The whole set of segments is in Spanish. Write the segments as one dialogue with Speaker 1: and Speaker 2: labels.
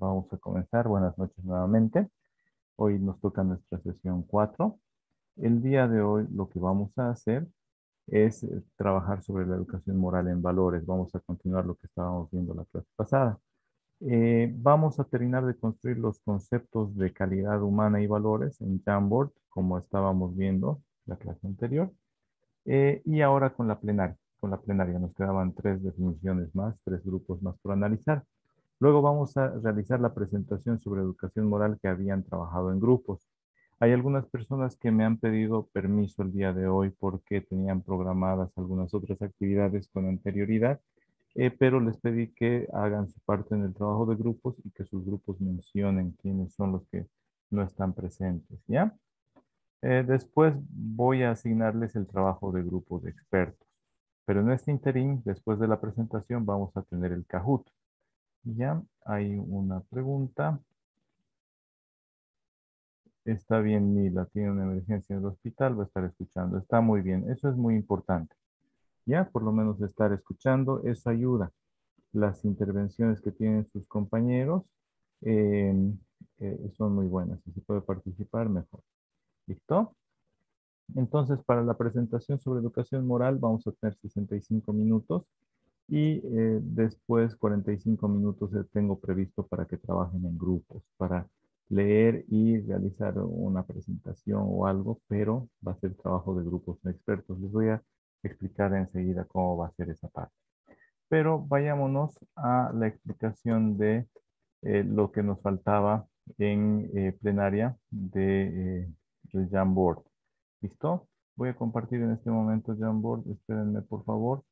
Speaker 1: vamos a comenzar. Buenas noches nuevamente. Hoy nos toca nuestra sesión 4. El día de hoy lo que vamos a hacer es eh, trabajar sobre la educación moral en valores. Vamos a continuar lo que estábamos viendo la clase pasada. Eh, vamos a terminar de construir los conceptos de calidad humana y valores en Jamboard, como estábamos viendo la clase anterior. Eh, y ahora con la plenaria. Con la plenaria nos quedaban tres definiciones más, tres grupos más por analizar. Luego vamos a realizar la presentación sobre educación moral que habían trabajado en grupos. Hay algunas personas que me han pedido permiso el día de hoy porque tenían programadas algunas otras actividades con anterioridad, eh, pero les pedí que hagan su parte en el trabajo de grupos y que sus grupos mencionen quiénes son los que no están presentes, ¿ya? Eh, después voy a asignarles el trabajo de grupo de expertos. Pero en este interín, después de la presentación, vamos a tener el Kahoot. Ya, hay una pregunta. Está bien, Nila, tiene una emergencia en el hospital, va a estar escuchando. Está muy bien, eso es muy importante. Ya, por lo menos estar escuchando, eso ayuda. Las intervenciones que tienen sus compañeros eh, eh, son muy buenas. Si se puede participar, mejor. ¿Listo? Entonces, para la presentación sobre educación moral vamos a tener 65 minutos y eh, después 45 minutos tengo previsto para que trabajen en grupos, para leer y realizar una presentación o algo, pero va a ser trabajo de grupos de expertos. Les voy a explicar enseguida cómo va a ser esa parte. Pero vayámonos a la explicación de eh, lo que nos faltaba en eh, plenaria de el Jamboard. ¿Listo? Voy a compartir en este momento Jamboard. Espérenme, por favor.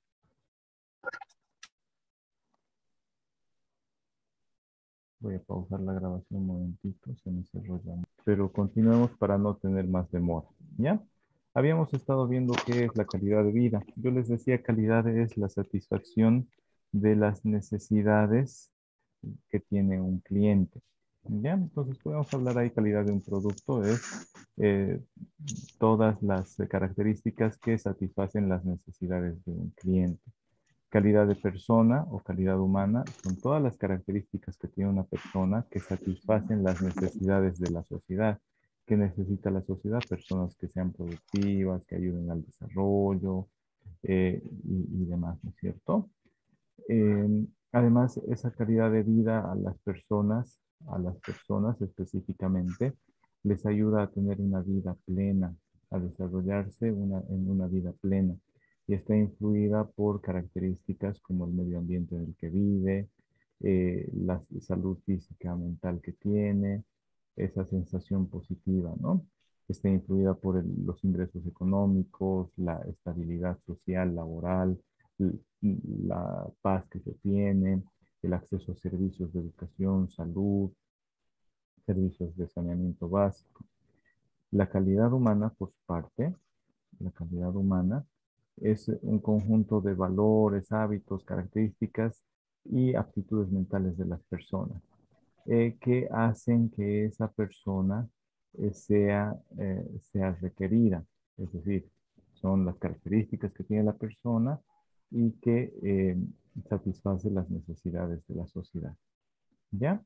Speaker 1: Voy a pausar la grabación un momentito, se me cerró ya. Pero continuemos para no tener más demora, ¿ya? Habíamos estado viendo qué es la calidad de vida. Yo les decía calidad es la satisfacción de las necesidades que tiene un cliente. ¿Ya? Entonces podemos hablar ahí calidad de un producto, es eh, todas las características que satisfacen las necesidades de un cliente. Calidad de persona o calidad humana son todas las características que tiene una persona que satisfacen las necesidades de la sociedad. ¿Qué necesita la sociedad? Personas que sean productivas, que ayuden al desarrollo eh, y, demás, ¿no es cierto? Eh, además, esa calidad de vida a las personas a las personas específicamente, les ayuda a tener una vida plena, a desarrollarse en una vida plena. Y está influida por características como el medio ambiente en el que vive, eh, la salud física, mental que tiene, esa sensación positiva, ¿no? Está influida por los ingresos económicos, la estabilidad social, laboral, la paz que se tiene, el acceso a servicios de educación, salud, servicios de saneamiento básico. La calidad humana, por su parte, la calidad humana es un conjunto de valores, hábitos, características y aptitudes mentales de las personas eh, que hacen que esa persona eh, sea, eh, sea requerida. Es decir, son las características que tiene la persona y que satisface las necesidades de la sociedad. ¿Ya?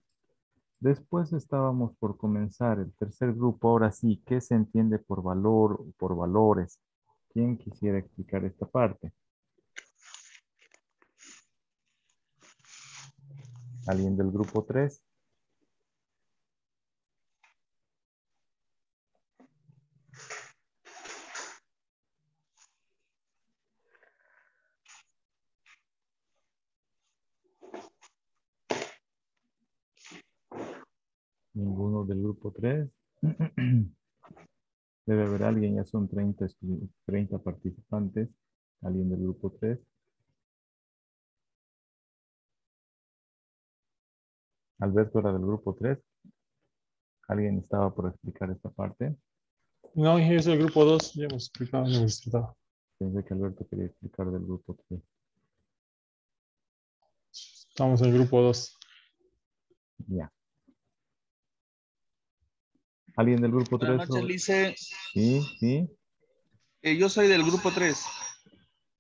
Speaker 1: Después estábamos por comenzar el tercer grupo. Ahora sí, ¿qué se entiende por valor o por valores? ¿Quién quisiera explicar esta parte? ¿Alguien del grupo 3? Ninguno del grupo 3. Debe haber alguien, ya son 30, 30 participantes. Alguien del grupo 3. Alberto era del grupo 3. ¿Alguien estaba por explicar esta parte?
Speaker 2: No, es el grupo 2. Ya hemos explicado,
Speaker 1: Pensé que Alberto quería explicar del grupo 3.
Speaker 2: Estamos en el grupo 2.
Speaker 1: Ya. ¿Alguien del grupo 3?
Speaker 3: Buenas noches, Lice.
Speaker 1: Sí, sí.
Speaker 3: Eh, yo soy del grupo 3.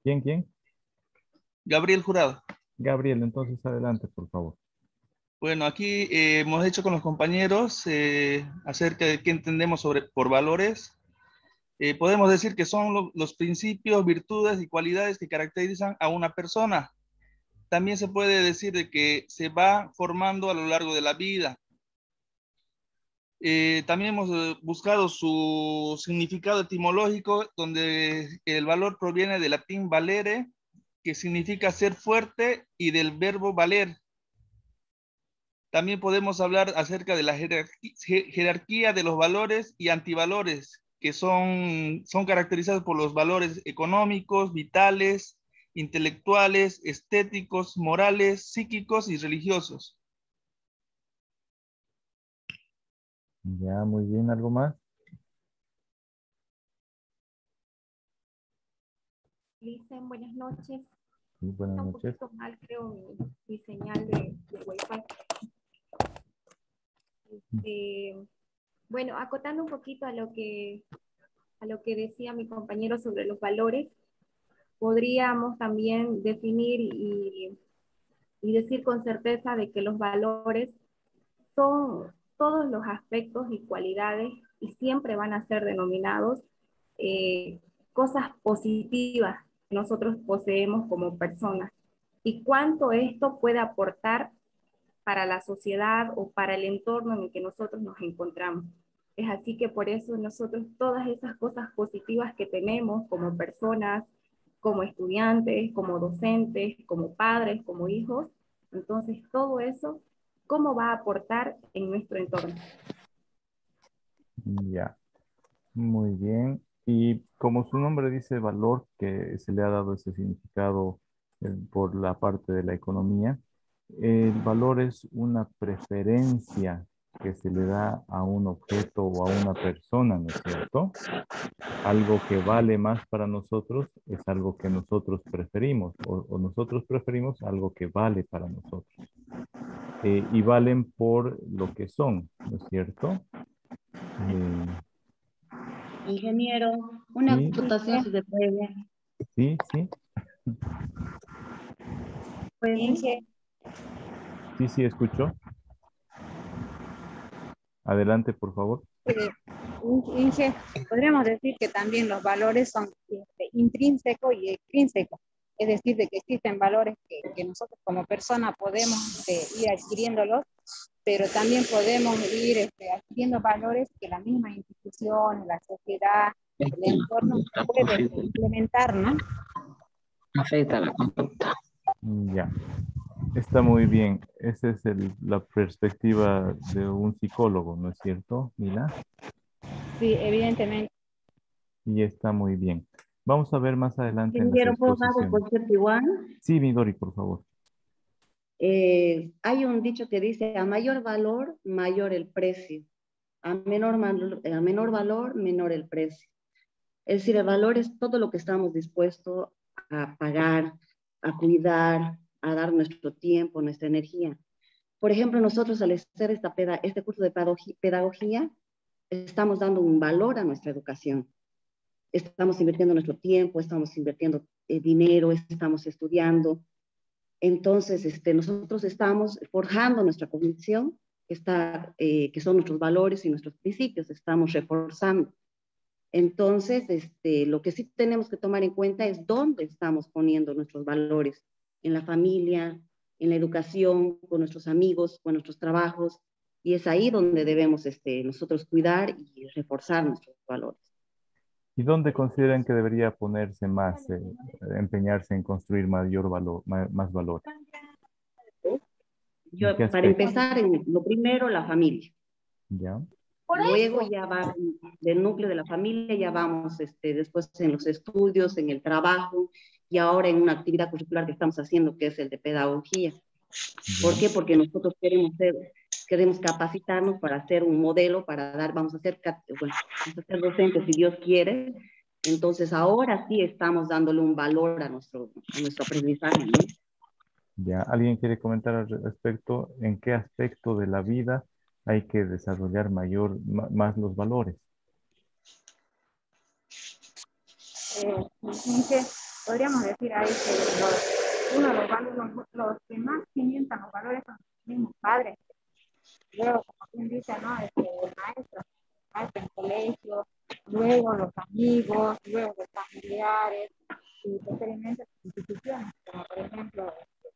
Speaker 1: ¿Quién, quién?
Speaker 3: Gabriel Jurado.
Speaker 1: Gabriel, entonces adelante, por favor.
Speaker 3: Bueno, aquí eh, hemos hecho con los compañeros eh, acerca de qué entendemos sobre, por valores. Eh, podemos decir que son lo- los principios, virtudes y cualidades que caracterizan a una persona. También se puede decir de que se va formando a lo largo de la vida. Eh, también hemos eh, buscado su significado etimológico, donde el valor proviene del latín valere, que significa ser fuerte, y del verbo valer. También podemos hablar acerca de la jerarquía de los valores y antivalores, que son, son caracterizados por los valores económicos, vitales, intelectuales, estéticos, morales, psíquicos y religiosos.
Speaker 1: Ya, muy bien, ¿algo más?
Speaker 4: Dicen buenas noches.
Speaker 1: Sí, buenas
Speaker 4: Está un
Speaker 1: noches.
Speaker 4: poquito mal, creo, mi, mi señal de, de Wi-Fi. Este, bueno, acotando un poquito a lo que a lo que decía mi compañero sobre los valores, podríamos también definir y, y decir con certeza de que los valores son todos los aspectos y cualidades y siempre van a ser denominados eh, cosas positivas que nosotros poseemos como personas y cuánto esto puede aportar para la sociedad o para el entorno en el que nosotros nos encontramos. Es así que por eso nosotros todas esas cosas positivas que tenemos como personas, como estudiantes, como docentes, como padres, como hijos, entonces todo eso, ¿cómo va a aportar en nuestro entorno?
Speaker 1: Ya, muy bien. Y como su nombre dice valor, que se le ha dado ese significado eh, por la parte de la economía, el valor es una preferencia que se le da a un objeto o a una persona, ¿no es cierto? Algo que vale más para nosotros es algo que nosotros preferimos o, nosotros preferimos algo que vale para nosotros. Eh, y valen por lo que son, ¿no es cierto? Eh,
Speaker 5: Ingeniero, una
Speaker 1: Sí.
Speaker 5: acotación si se puede.
Speaker 1: sí, sí,
Speaker 5: Inge,
Speaker 1: sí, sí, escucho. Adelante, por favor.
Speaker 6: Eh, Inge, podríamos decir que también los valores son este, intrínsecos y extrínsecos. Es decir, de que existen valores que, que nosotros como persona podemos este, ir adquiriéndolos, pero también podemos ir este, adquiriendo valores que la misma institución, la sociedad, el entorno puede implementar, ¿no?
Speaker 7: afecta la conducta.
Speaker 1: Ya. Está muy bien. Esa es el- la perspectiva de un psicólogo, ¿no es cierto, Mila?
Speaker 6: Sí, evidentemente.
Speaker 1: Y está muy bien. Vamos a ver más adelante en las
Speaker 5: ingeniero, ¿puedo dar el
Speaker 1: exposiciones. Sí, Midori, por favor.
Speaker 5: Eh, hay un dicho que dice, a mayor valor, mayor el precio. A menor, mal- a menor valor, menor el precio. Es decir, el valor es todo lo que estamos dispuestos a pagar, a cuidar, a dar nuestro tiempo, nuestra energía. Por ejemplo, nosotros al hacer esta peda- este curso de pedagogía, estamos dando un valor a nuestra educación. Estamos invirtiendo nuestro tiempo, estamos invirtiendo eh, dinero, estamos estudiando. Entonces, este, nosotros estamos forjando nuestra cognición, que, está, eh, que son nuestros valores y nuestros principios, estamos reforzando. Entonces, este, lo que sí tenemos que tomar en cuenta es dónde estamos poniendo nuestros valores, en la familia, en la educación, con nuestros amigos, con nuestros trabajos, y es ahí donde debemos este, nosotros cuidar y reforzar nuestros valores.
Speaker 1: ¿Y dónde consideran que debería ponerse más, eh, empeñarse en construir mayor valor, ma- más valor?
Speaker 5: Yo,
Speaker 1: ¿En qué
Speaker 5: para empezar, en lo primero, la familia.
Speaker 1: ¿Ya?
Speaker 5: Luego ya va del núcleo de la familia, ya vamos este, después en los estudios, en el trabajo y ahora en una actividad curricular que estamos haciendo que es el de pedagogía. ¿Por qué? Porque nosotros queremos ser, queremos capacitarnos para hacer un modelo, para dar, vamos a ser, bueno, vamos a ser docentes si Dios quiere. Entonces ahora sí estamos dándole un valor a nuestro, a nuestro aprendizaje, ¿no?
Speaker 1: Ya, ¿alguien quiere comentar al respecto? ¿En qué aspecto de la vida hay que desarrollar mayor, ma- más los valores?
Speaker 6: Eh, podríamos decir ahí que los, uno de los valores, los, los que más cimientan los valores son mismos padres. Luego, como quien dice, ¿no? Este, el maestro, maestro en colegio, luego los amigos, luego los familiares y posteriormente las instituciones, como por ejemplo este,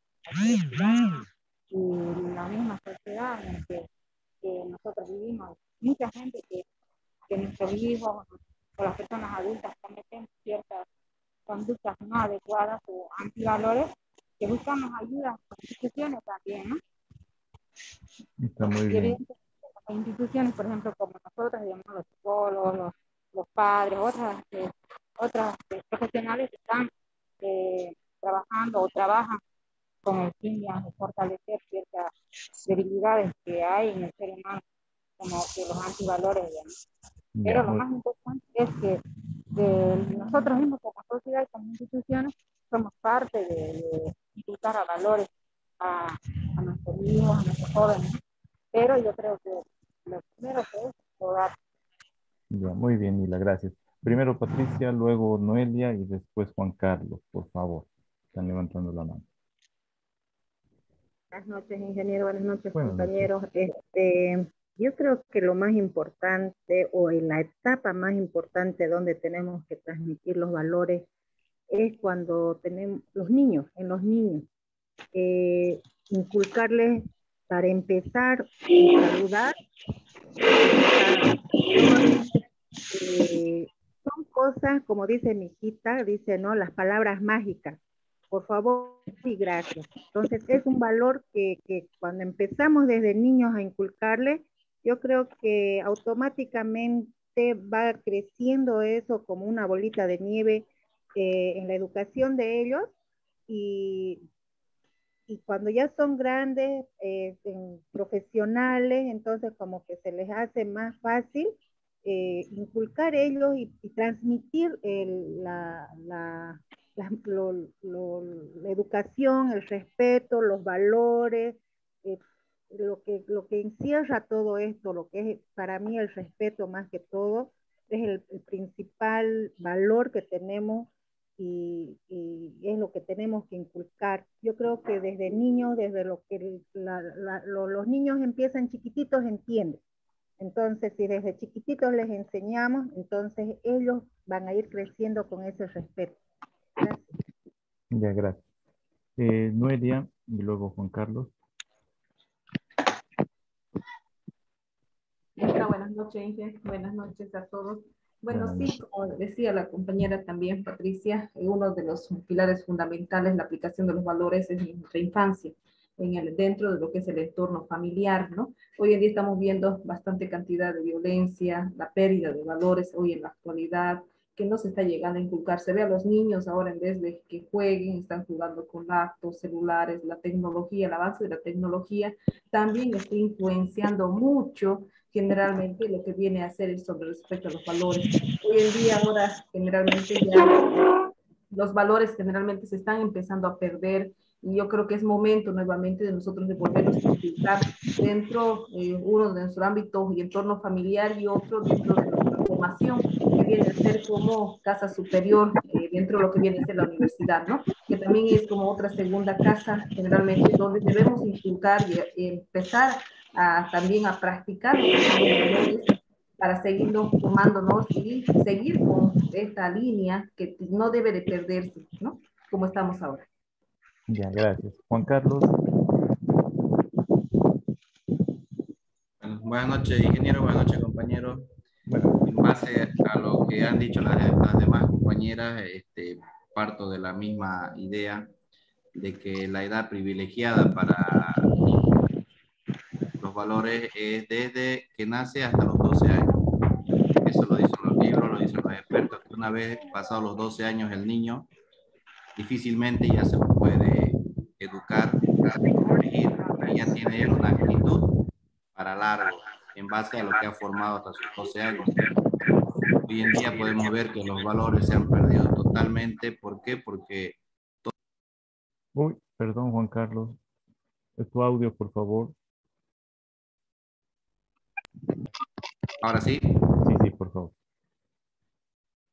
Speaker 6: y la misma sociedad en que, que nosotros vivimos. Mucha gente que, que nuestros hijos o las personas adultas cometen ciertas conductas no adecuadas o antivalores, que buscamos ayuda en las instituciones también, ¿no?
Speaker 1: Está muy bien.
Speaker 6: Las instituciones, por ejemplo, como nosotros, digamos, los psicólogos, los, los padres, otras, eh, otras eh, profesionales que están eh, trabajando o trabajan con el fin de fortalecer ciertas debilidades que hay en el ser humano, como que los antivalores. Digamos. Pero lo más importante es que nosotros mismos como sociedad y como instituciones somos parte de, de inculcar a valores a, a, nuestros hijos, a nuestros jóvenes. Pero yo creo que lo primero que es lograr.
Speaker 1: Ya, muy bien, Mila, gracias. Primero Patricia, luego Noelia y después Juan Carlos, por favor. Están levantando la mano.
Speaker 8: Buenas noches, ingeniero. Buenas noches, Buenas compañeros. Noches. Este, yo creo que lo más importante o en la etapa más importante donde tenemos que transmitir los valores es cuando tenemos los niños, en los niños. Eh, inculcarles para empezar saludar. Eh, son cosas, como dice mi hijita, dice, ¿no? Las palabras mágicas. Por favor y gracias. Entonces, es un valor que, que cuando empezamos desde niños a inculcarle, yo creo que automáticamente va creciendo eso como una bolita de nieve eh, en la educación de ellos y, y cuando ya son grandes, eh, profesionales, entonces como que se les hace más fácil eh, inculcar ellos y, transmitir la, la, la, educación, el respeto, los valores, eh, lo que, lo que encierra todo esto, lo que es para mí el respeto más que todo, es el, el principal valor que tenemos y, y, es lo que tenemos que inculcar. Yo creo que desde niños, desde lo que la, la, lo, los niños empiezan chiquititos, entienden. Entonces, si desde chiquititos les enseñamos, entonces ellos van a ir creciendo con ese respeto. Gracias.
Speaker 1: Ya, gracias. Eh, Noelia y luego Juan Carlos.
Speaker 9: Buenas noches, Inge. Buenas noches a todos. Bueno, sí, como decía la compañera también, Patricia, uno de los pilares fundamentales la aplicación de los valores es nuestra infancia, en el, dentro de lo que es el entorno familiar, ¿no? Hoy en día estamos viendo bastante cantidad de violencia, la pérdida de valores hoy en la actualidad, que no se está llegando a inculcar. Se ve a los niños ahora en vez de que jueguen, están jugando con actos celulares, la tecnología, el avance de la tecnología también está influenciando mucho generalmente lo que viene a hacer es sobre respecto a los valores. Hoy en día ahora generalmente ya los valores generalmente se están empezando a perder y yo creo que es momento nuevamente de nosotros de volvernos a utilizar dentro eh, uno de nuestro ámbito y entorno familiar y otro dentro de nuestra formación viene a ser como casa superior eh, dentro de lo que viene a ser la universidad, ¿no? Que también es como otra segunda casa generalmente donde debemos inculcar y, y empezar a, también a practicar para seguirlo tomándonos y seguir con esta línea que no debe de perderse, ¿no? Como estamos ahora.
Speaker 1: Ya, gracias. Juan Carlos.
Speaker 10: Buenas noches, ingeniero. Buenas noches, compañeros. Bueno. En base a lo que han dicho las, las demás compañeras, este, parto de la misma idea de que la edad privilegiada para valores es desde que nace hasta los 12 años. Eso lo dicen los libros, lo dicen los expertos, que una vez pasados los 12 años el niño difícilmente ya se puede educar, corregir, ya tiene una actitud para largo, en base a lo que ha formado hasta sus 12 años. Hoy en día podemos ver que los valores se han perdido totalmente. ¿Por qué? Porque...
Speaker 1: Uy, perdón Juan Carlos. Es tu audio, por favor.
Speaker 10: Ahora sí.
Speaker 1: Sí, sí, por favor.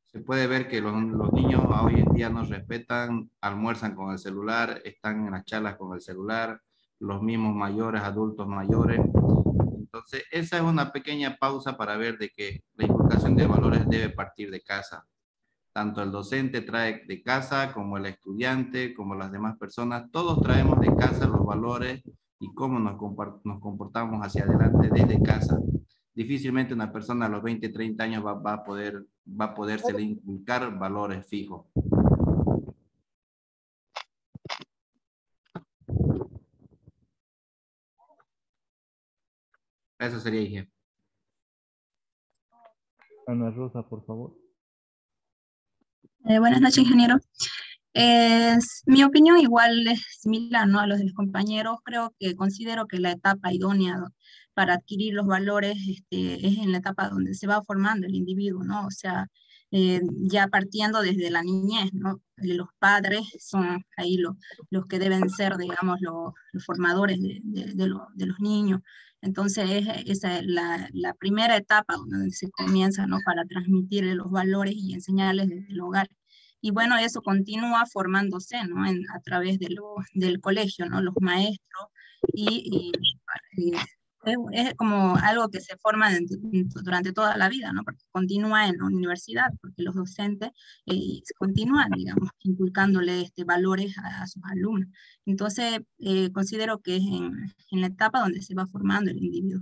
Speaker 10: Se puede ver que los, los, niños hoy en día no respetan, almuerzan con el celular, están en las charlas con el celular, los mismos mayores, adultos mayores. Entonces, esa es una pequeña pausa para ver de que la inculcación de valores debe partir de casa. Tanto el docente trae de casa, como el estudiante, como las demás personas, todos traemos de casa los valores y cómo nos, nos comportamos hacia adelante desde casa. Difícilmente una persona a los 20, 30 años va, va a poder, va a poderse inculcar valores fijos. Eso sería IG.
Speaker 1: Ana Rosa, por favor.
Speaker 11: Eh, buenas noches, ingeniero. mi opinión igual es similar ¿no? a los de los compañeros. Creo que considero que la etapa idónea para adquirir los valores este, es en la etapa donde se va formando el individuo, ¿no? O sea, eh, ya partiendo desde la niñez, ¿no? Los padres son ahí los que deben ser, digamos, los, formadores de, de, los niños. Entonces, esa es la, la, primera etapa donde se comienza, ¿no? Para transmitirle los valores y enseñarles desde el hogar. Y bueno, eso continúa formándose, ¿no? En, a través de lo, del colegio, ¿no? Los maestros y, y, es, como algo que se forma durante toda la vida, ¿no? Porque continúa en la universidad, porque los docentes eh, continúan, digamos, inculcándole este, valores a, sus alumnos. Entonces, eh, considero que es en, en la etapa donde se va formando el individuo.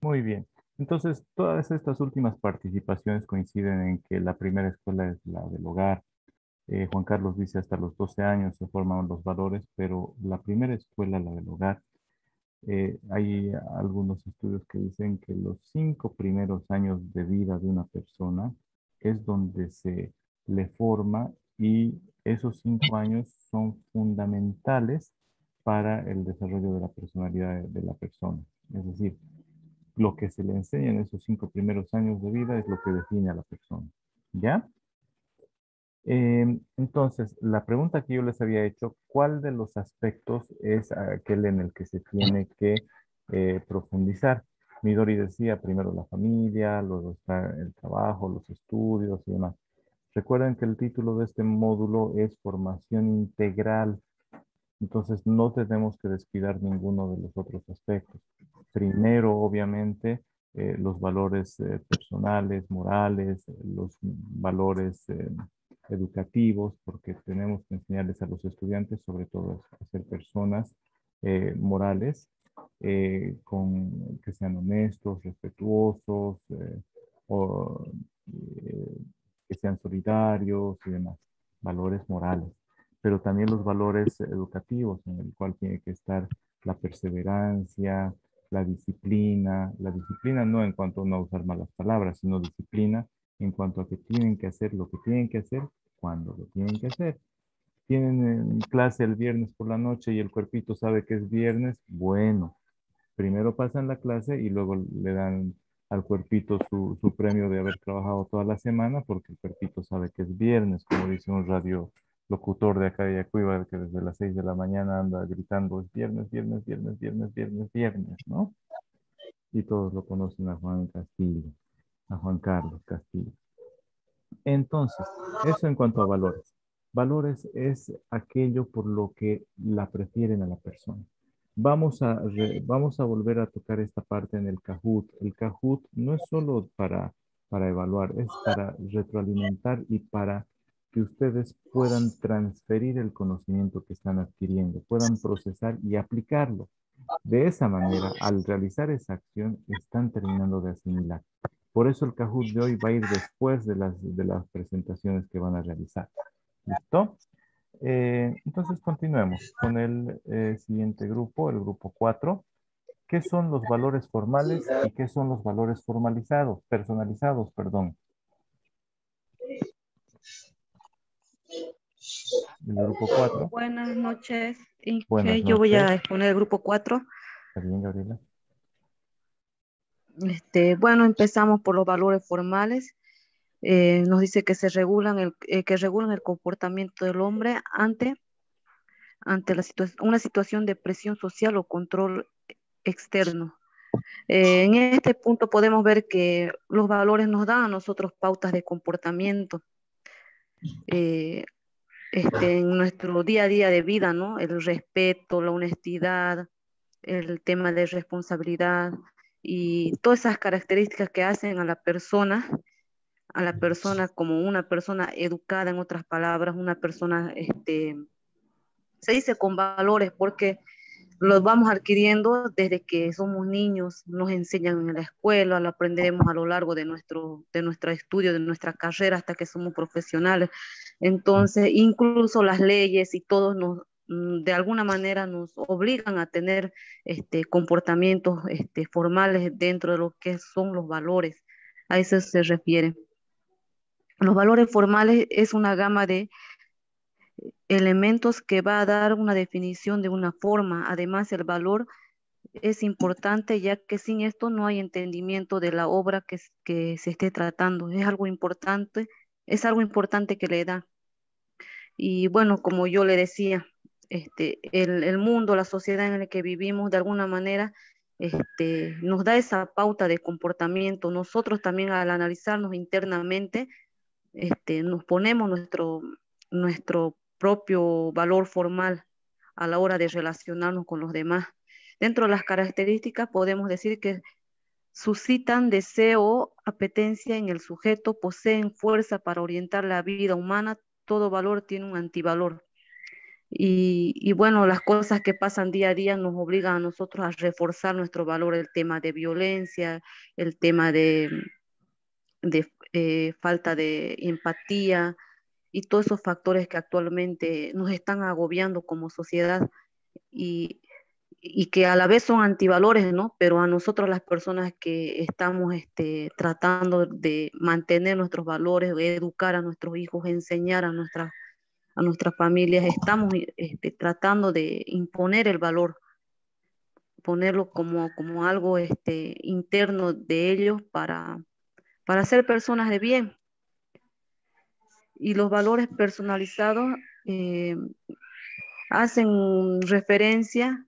Speaker 1: Muy bien. Entonces, todas estas últimas participaciones coinciden en que la primera escuela es la del hogar, eh, Juan Carlos dice hasta los 12 años se forman los valores, pero la primera escuela, la del hogar, eh, hay algunos estudios que dicen que los cinco primeros años de vida de una persona es donde se le forma y esos cinco años son fundamentales para el desarrollo de la personalidad de la persona. Es decir, lo que se le enseña en esos cinco primeros años de vida es lo que define a la persona. ¿Ya? Em, entonces, la pregunta que yo les había hecho, ¿cuál de los aspectos es aquel en el que se tiene que eh, profundizar? Midori decía primero la familia, luego está el trabajo, los estudios y demás. Recuerden que el título de este módulo es formación integral. Entonces no tenemos que descuidar ninguno de los otros aspectos. Primero, obviamente, eh, los valores eh, personales, morales, los valores educativos, porque tenemos que enseñarles a los estudiantes, sobre todo, a ser personas eh, morales, eh, con, que sean honestos, respetuosos, eh, o, que sean solidarios y demás, valores morales, pero también los valores educativos, en el cual tiene que estar la perseverancia, la disciplina, la disciplina no en cuanto a no usar malas palabras, sino disciplina en cuanto a que tienen que hacer lo que tienen que hacer cuando lo tienen que hacer. Tienen clase el viernes por la noche y el cuerpito sabe que es viernes, bueno, primero pasan la clase y luego le dan al cuerpito su, su, premio de haber trabajado toda la semana porque el cuerpito sabe que es viernes, como dice un radio locutor de acá de Yacuiba que desde las 6 de la mañana anda gritando es viernes, viernes, viernes, viernes, viernes, viernes, ¿no? Y todos lo conocen a Juan Castillo a Juan Carlos Castillo. Entonces, eso en cuanto a valores. Valores es aquello por lo que la prefieren a la persona. Vamos a, vamos a volver a tocar esta parte en el Kahoot. El Kahoot no es solo para, para evaluar, es para retroalimentar y para que ustedes puedan transferir el conocimiento que están adquiriendo, puedan procesar y aplicarlo. De esa manera, al realizar esa acción, están terminando de asimilar. Por eso el Kahoot de hoy va a ir después de las, de las presentaciones que van a realizar. ¿Listo? Eh, entonces continuemos con el eh, siguiente grupo, el grupo 4. ¿Qué son los valores formales y qué son los valores formalizados, personalizados, perdón?
Speaker 12: El grupo 4. Buenas noches. Yo voy a exponer el grupo 4.
Speaker 1: Está bien, Gabriela.
Speaker 12: Este, bueno, empezamos por los valores formales. Eh, nos dice que se regulan el, eh, que regulan el comportamiento del hombre ante, ante la una situación de presión social o control externo. Eh, en este punto podemos ver que los valores nos dan a nosotros pautas de comportamiento. este, en nuestro día a día de vida, ¿no? El respeto, la honestidad, el tema de responsabilidad y todas esas características que hacen a la persona, a la persona como una persona educada, en otras palabras, una persona, este, se dice con valores, porque los vamos adquiriendo desde que somos niños, nos enseñan en la escuela, lo aprendemos a lo largo de nuestro, de nuestro estudio, de nuestra carrera hasta que somos profesionales. Entonces, incluso las leyes y todos nos, de alguna manera nos obligan a tener este, comportamientos este, formales dentro de lo que son los valores. A eso se refiere. Los valores formales es una gama de elementos que va a dar una definición de una forma. Además, el valor es importante ya que sin esto no hay entendimiento de la obra que, que se esté tratando. Es algo importante, es algo importante que le da. Y bueno, como yo le decía, este, el, mundo, la sociedad en la que vivimos, de alguna manera, este, nos da esa pauta de comportamiento. Nosotros también al analizarnos internamente, este, nos ponemos nuestro, nuestro propio valor formal a la hora de relacionarnos con los demás. Dentro de las características podemos decir que suscitan deseo, apetencia en el sujeto, poseen fuerza para orientar la vida humana, todo valor tiene un antivalor. Y, y, bueno, las cosas que pasan día a día nos obligan a nosotros a reforzar nuestro valor, el tema de violencia, el tema de, de eh, falta de empatía, y todos esos factores que actualmente nos están agobiando como sociedad y, y, que a la vez son antivalores, ¿no? Pero a nosotros las personas que estamos este, tratando de mantener nuestros valores, educar a nuestros hijos, enseñar a, nuestra, a nuestras familias, estamos este, tratando de imponer el valor, ponerlo como, como algo este, interno de ellos para, para ser personas de bien y los valores personalizados eh, hacen referencia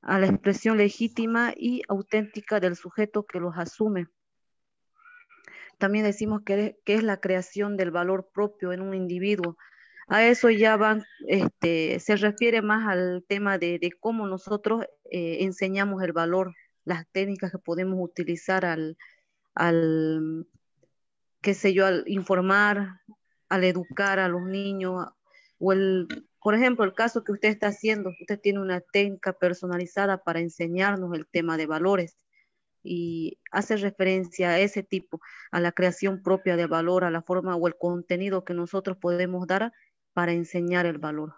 Speaker 12: a la expresión legítima y auténtica del sujeto que los asume. También decimos que, es la creación del valor propio en un individuo. A eso ya van, este, se refiere más al tema de, cómo nosotros eh, enseñamos el valor, las técnicas que podemos utilizar al, al qué sé yo, al informar, al educar a los niños, o el, por ejemplo, el caso que usted está haciendo, usted tiene una técnica personalizada para enseñarnos el tema de valores y hace referencia a ese tipo, a la creación propia de valor, a la forma o el contenido que nosotros podemos dar para enseñar el valor.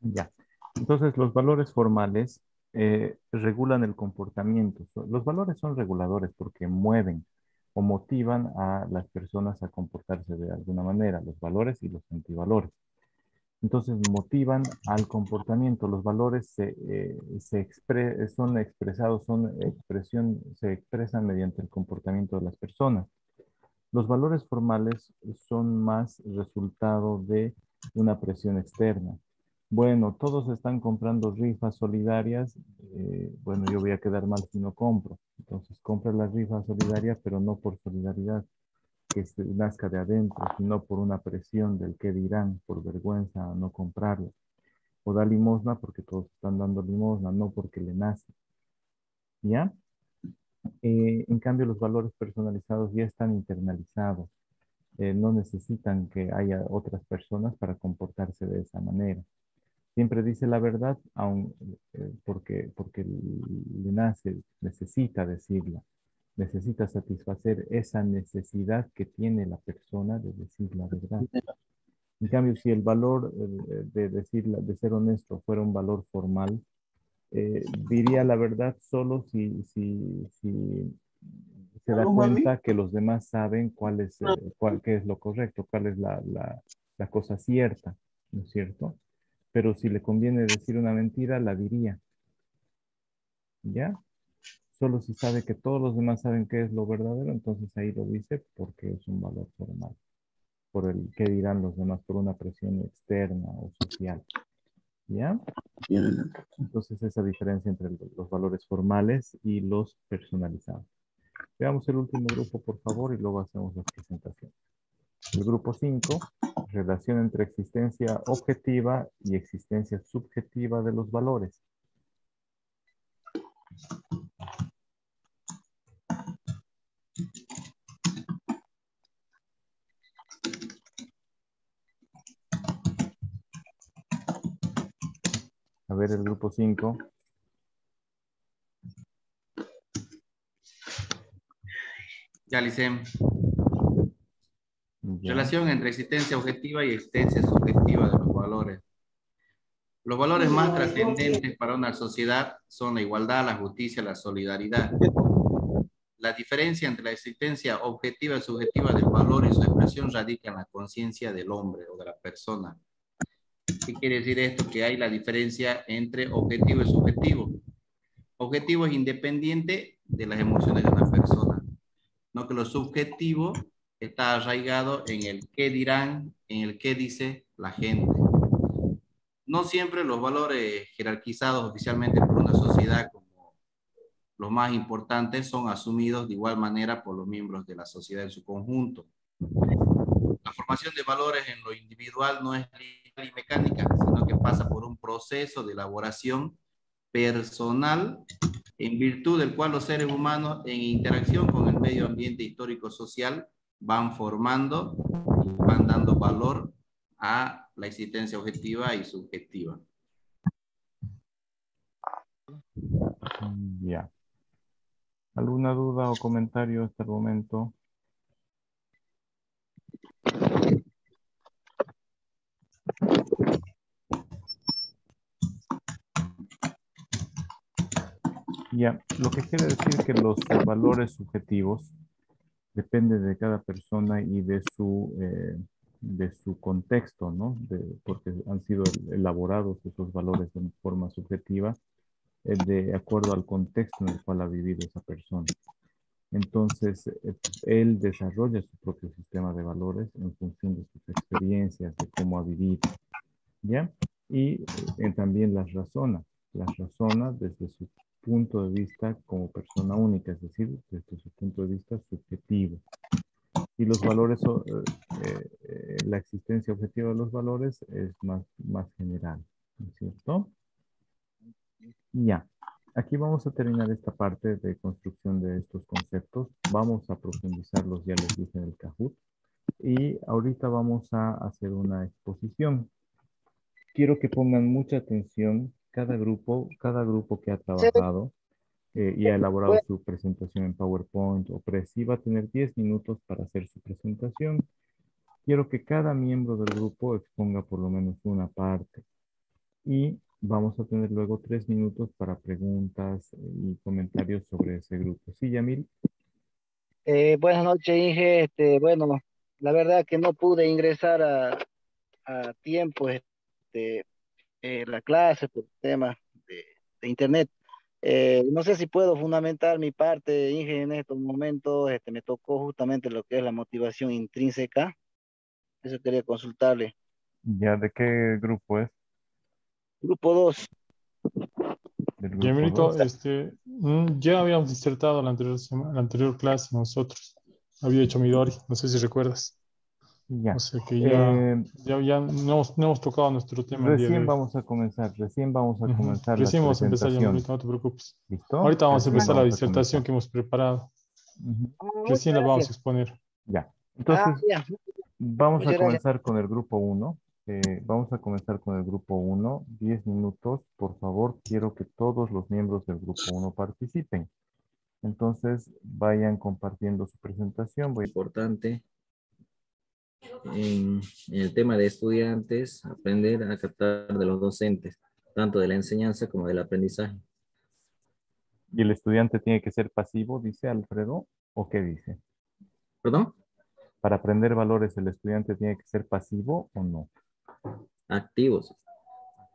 Speaker 1: Ya. Entonces, los valores formales eh, regulan el comportamiento. Los valores son reguladores porque mueven, o motivan a las personas a comportarse de alguna manera, los valores y los antivalores. Entonces motivan al comportamiento. Los valores se, eh, son expresados, son expresión, se expresan mediante el comportamiento de las personas. Los valores formales son más resultado de una presión externa. Bueno, todos están comprando rifas solidarias. Eh, bueno, yo voy a quedar mal si no compro. Entonces, compra la rifa solidaria, pero no por solidaridad que se nazca de adentro, sino por una presión del que dirán, por vergüenza no comprarlo. O da limosna porque todos están dando limosna, no porque le nace. ¿Ya? Eh, en cambio, los valores personalizados ya están internalizados. Eh, no necesitan que haya otras personas para comportarse de esa manera siempre dice la verdad, aun, eh, porque, porque le nace, necesita decirla, necesita satisfacer esa necesidad que tiene la persona de decir la verdad. En cambio, si el valor eh, de, decir, de ser honesto fuera un valor formal, eh, diría la verdad solo si, si, si se da cuenta que los demás saben cuál es, cuál, qué es lo correcto, cuál es la, la, la cosa cierta, ¿no es cierto? pero si le conviene decir una mentira, la diría. ¿Ya? Solo si sabe que todos los demás saben qué es lo verdadero, entonces ahí lo dice porque es un valor formal. Por el que dirán los demás, por una presión externa o social. ¿Ya? Entonces esa diferencia entre los valores formales y los personalizados. Veamos el último grupo, por favor, y luego hacemos la presentación. El grupo 5, relación entre existencia objetiva y existencia subjetiva de los valores. Ver el grupo 5.
Speaker 10: Ya, Licem. Relación entre existencia objetiva y existencia subjetiva de los valores. Los valores más trascendentes para una sociedad son la igualdad, la justicia, la solidaridad. La diferencia entre la existencia objetiva y subjetiva del valor y su expresión radica en la conciencia del hombre o de la persona. ¿Qué quiere decir esto? Que hay la diferencia entre objetivo y subjetivo. Objetivo es independiente de las emociones de una persona, no que lo subjetivo está arraigado en el qué dirán, en el qué dice la gente. No siempre los valores jerarquizados oficialmente por una sociedad como los más importantes son asumidos de igual manera por los miembros de la sociedad en su conjunto. La formación de valores en lo individual no es y mecánica, sino que pasa por un proceso de elaboración personal en virtud del cual los seres humanos en interacción con el medio ambiente histórico-social van formando y van dando valor a la existencia objetiva y subjetiva.
Speaker 1: Ya. ¿Alguna duda o comentario hasta el momento? Ya, lo que quiere decir que los valores subjetivos dependen de cada persona y de su, eh, de su contexto, ¿no? porque han sido elaborados esos valores de forma subjetiva eh, de acuerdo al contexto en el cual ha vivido esa persona. Entonces, eh, él desarrolla su propio sistema de valores en función de sus experiencias, de cómo ha vivido, ¿ya? Y también las razona, las razona desde su punto de vista como persona única, es decir, desde su punto de vista subjetivo. Y los valores, eh, eh, la existencia objetiva de los valores es más, más general, ¿no es cierto? Ya, aquí vamos a terminar esta parte de construcción de estos conceptos. Vamos a profundizarlos, ya les dije en el Kahoot. Y ahorita vamos a hacer una exposición. Quiero que pongan mucha atención cada grupo, cada grupo que ha trabajado eh, y ha elaborado su presentación en PowerPoint o Prezi va a tener 10 minutos para hacer su presentación. Quiero que cada miembro del grupo exponga por lo menos una parte. Y vamos a tener luego tres minutos para preguntas y comentarios sobre ese grupo. Sí, Yamil.
Speaker 13: Eh, buenas noches, Inge. Este, bueno, la verdad que no pude ingresar a, a tiempo este, eh, la clase por temas de, internet. Eh, no sé si puedo fundamentar mi parte, Inge, en estos momentos. Este, me tocó justamente lo que es la motivación intrínseca. Eso quería consultarle.
Speaker 1: ¿Ya de qué grupo es?
Speaker 13: Grupo 2.
Speaker 2: este, mm, ya habíamos disertado la anterior, la anterior clase nosotros. Había hecho Midori, no sé si recuerdas.
Speaker 1: Ya.
Speaker 2: O sea que ya, eh, ya, ya no, hemos, tocado nuestro tema.
Speaker 1: Recién vamos a comenzar, recién vamos a comenzar.
Speaker 2: Recién vamos a empezar, ya, no te preocupes. ¿Listo? Ahorita vamos a empezar la disertación que hemos preparado. Recién la vamos a exponer.
Speaker 1: Ya. Entonces, ah, vamos a comenzar con el grupo 1. Eh, vamos a comenzar con el grupo 1. 10 minutos. Por favor, quiero que todos los miembros del grupo 1 participen. Entonces, vayan compartiendo su presentación.
Speaker 7: Muy importante en, el tema de estudiantes, aprender a captar de los docentes, tanto de la enseñanza como del aprendizaje.
Speaker 1: ¿Y el estudiante tiene que ser pasivo, dice Alfredo? ¿O qué dice?
Speaker 7: ¿Perdón?
Speaker 1: Para aprender valores, ¿el estudiante tiene que ser pasivo o no?
Speaker 7: Activos.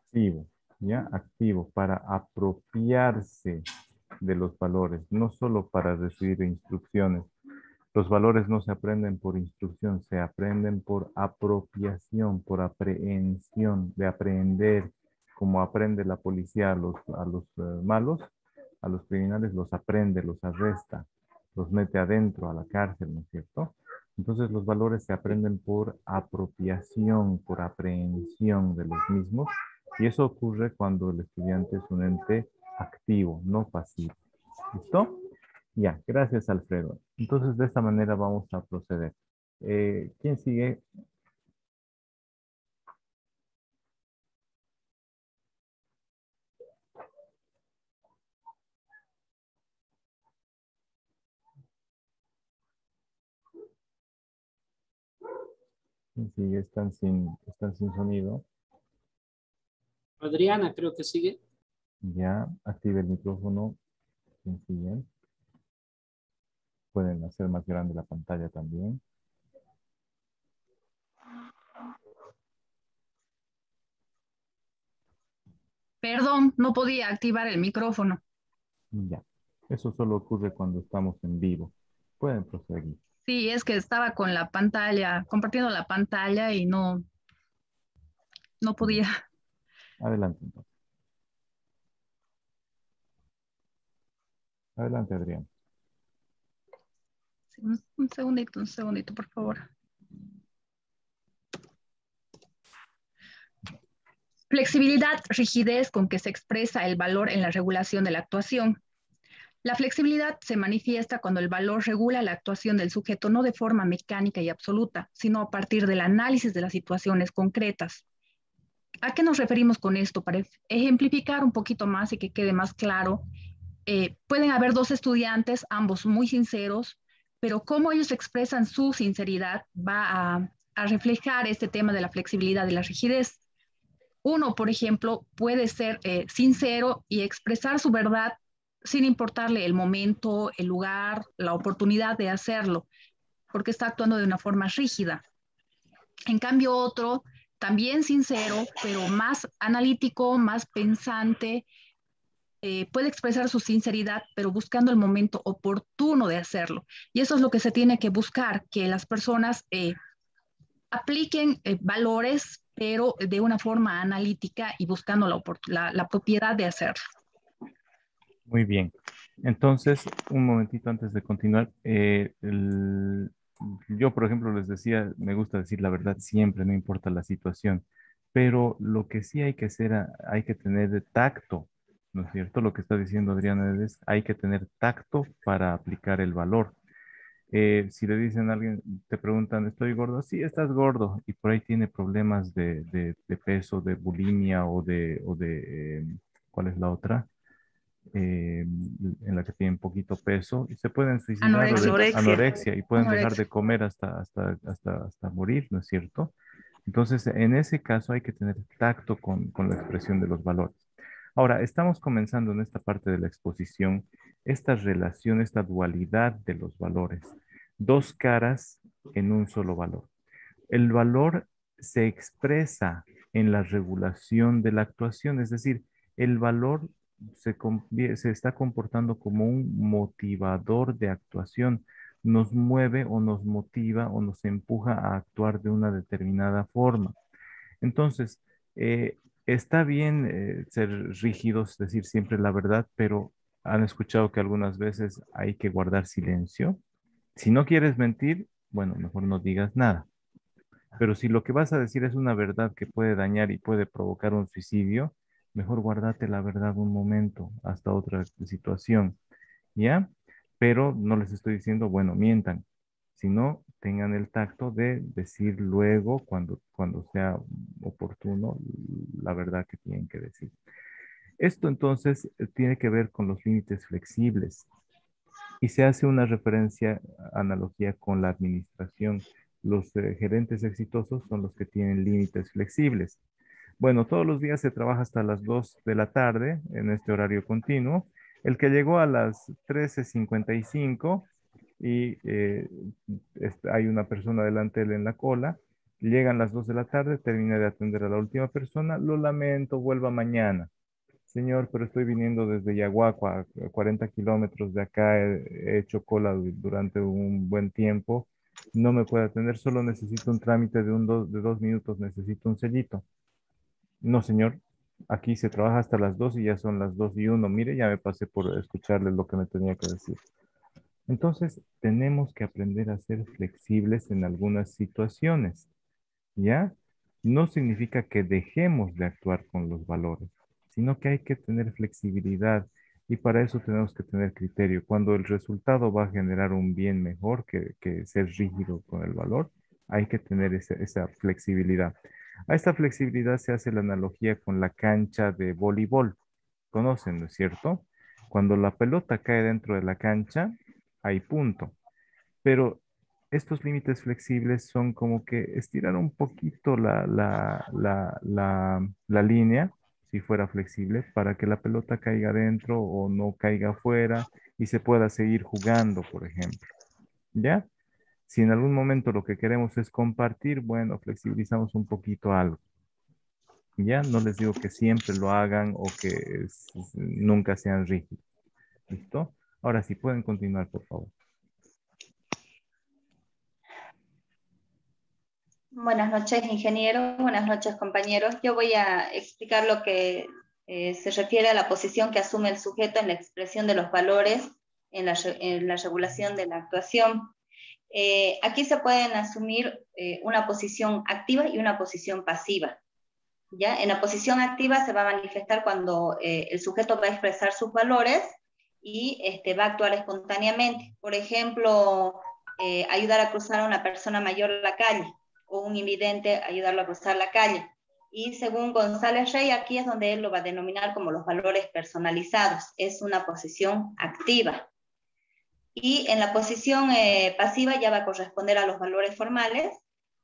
Speaker 1: Activo, ¿ya? Activo, para apropiarse de los valores, no solo para recibir instrucciones, los valores no se aprenden por instrucción, se aprenden por apropiación, por aprehensión, de aprender, como aprende la policía a los, eh, malos, a los criminales los aprende, los arresta, los mete adentro a la cárcel, ¿no es cierto? Entonces los valores se aprenden por apropiación, por aprehensión de los mismos y eso ocurre cuando el estudiante es un ente activo, no pasivo. ¿Listo? Ya, gracias Alfredo. Entonces de esta manera vamos a proceder. Eh, ¿Quién sigue? Sí, están sin, están sin sonido.
Speaker 14: Adriana creo que sigue.
Speaker 1: Ya, active el micrófono. Pueden hacer más grande la pantalla también.
Speaker 15: Perdón, no podía activar el micrófono.
Speaker 1: Ya, eso solo ocurre cuando estamos en vivo. Pueden proseguir.
Speaker 15: Sí, es que estaba con la pantalla, compartiendo la pantalla y no, no podía.
Speaker 1: Adelante entonces. Adelante, Adrián.
Speaker 15: Un segundito, un segundito, por favor. Flexibilidad, rigidez con que se expresa el valor en la regulación de la actuación. La flexibilidad se manifiesta cuando el valor regula la actuación del sujeto no de forma mecánica y absoluta, sino a partir del análisis de las situaciones concretas. ¿A qué nos referimos con esto? Para ejemplificar un poquito más y que quede más claro, eh, pueden haber dos estudiantes, ambos muy sinceros, pero cómo ellos expresan su sinceridad va a, reflejar este tema de la flexibilidad y la rigidez. Uno, por ejemplo, puede ser eh, sincero y expresar su verdad sin importarle el momento, el lugar, la oportunidad de hacerlo, porque está actuando de una forma rígida. En cambio, otro, también sincero, pero más analítico, más pensante, eh, puede expresar su sinceridad, pero buscando el momento oportuno de hacerlo. Y eso es lo que se tiene que buscar, que las personas eh, apliquen eh, valores, pero de una forma analítica y buscando la, propiedad de hacerlo.
Speaker 1: Muy bien. Entonces, un momentito antes de continuar. Yo, por ejemplo, les decía, me gusta decir la verdad siempre, no importa la situación. Pero lo que sí hay que hacer, hay que tener tacto, ¿no es cierto? Lo que está diciendo Adriana es, hay que tener tacto para aplicar el valor. Eh, si le dicen a alguien, te preguntan, ¿estoy gordo? Sí, estás gordo. Y por ahí tiene problemas de, peso, de bulimia o de, o de eh, ¿cuál es la otra? Eh, en la que tienen poquito peso y se pueden suicidar anorexia, anorexia y pueden dejar de comer hasta, hasta, hasta, hasta morir, ¿no es cierto? Entonces, en ese caso hay que tener tacto con, con la expresión de los valores. Ahora, estamos comenzando en esta parte de la exposición esta relación, esta dualidad de los valores. Dos caras en un solo valor. El valor se expresa en la regulación de la actuación, es decir, el valor se, está comportando como un motivador de actuación. Nos mueve o nos motiva o nos empuja a actuar de una determinada forma. Entonces, eh, está bien eh, ser rígidos, decir siempre la verdad, pero han escuchado que algunas veces hay que guardar silencio. Si no quieres mentir, bueno, mejor no digas nada. Pero si lo que vas a decir es una verdad que puede dañar y puede provocar un suicidio, mejor guardate la verdad un momento hasta otra situación, ¿ya? Pero no les estoy diciendo, bueno, mientan, sino tengan el tacto de decir luego, cuando, cuando sea oportuno, la verdad que tienen que decir. Esto entonces eh, tiene que ver con los límites flexibles y se hace una referencia, analogía con la administración. Los eh, gerentes exitosos son los que tienen límites flexibles. Bueno, todos los días se trabaja hasta las 2 de la tarde en este horario continuo. El que llegó a las 13.55 y eh, hay una persona delante de él en la cola, llegan las 2 de la tarde, termina de atender a la última persona, lo lamento, vuelva mañana. Señor, pero estoy viniendo desde Yaguacua, 40 kilómetros de acá, he, hecho cola durante un buen tiempo, no me puede atender, solo necesito un trámite de, un de dos minutos, necesito un sellito. No, señor. Aquí se trabaja hasta las 2 y ya son las 2 y 1. Mire, ya me pasé por escucharle lo que me tenía que decir. Entonces, tenemos que aprender a ser flexibles en algunas situaciones, ¿ya? No significa que dejemos de actuar con los valores, sino que hay que tener flexibilidad y para eso tenemos que tener criterio. Cuando el resultado va a generar un bien mejor que, ser rígido con el valor, hay que tener esa flexibilidad. A esta flexibilidad se hace la analogía con la cancha de voleibol. ¿Conocen, no es cierto? Cuando la pelota cae dentro de la cancha, hay punto. Pero estos límites flexibles son como que estirar un poquito la, la, línea, si fuera flexible, para que la pelota caiga dentro o no caiga afuera y se pueda seguir jugando, por ejemplo. ¿Ya? Si en algún momento lo que queremos es compartir, bueno, flexibilizamos un poquito algo. ¿Ya? No les digo que siempre lo hagan o que nunca sean rígidos. ¿Listo? Ahora sí, pueden continuar, por favor.
Speaker 14: Buenas noches, ingeniero. Buenas noches, compañeros. Yo voy a explicar lo que eh, se refiere a la posición que asume el sujeto en la expresión de los valores en la, regulación de la actuación. Eh, aquí se pueden asumir eh, una posición activa y una posición pasiva. ¿ya? En la posición activa se va a manifestar cuando el sujeto va a expresar sus valores y este, va a actuar espontáneamente. Por ejemplo, ayudar a cruzar a una persona mayor la calle o un invidente ayudarlo a cruzar la calle. Y según González Rey, aquí es donde él lo va a denominar como los valores personalizados. Es una posición activa. Y en la posición eh, pasiva ya va a corresponder a los valores formales.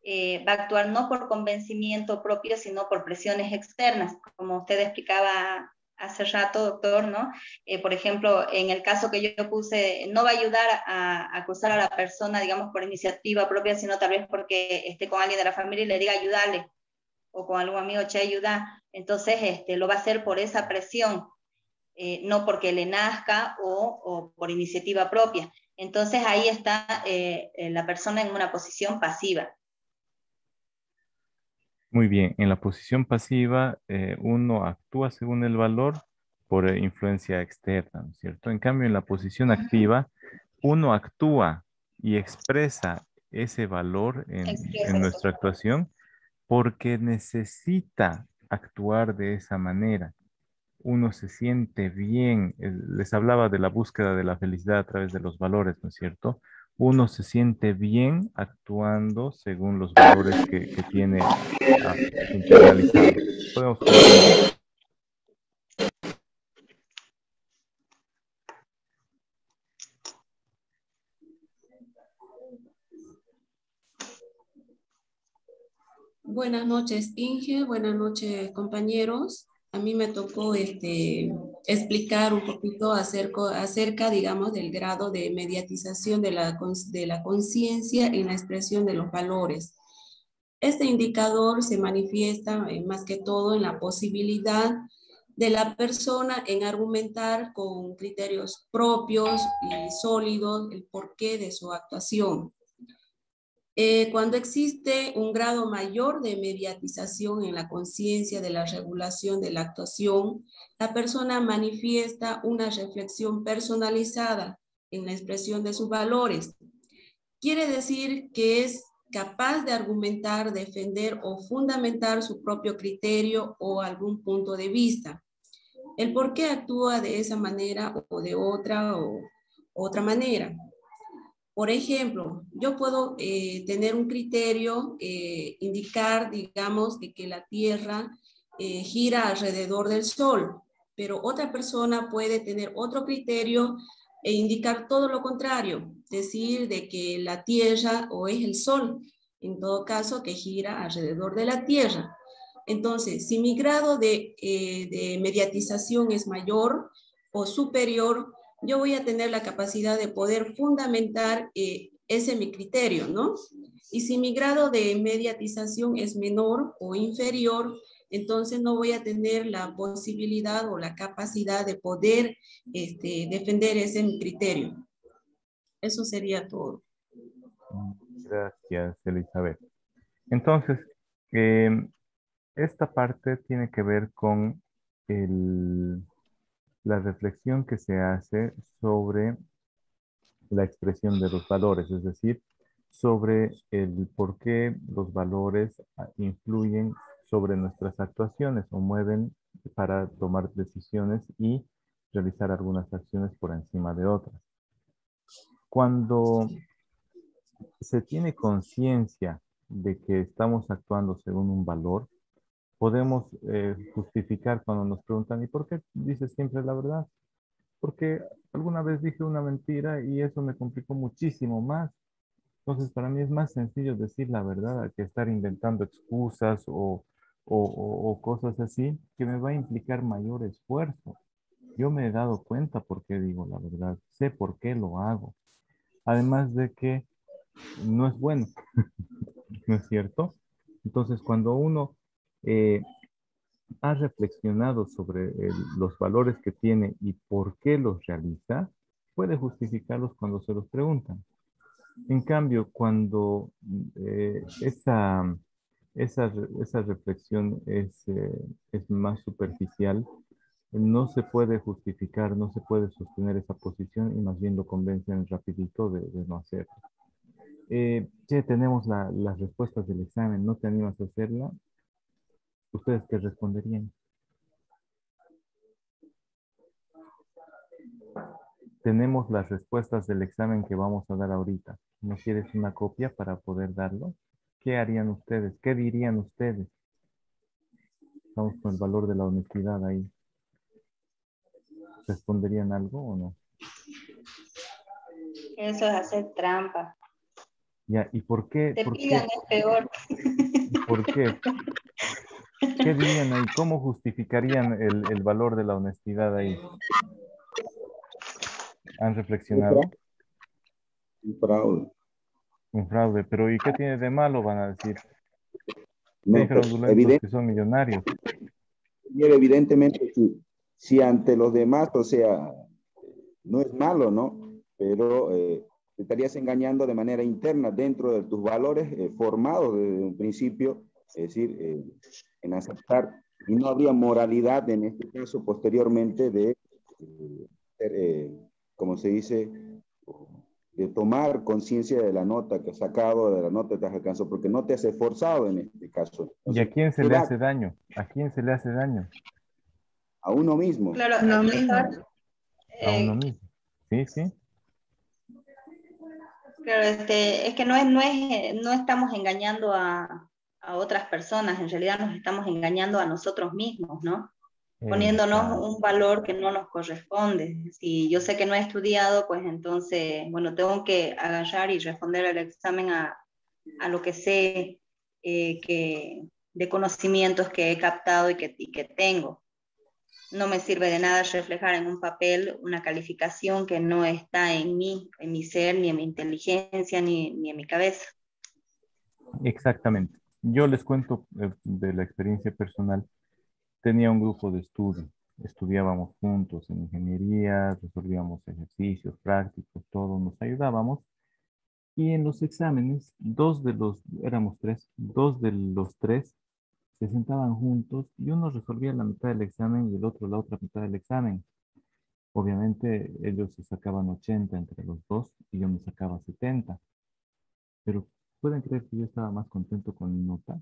Speaker 14: Eh, va a actuar no por convencimiento propio, sino por presiones externas, como usted explicaba hace rato, doctor, ¿no? Eh, por ejemplo, en el caso que yo puse, no va a ayudar a, acusar a la persona, digamos, por iniciativa propia, sino tal vez porque esté con alguien de la familia y le diga ayudarle, o con algún amigo, che, ayuda. Entonces, este, lo va a hacer por esa presión, eh, no porque le nazca o, por iniciativa propia. Entonces, ahí está eh, la persona en una posición pasiva.
Speaker 1: Muy bien, en la posición pasiva eh, uno actúa según el valor por influencia externa, ¿no es cierto? En cambio, en la posición activa, uno actúa y expresa ese valor en, en nuestra actuación porque necesita actuar de esa manera. Uno se siente bien. Les hablaba de la búsqueda de la felicidad a través de los valores, ¿no es cierto? Uno se siente bien actuando según los valores que, tiene ah, Podemos
Speaker 16: Buenas noches, Inge. Buenas noches, compañeros a mí me tocó este, explicar un poquito acerca, digamos, del grado de mediatización de la, de la conciencia en la expresión de los valores. Este indicador se manifiesta eh, más que todo en la posibilidad de la persona en argumentar con criterios propios y sólidos el porqué de su actuación. Eh, cuando existe un grado mayor de mediatización en la conciencia de la regulación de la actuación, la persona manifiesta una reflexión personalizada en la expresión de sus valores. Quiere decir que es capaz de argumentar, defender o fundamentar su propio criterio o algún punto de vista. El por qué actúa de esa manera o de otra o otra manera. Por ejemplo, yo puedo eh, tener un criterio, eh, indicar, digamos, de que la Tierra eh, gira alrededor del Sol, pero otra persona puede tener otro criterio e indicar todo lo contrario, decir de que la Tierra o es el Sol, en todo caso, que gira alrededor de la Tierra. Entonces, si mi grado de, de mediatización es mayor o superior, yo voy a tener la capacidad de poder fundamentar eh, ese mi criterio, ¿no? Y si mi grado de mediatización es menor o inferior, entonces no voy a tener la posibilidad o la capacidad de poder este, defender ese mi criterio. Eso sería todo.
Speaker 1: Gracias, Elizabeth. Entonces, em, esta parte tiene que ver con el la reflexión que se hace sobre la expresión de los valores, es decir, sobre el por qué los valores ah, influyen sobre nuestras actuaciones o mueven para tomar decisiones y realizar algunas acciones por encima de otras. Cuando se tiene conciencia de que estamos actuando según un valor, podemos eh, justificar cuando nos preguntan, ¿y por qué dices siempre la verdad? Porque alguna vez dije una mentira y eso me complicó muchísimo más. Entonces, para mí es más sencillo decir la verdad que estar inventando excusas o, o cosas así que me va a implicar mayor esfuerzo. Yo me he dado cuenta por qué digo la verdad, sé por qué lo hago. Además de que no es bueno, ¿no es cierto? Entonces, cuando uno eh, reflexionado sobre los valores que tiene y por qué los realiza, puede justificarlos cuando se los preguntan. En cambio, cuando eh, esa, esa, esa, reflexión es, eh, es más superficial, no se puede justificar, no se puede sostener esa posición y más bien lo convencen rapidito de, de no hacerlo. Eh, ya tenemos las respuestas del examen, ¿no te animas a hacerla? ¿Ustedes qué responderían? Tenemos las respuestas del examen que vamos a dar ahorita. ¿No quieres una copia para poder darlo? ¿Qué harían ustedes? ¿Qué dirían ustedes? Estamos con el valor de la honestidad ahí. ¿Responderían algo o no?
Speaker 14: Eso es hacer trampa.
Speaker 1: Ya, ¿y por qué?
Speaker 14: Te
Speaker 1: por
Speaker 14: pidan
Speaker 1: qué,
Speaker 14: es peor.
Speaker 1: ¿Por qué? ¿Qué dirían ahí? ¿Cómo justificarían el, el valor de la honestidad ahí? ¿Han reflexionado?
Speaker 17: Un fraude.
Speaker 1: Un fraude, pero ¿y qué tiene de malo? Van a decir.
Speaker 17: No, evidente-
Speaker 1: que son millonarios.
Speaker 17: Evidentemente, si, si ante los demás, o sea, no es malo, ¿no? Pero eh, te estarías engañando de manera interna dentro de tus valores eh, formados desde un principio, es decir, eh, en aceptar, y no habría moralidad en este caso posteriormente de, eh, eh, como se dice, de tomar conciencia de la nota que has sacado, de la nota que has alcanzado, porque no te has esforzado en este caso.
Speaker 1: ¿Y a quién se
Speaker 17: ¿qué
Speaker 1: le hace daño? ¿A quién se le hace daño?
Speaker 17: A uno mismo.
Speaker 14: Claro,
Speaker 1: Uno
Speaker 14: mejor,
Speaker 1: mismo. A
Speaker 14: eh,
Speaker 1: uno mismo. Sí, sí.
Speaker 14: Claro, este, es que no es, no es, no estamos engañando a, a otras personas, en realidad nos estamos engañando a nosotros mismos, ¿no? Poniéndonos un valor que no nos corresponde. Si yo sé que no he estudiado, pues entonces, bueno, tengo que agarrar y responder el examen a, a lo que sé eh, que, de conocimientos que he captado y que, y que tengo. No me sirve de nada reflejar en un papel una calificación que no está en mí, en mi ser, ni en mi inteligencia, ni, ni en mi cabeza.
Speaker 1: Exactamente. Yo les cuento eh, de la experiencia personal. Tenía un grupo de estudio. Estudiábamos juntos en ingeniería, resolvíamos ejercicios prácticos, todos nos ayudábamos. Y en los exámenes, dos de los, éramos tres, dos de los tres se sentaban juntos y uno resolvía la mitad del examen y el otro la otra mitad del examen. Obviamente ellos se sacaban 80 entre los dos y yo me sacaba 70. Pero pueden creer que yo estaba más contento con mi nota,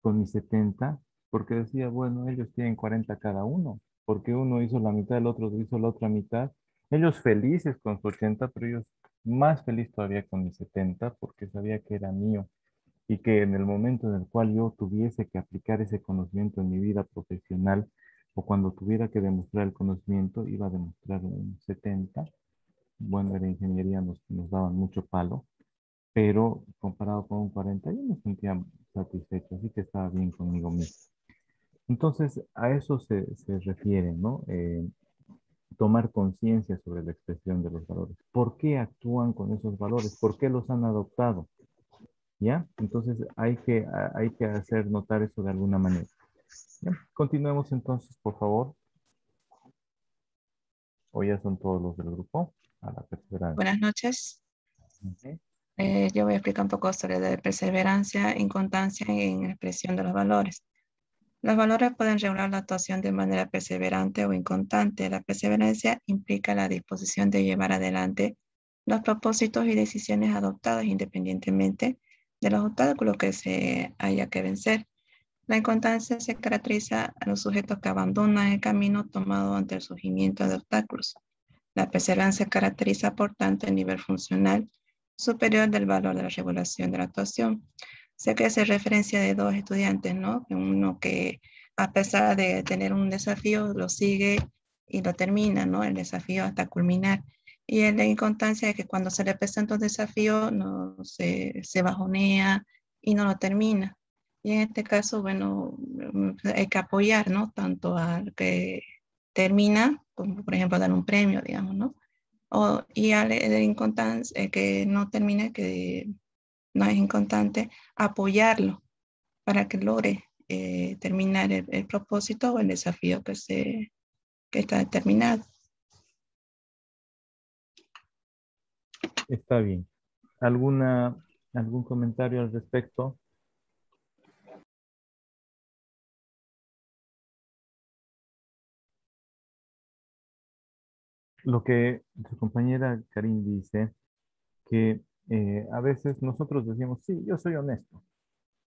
Speaker 1: con mi 70, porque decía, bueno, ellos tienen 40 cada uno, porque uno hizo la mitad, el otro hizo la otra mitad. Ellos felices con su 80, pero ellos más feliz todavía con mi 70, porque sabía que era mío y que en el momento en el cual yo tuviese que aplicar ese conocimiento en mi vida profesional o cuando tuviera que demostrar el conocimiento, iba a demostrar un 70. Bueno, era ingeniería, nos, nos daban mucho palo, pero comparado con un 40, yo me sentía satisfecho, así que estaba bien conmigo mismo. Entonces, a eso se, se refiere, ¿no? Eh, tomar conciencia sobre la expresión de los valores. ¿Por qué actúan con esos valores? ¿Por qué los han adoptado? ¿Ya? Entonces hay que, hay que hacer notar eso de alguna manera. ¿Ya? Continuemos entonces, por favor. O ya son todos los del grupo. A la perseverancia.
Speaker 18: Buenas noches.
Speaker 1: Ok.
Speaker 18: Eh, yo voy a explicar un poco sobre la perseverancia, en expresión de los valores. Los valores pueden regular la actuación de manera perseverante o inconstante. La perseverancia implica la disposición de llevar adelante los propósitos y decisiones adoptadas independientemente de los obstáculos que se haya que vencer. La inconstancia se caracteriza a los sujetos que abandonan el camino tomado ante el surgimiento de obstáculos. La perseverancia caracteriza, por tanto, el nivel funcional superior del valor de la regulación de la actuación. Sé que hace referencia de dos estudiantes, ¿no? Uno que a pesar de tener un desafío, lo sigue y lo termina, ¿no? El desafío hasta culminar. Y el de inconstancia es que cuando se le presenta un desafío, no se, se bajonea y no lo termina. Y en este caso, bueno, hay que apoyar, ¿no? Tanto al que termina, como por ejemplo dar un premio, digamos, ¿no? Y al de inconstancia, que no termina, que no es inconstante, apoyarlo para que logre eh, terminar el, propósito o el desafío que, se, que está determinado.
Speaker 1: Está bien. ¿Alguna, ¿Algún comentario al respecto? Lo que su compañera Karin dice, que eh, a veces nosotros decimos, sí, yo soy honesto,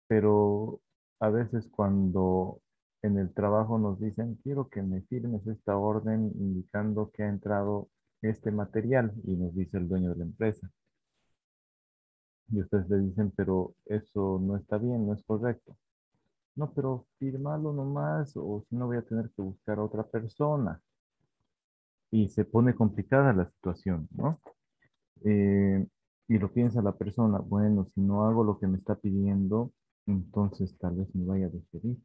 Speaker 1: pero a veces cuando en el trabajo nos dicen, quiero que me firmes esta orden indicando que ha entrado este material y nos dice el dueño de la empresa. Y ustedes le dicen, pero eso no está bien, no es correcto. No, pero firmalo nomás o si no voy a tener que buscar a otra persona. Y se pone complicada la situación, ¿no? Eh, y lo piensa la persona, bueno, si no hago lo que me está pidiendo, entonces tal vez me vaya a despedir.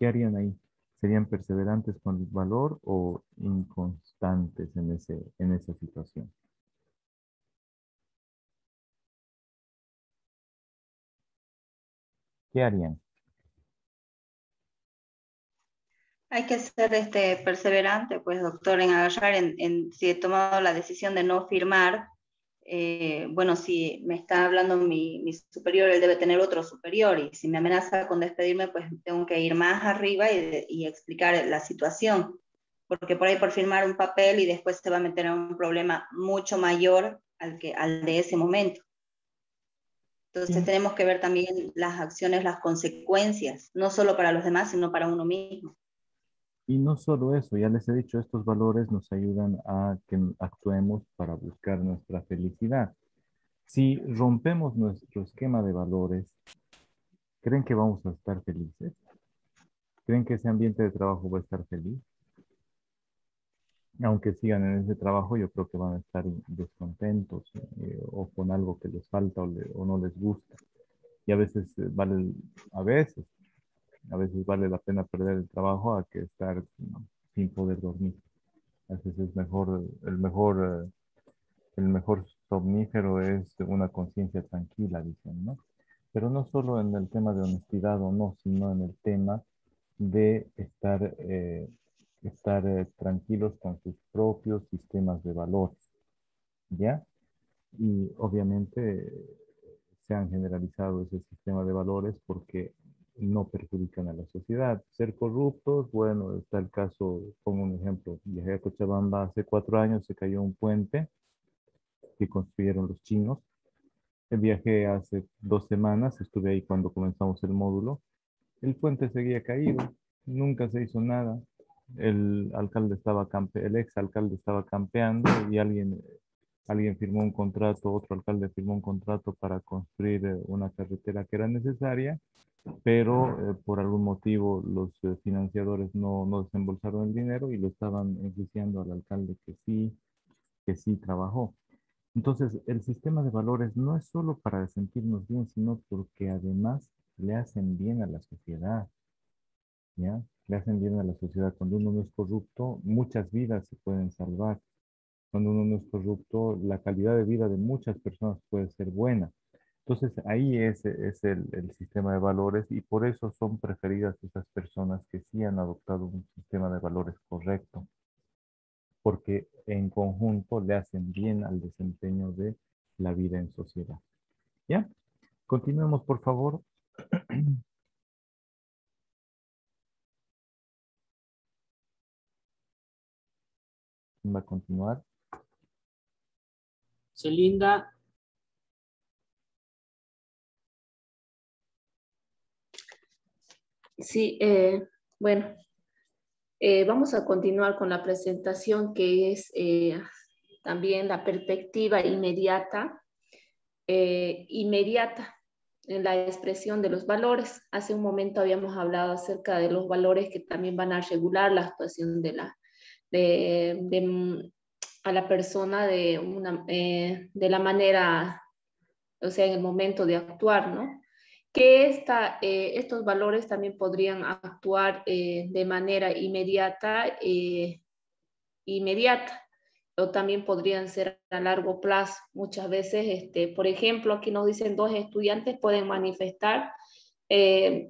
Speaker 1: ¿Qué harían ahí? ¿Serían perseverantes con el valor o inconstantes en, ese, en esa situación? ¿Qué harían?
Speaker 14: Hay que ser este, perseverante, pues doctor, en agarrar, en, si he tomado la decisión de no firmar, eh, bueno, si me está hablando mi, superior, él debe tener otro superior y si me amenaza con despedirme, pues tengo que ir más arriba y, explicar la situación, porque por ahí por firmar un papel y después se va a meter en un problema mucho mayor al, que, al de ese momento. Entonces tenemos que ver también las acciones, las consecuencias, no solo para los demás, sino para uno mismo.
Speaker 1: Y no solo eso, ya les he dicho, estos valores nos ayudan a que actuemos para buscar nuestra felicidad. Si rompemos nuestro esquema de valores, ¿creen que vamos a estar felices? ¿Creen que ese ambiente de trabajo va a estar feliz? Aunque sigan en ese trabajo, yo creo que van a estar descontentos eh, o con algo que les falta o, o, no les gusta. Y a veces eh, vale, a veces a veces vale la pena perder el trabajo a que estar sin poder dormir. A veces es mejor, el mejor, el mejor somnífero es una conciencia tranquila, dicen, ¿no? Pero no solo en el tema de honestidad o no, sino en el tema de estar, eh, estar eh, tranquilos con sus propios sistemas de valores, ¿ya? Y obviamente se han generalizado ese sistema de valores porque no perjudican a la sociedad. Ser corruptos, bueno, está el caso, pongo un ejemplo, viajé a Cochabamba hace cuatro años, se cayó un puente que construyeron los chinos. Viajé hace dos semanas, estuve ahí cuando comenzamos el módulo. El puente seguía caído, nunca se hizo nada. El alcalde estaba campe el ex alcalde estaba campeando y alguien, alguien firmó un contrato, otro alcalde firmó un contrato para construir eh, una carretera que era necesaria pero eh, por algún motivo los eh, financiadores no, no, desembolsaron el dinero y lo estaban enjuiciando al alcalde que sí, que sí trabajó. Entonces, el sistema de valores no es solo para sentirnos bien, sino porque además le hacen bien a la sociedad. ¿Ya? Le hacen bien a la sociedad. Cuando uno no es corrupto, muchas vidas se pueden salvar. Cuando uno no es corrupto, la calidad de vida de muchas personas puede ser buena. Entonces ahí es, es el, el, sistema de valores y por eso son preferidas esas personas que sí han adoptado un sistema de valores correcto, porque en conjunto le hacen bien al desempeño de la vida en sociedad. ¿Ya? Continuemos, por favor. Va a continuar.
Speaker 19: Celinda.
Speaker 9: Sí, eh, bueno, eh, vamos a continuar con la presentación que es eh, también la perspectiva inmediata, inmediata en la expresión de los valores. Hace un momento habíamos hablado acerca de los valores que también van a regular la actuación de la, de, a la persona de, una, de la manera, o sea, en el momento de actuar, ¿no? que esta, eh, estos valores también podrían actuar eh, de manera inmediata, eh, inmediata, o también podrían ser a largo plazo. Muchas veces, este, por ejemplo, aquí nos dicen dos estudiantes pueden manifestar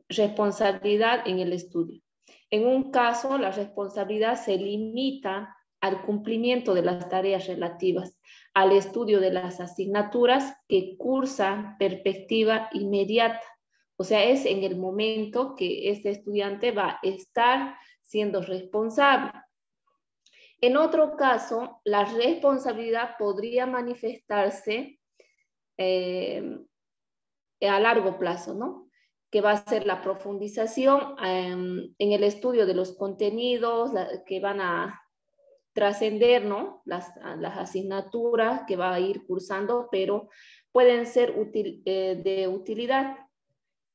Speaker 9: responsabilidad en el estudio. En un caso, la responsabilidad se limita al cumplimiento de las tareas relativas al estudio de las asignaturas que cursa perspectiva inmediata. O sea, es en el momento que este estudiante va a estar siendo responsable. En otro caso, la responsabilidad podría manifestarse eh, a largo plazo, ¿no? Que va a ser la profundización em, en el estudio de los contenidos que van a trascender, ¿no? Las, las, asignaturas que va a ir cursando, pero pueden ser eh, de utilidad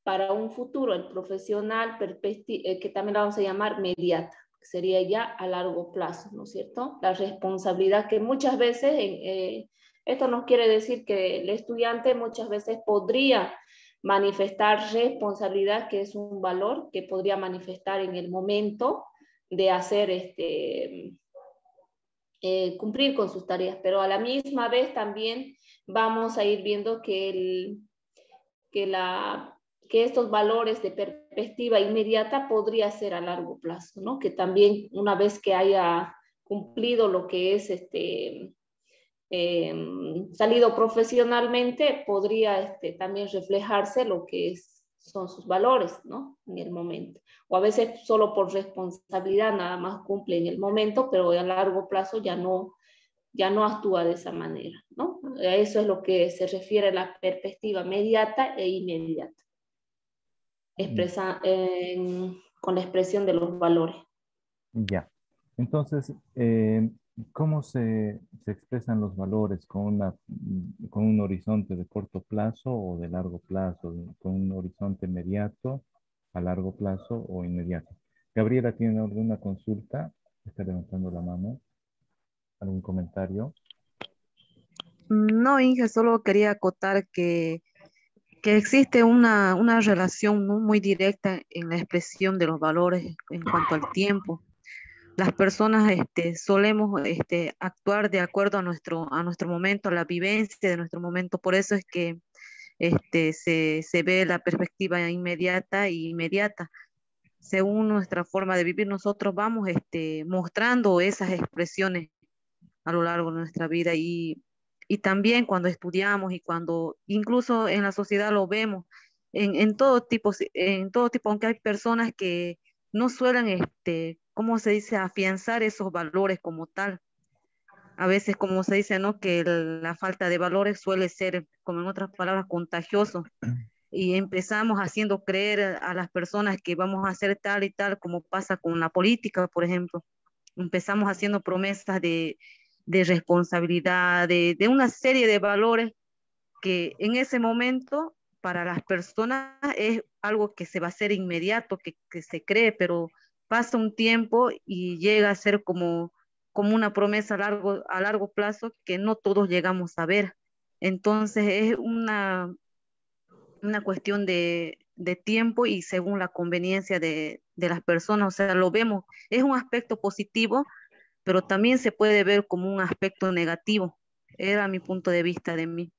Speaker 9: para un futuro, el profesional, eh, que también la vamos a llamar mediata, que sería ya a largo plazo, ¿no es cierto? La responsabilidad que muchas veces, eh, esto nos quiere decir que el estudiante muchas veces podría manifestar responsabilidad, que es un valor que podría manifestar en el momento de hacer este, eh, cumplir con sus tareas, pero a la misma vez también vamos a ir viendo que, el, que, la, que estos valores de perspectiva inmediata podría ser a largo plazo, ¿no? Que también una vez que haya cumplido lo que es este, em, salido profesionalmente, podría este, también reflejarse lo que es, son sus valores, ¿no? En el momento o a veces solo por responsabilidad nada más cumple en el momento, pero a largo plazo ya no, ya no actúa de esa manera, ¿no? eso es lo que se refiere a la perspectiva mediata e inmediata, expresa, con la expresión de los valores.
Speaker 1: Ya, entonces, eh, ¿cómo se, se, expresan los valores? ¿Con, una, ¿Con un horizonte de corto plazo o de largo plazo? ¿Con un horizonte inmediato? a largo plazo o inmediato. Gabriela tiene alguna consulta, está levantando la mano. ¿Algún comentario?
Speaker 12: No, Inge, solo quería acotar que, que existe una, una relación muy directa en la expresión de los valores en cuanto al tiempo. Las personas este, solemos este, actuar de acuerdo a nuestro, a nuestro momento, a la vivencia de nuestro momento. Por eso es que este, se, ve la perspectiva inmediata y inmediata. Según nuestra forma de vivir, nosotros vamos este, mostrando esas expresiones a lo largo de nuestra vida y, también cuando estudiamos y cuando incluso en la sociedad lo vemos en, todo tipo, en todo tipo, aunque hay personas que no suelen, ¿cómo se dice?, afianzar esos valores como tal a veces, como se dice, ¿no? Que la falta de valores suele ser, como en otras palabras, contagioso. Y empezamos haciendo creer a las personas que vamos a hacer tal y tal, como pasa con la política, por ejemplo. Empezamos haciendo promesas de, de responsabilidad, de, de una serie de valores que en ese momento para las personas es algo que se va a hacer inmediato, que, que se cree, pero pasa un tiempo y llega a ser como como una promesa a largo, a largo plazo que no todos llegamos a ver. Entonces es una, una cuestión de, de tiempo y según la conveniencia de, de, las personas, o sea, lo vemos, es un aspecto positivo, pero también se puede ver como un aspecto negativo. Era mi punto de vista de mí.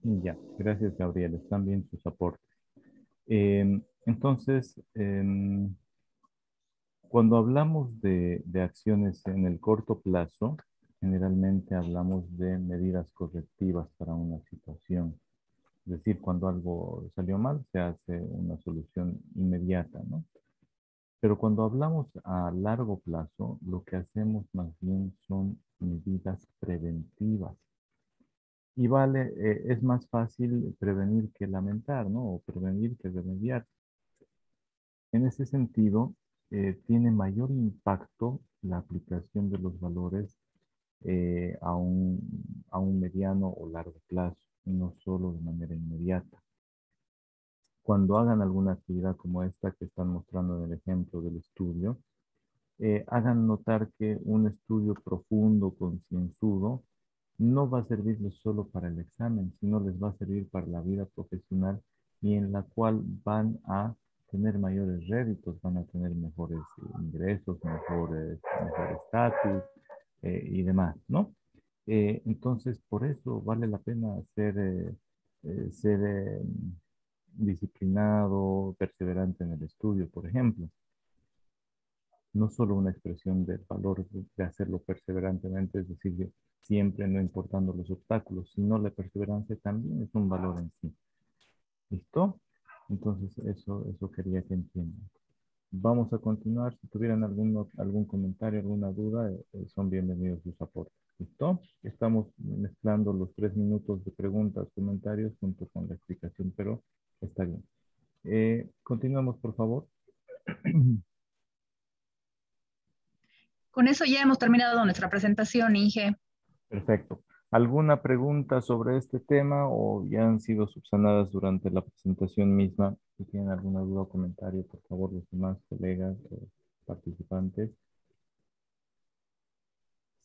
Speaker 1: Ya, gracias Gabriel, están bien sus. Em, entonces, eh, cuando hablamos de, acciones en el corto plazo, generalmente hablamos de medidas correctivas para una situación. Es decir, cuando algo salió mal, se hace una solución inmediata, ¿no? Pero cuando hablamos a largo plazo, lo que hacemos más bien son medidas preventivas. Y vale, eh, es más fácil prevenir que lamentar, ¿no? O prevenir que remediar. En ese sentido, eh, tiene mayor impacto la aplicación de los valores eh, a, un, a un mediano o largo plazo, no solo de manera inmediata. Cuando hagan alguna actividad como esta que están mostrando en el ejemplo del estudio, eh, hagan notar que un estudio profundo, concienzudo, no va a servirles solo para el examen, sino les va a servir para la vida profesional y en la cual van a tener mayores réditos, van a tener mejores ingresos, mejores estatus eh, y demás, ¿no? Eh, entonces, por eso vale la pena ser, ser disciplinado, perseverante en el estudio, por ejemplo no solo una expresión del valor de hacerlo perseverantemente, es decir, siempre no importando los obstáculos, sino la perseverancia también es un valor en sí. ¿Listo? Entonces, eso, eso quería que entiendan. Vamos a continuar. Si tuvieran algún, algún comentario, alguna duda, eh, eh, son bienvenidos sus aportes. ¿Listo? Estamos mezclando los tres minutos de preguntas, comentarios junto con la explicación, pero está bien. Eh, continuamos, por favor.
Speaker 15: Con eso ya hemos terminado nuestra presentación, Inge.
Speaker 1: Perfecto. ¿Alguna pregunta sobre este tema o ya han sido subsanadas durante la presentación misma? Si tienen alguna duda o comentario, por favor, los demás colegas o participantes.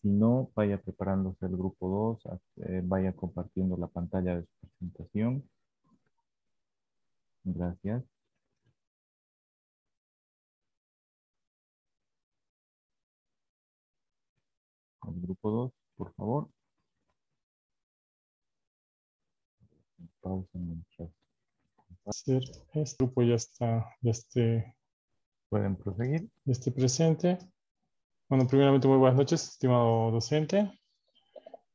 Speaker 1: Si no, vaya preparándose el grupo 2, eh, vaya compartiendo la pantalla de su presentación. Gracias. El grupo 2, por favor. Pausa mientras.
Speaker 2: Este grupo ya está, ya esté.
Speaker 1: Pueden proseguir.
Speaker 2: Ya esté presente. Bueno, primeramente, muy buenas noches, estimado docente,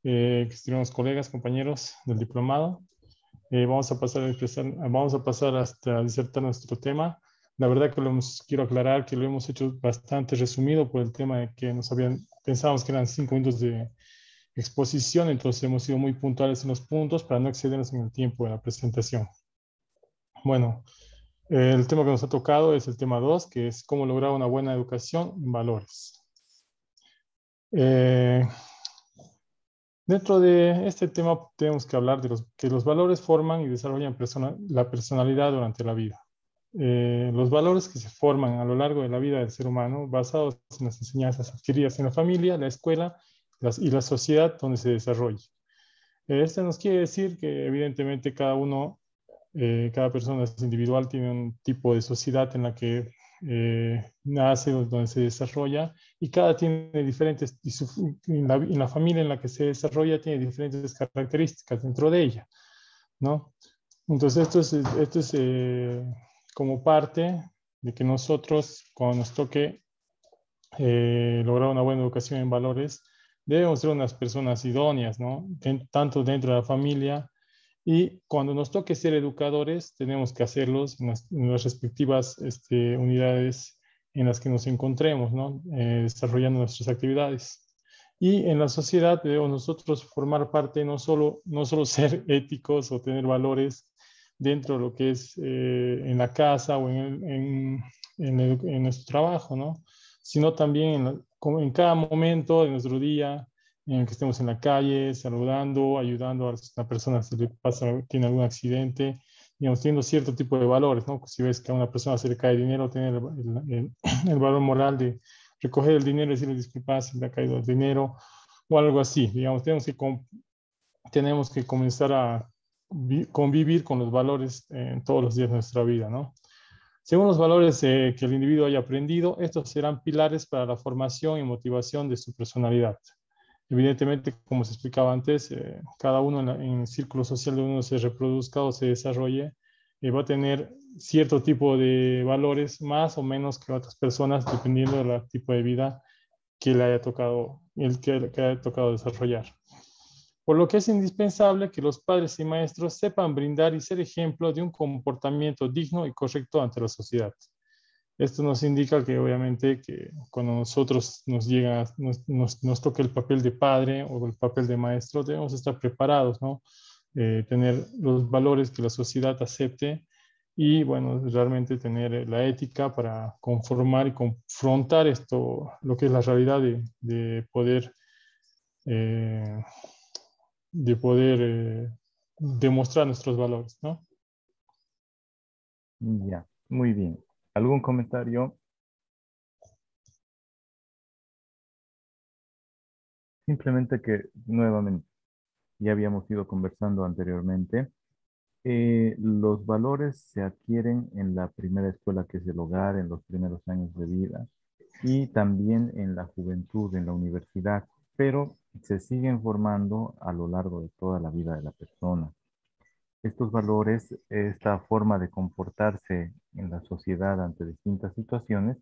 Speaker 2: eh, estimados colegas, compañeros del diplomado. Eh, vamos, a pasar a vamos a pasar hasta disertar nuestro tema. La verdad que lo quiero aclarar que lo hemos hecho bastante resumido por el tema de que nos habían, pensábamos que eran cinco minutos de exposición, entonces hemos sido muy puntuales en los puntos para no excedernos en el tiempo de la presentación. Bueno, el tema que nos ha tocado es el tema 2, que es cómo lograr una buena educación en valores. Eh, dentro de este tema tenemos que hablar de los, que los valores forman y desarrollan la personalidad durante la vida. Eh, los valores que se forman a lo largo de la vida del ser humano, basados en las enseñanzas adquiridas en la familia, la escuela y la sociedad donde se desarrolla. Este nos quiere decir que evidentemente cada uno, eh, cada persona es individual, tiene un tipo de sociedad en la que eh, nace, donde se desarrolla, y cada tiene diferentes, y en, la, familia en la que se desarrolla tiene diferentes características dentro de ella, ¿no? Entonces esto es, esto es como parte de que nosotros, cuando nos toque eh, lograr una buena educación en valores, debemos ser unas personas idóneas, ¿no? tanto dentro de la familia y cuando nos toque ser educadores, tenemos que hacerlos en las, respectivas este, unidades en las que nos encontremos, ¿no? Eh, desarrollando nuestras actividades. Y en la sociedad debemos nosotros formar parte, no solo, no solo ser éticos o tener valores, dentro de lo que es eh, en la casa o en, en, en, nuestro trabajo, ¿no? Sino también en, en, cada momento de nuestro día, en el que estemos en la calle, saludando, ayudando a la persona si le pasa, tiene algún accidente, digamos, teniendo cierto tipo de valores, ¿no? Si ves que a una persona se le cae dinero, tener el, el, valor moral de recoger el dinero y decirle disculpas si le ha caído el dinero o algo así, digamos, tenemos que, tenemos que comenzar a convivir con los valores en todos los días de nuestra vida, ¿no? Según los valores eh, que el individuo haya aprendido, estos serán pilares para la formación y motivación de su personalidad. Evidentemente, como se explicaba antes, eh, cada uno en, el círculo social donde uno se reproduzca o se desarrolle eh, va a tener cierto tipo de valores más o menos que otras personas, dependiendo del tipo de vida que le haya tocado, el que, que haya tocado desarrollar por lo que es indispensable que los padres y maestros sepan brindar y ser ejemplo de un comportamiento digno y correcto ante la sociedad. Esto nos indica que obviamente que cuando nosotros nos llega, nos, nos, nos toca el papel de padre o el papel de maestro, debemos estar preparados, ¿no? Eh, tener los valores que la sociedad acepte y, bueno, realmente tener la ética para conformar y confrontar esto, lo que es la realidad de, de poder, eh, de poder eh, demostrar nuestros valores, ¿no?
Speaker 1: Ya, muy bien. ¿Algún comentario? Simplemente que nuevamente, ya habíamos ido conversando anteriormente, eh, los valores se adquieren en la primera escuela que es el hogar, en los primeros años de vida y también en la juventud, en la universidad, pero se siguen formando a lo largo de toda la vida de la persona. Estos valores, esta forma de comportarse en la sociedad ante distintas situaciones,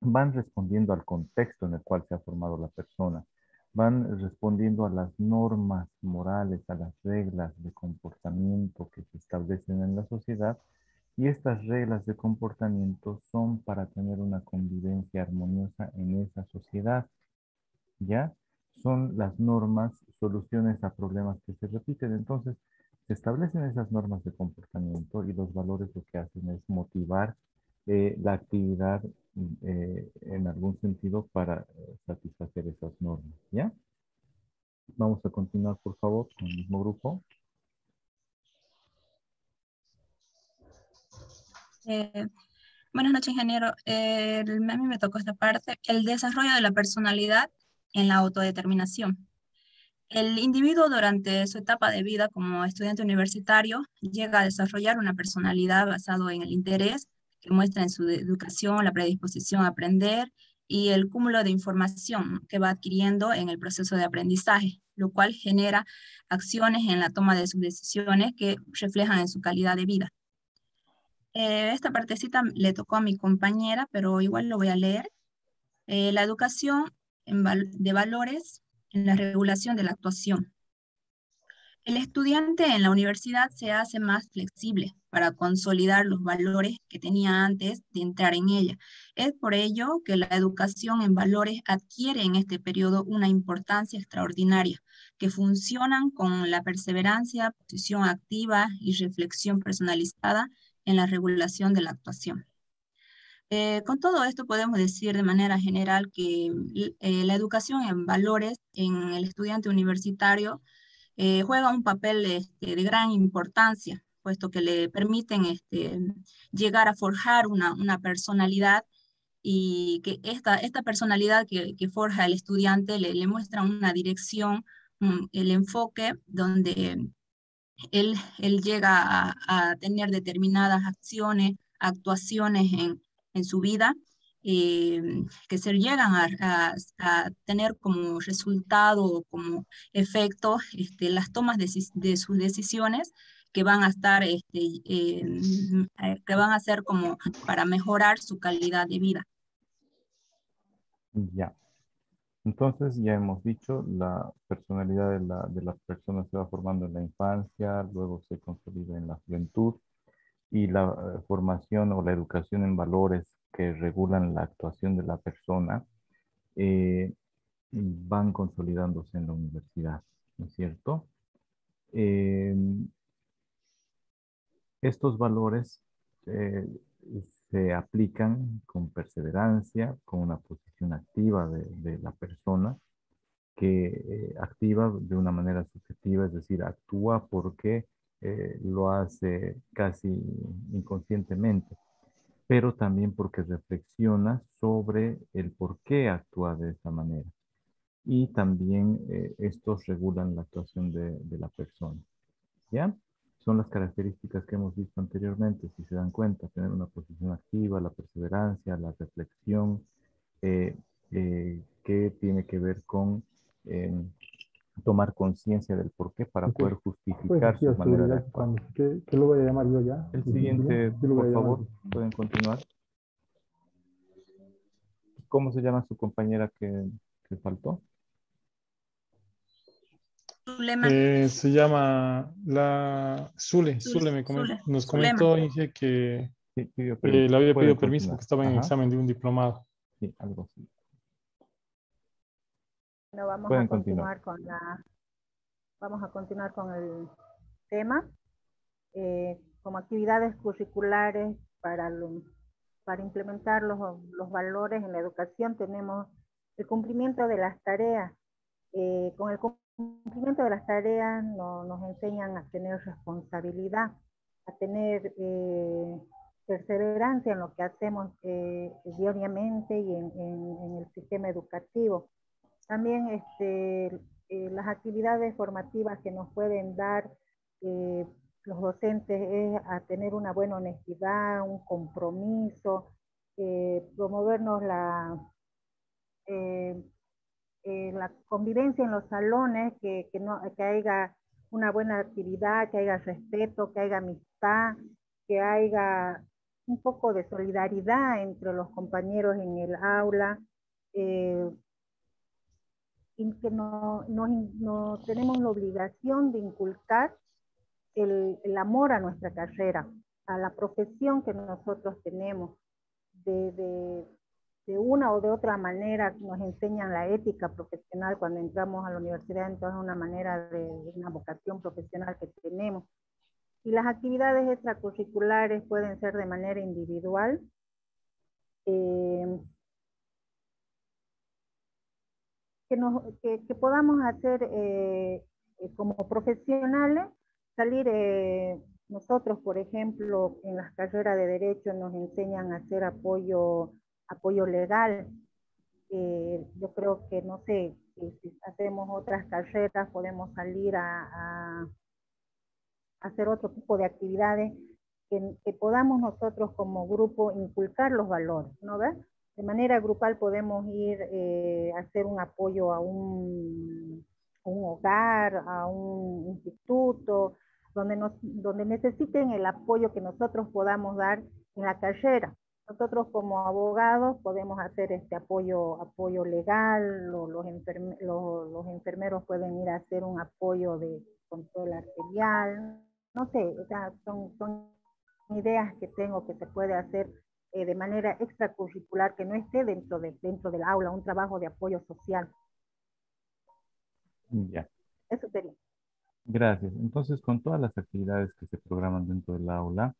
Speaker 1: van respondiendo al contexto en el cual se ha formado la persona, van respondiendo a las normas morales, a las reglas de comportamiento que se establecen en la sociedad y estas reglas de comportamiento son para tener una convivencia armoniosa en esa sociedad. ¿Ya? Son las normas, soluciones a problemas que se repiten. Entonces, se establecen esas normas de comportamiento y los valores lo que hacen es motivar eh, la actividad eh, en algún sentido para eh, satisfacer esas normas. ¿Ya? Vamos a continuar, por favor, con el mismo grupo.
Speaker 11: buenas noches, ingeniero. a mí me tocó esta parte. El desarrollo de la personalidad en la autodeterminación. El individuo durante su etapa de vida como estudiante universitario llega a desarrollar una personalidad basada en el interés que muestra en su educación, la predisposición a aprender y el cúmulo de información que va adquiriendo en el proceso de aprendizaje, lo cual genera acciones en la toma de sus decisiones que reflejan en su calidad de vida. Eh, esta partecita le tocó a mi compañera, pero igual lo voy a leer. Eh, la educación de valores en la regulación de la actuación. El estudiante en la universidad se hace más flexible para consolidar los valores que tenía antes de entrar en ella. Es por ello que la educación en valores adquiere en este periodo una importancia extraordinaria, que funcionan con la perseverancia, posición activa y reflexión personalizada en la regulación de la actuación. Eh, con todo esto podemos decir de manera general que eh, la educación en valores en el estudiante universitario eh, juega un papel este, de gran importancia, puesto que le permiten este, llegar a forjar una, una, personalidad y que esta, esta personalidad que, que forja el estudiante le, le muestra una dirección, el enfoque donde él, él llega a, a tener determinadas acciones, actuaciones en, en su vida, eh, que se llegan a, tener como resultado, como efecto, este, las tomas de, sus decisiones que van a estar, este, eh, que van a ser como para mejorar su calidad de vida.
Speaker 1: Ya. Entonces, ya hemos dicho, la personalidad de, la, de las personas se va formando en la infancia, luego se consolida en la juventud, y la eh, formación o la educación en valores que regulan la actuación de la persona eh, van consolidándose en la universidad, ¿no es cierto? Em, estos valores eh, se aplican con perseverancia, con una posición activa de, la persona que activa de una manera subjetiva, es decir, actúa porque eh, lo hace casi inconscientemente, pero también porque reflexiona sobre el por qué actúa de esa manera. Y también eh, estos regulan la actuación de, la persona. ¿Ya? Son las características que hemos visto anteriormente, si se dan cuenta, tener una posición activa, la perseverancia, la reflexión, eh, que tiene que ver con tomar conciencia del por qué para poder justificar su manera de actuar.
Speaker 2: ¿Qué, lo voy a llamar yo ya?
Speaker 1: El siguiente, por favor, pueden continuar. ¿Cómo se llama su compañera que, que faltó?
Speaker 2: Eh, se llama la Zule. Zule, me nos comentó, dije que
Speaker 1: Sí, pidió
Speaker 2: Eh,
Speaker 1: permiso.
Speaker 2: le había pedido permiso
Speaker 1: continuar.
Speaker 2: porque estaba en
Speaker 1: Ajá.
Speaker 2: examen de un diplomado.
Speaker 1: Sí, algo así.
Speaker 8: Bueno, vamos
Speaker 1: Pueden
Speaker 8: a continuar,
Speaker 1: continuar.
Speaker 8: con la, vamos a continuar con el tema. Eh, como actividades curriculares para, lo- para implementar los, los valores en la educación tenemos el cumplimiento de las tareas. Eh, con el cumplimiento de las tareas no- nos enseñan a tener responsabilidad, a tener eh, perseverancia en lo que hacemos eh, diariamente y en, en- en el sistema educativo. También este, eh, las actividades formativas que nos pueden dar eh, los docentes es a tener una buena honestidad, un compromiso, eh, promovernos la, la convivencia en los salones, que, que, no, que haya una buena actividad, que haya respeto, que haya amistad, que haya un poco de solidaridad entre los compañeros en el aula. Que no, no, no tenemos la obligación de inculcar el, el amor a nuestra carrera, a la profesión que nosotros tenemos. De, de, de una o de otra manera nos enseñan la ética profesional cuando entramos a la universidad, entonces es una manera de, de una vocación profesional que tenemos. Y las actividades extracurriculares pueden ser de manera individual. eh, que, nos, que, podamos hacer eh, eh, como profesionales, salir eh, nosotros, por ejemplo, en las carreras de Derecho nos enseñan a hacer apoyo, apoyo legal. Eh, yo creo que, no sé, si, hacemos otras carreras podemos salir a, a hacer otro tipo de actividades que, que podamos nosotros como grupo inculcar los valores, ¿no ves? De manera grupal podemos ir eh, a hacer un apoyo a un, un hogar, a un instituto, donde, nos, donde necesiten el apoyo que nosotros podamos dar en la carrera. Nosotros como abogados podemos hacer este apoyo, apoyo legal, los, los, enferme, los, los enfermeros pueden ir a hacer un apoyo de control arterial, no sé, o son, son ideas que tengo que se puede hacer eh, de manera extracurricular, que no esté dentro, de, dentro del aula, un trabajo de apoyo social.
Speaker 1: Ya.
Speaker 8: Eso sería.
Speaker 1: Gracias. Entonces, con todas las actividades que se programan dentro del aula,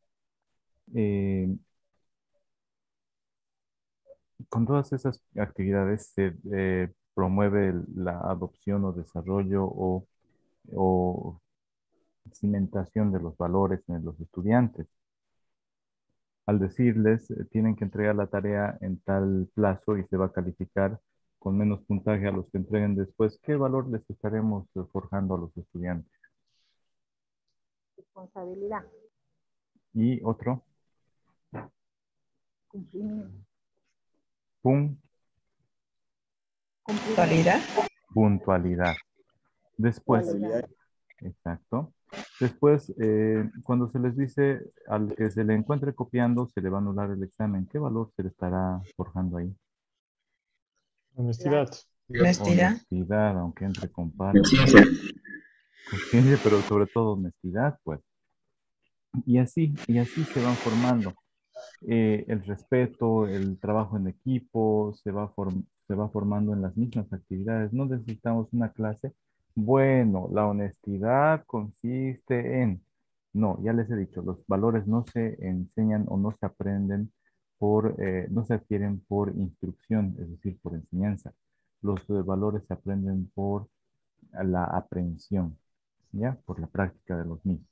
Speaker 1: eh, con todas esas actividades se eh, promueve la adopción o desarrollo o, o cimentación de los valores en los estudiantes. Al decirles, eh, tienen que entregar la tarea en tal plazo y se va a calificar con menos puntaje a los que entreguen después, ¿qué valor les estaremos eh, forjando a los estudiantes?
Speaker 8: Responsabilidad.
Speaker 1: Y otro,
Speaker 8: Cumplimiento.
Speaker 1: pun,
Speaker 18: Puntualidad.
Speaker 1: puntualidad. Después,
Speaker 8: Puntualidad.
Speaker 1: exacto. Después, eh, cuando se les dice al que se le encuentre copiando, se le va a anular el examen. ¿Qué valor se le estará forjando ahí?
Speaker 2: Honestidad.
Speaker 18: Honestidad.
Speaker 1: Honestidad, aunque entre con.
Speaker 20: Conciencia.
Speaker 1: Conciencia, pero sobre todo honestidad, pues. Y así, y así se van formando. Eh, el respeto, el trabajo en equipo, se va, form- se va formando en las mismas actividades. No necesitamos una clase. Bueno, la honestidad consiste en... No, ya les he dicho, los valores no se enseñan o no se aprenden por, eh, no se adquieren por instrucción, es decir, por enseñanza. Los eh, valores se aprenden por la aprehensión, ¿ya? Por la práctica de los mismos.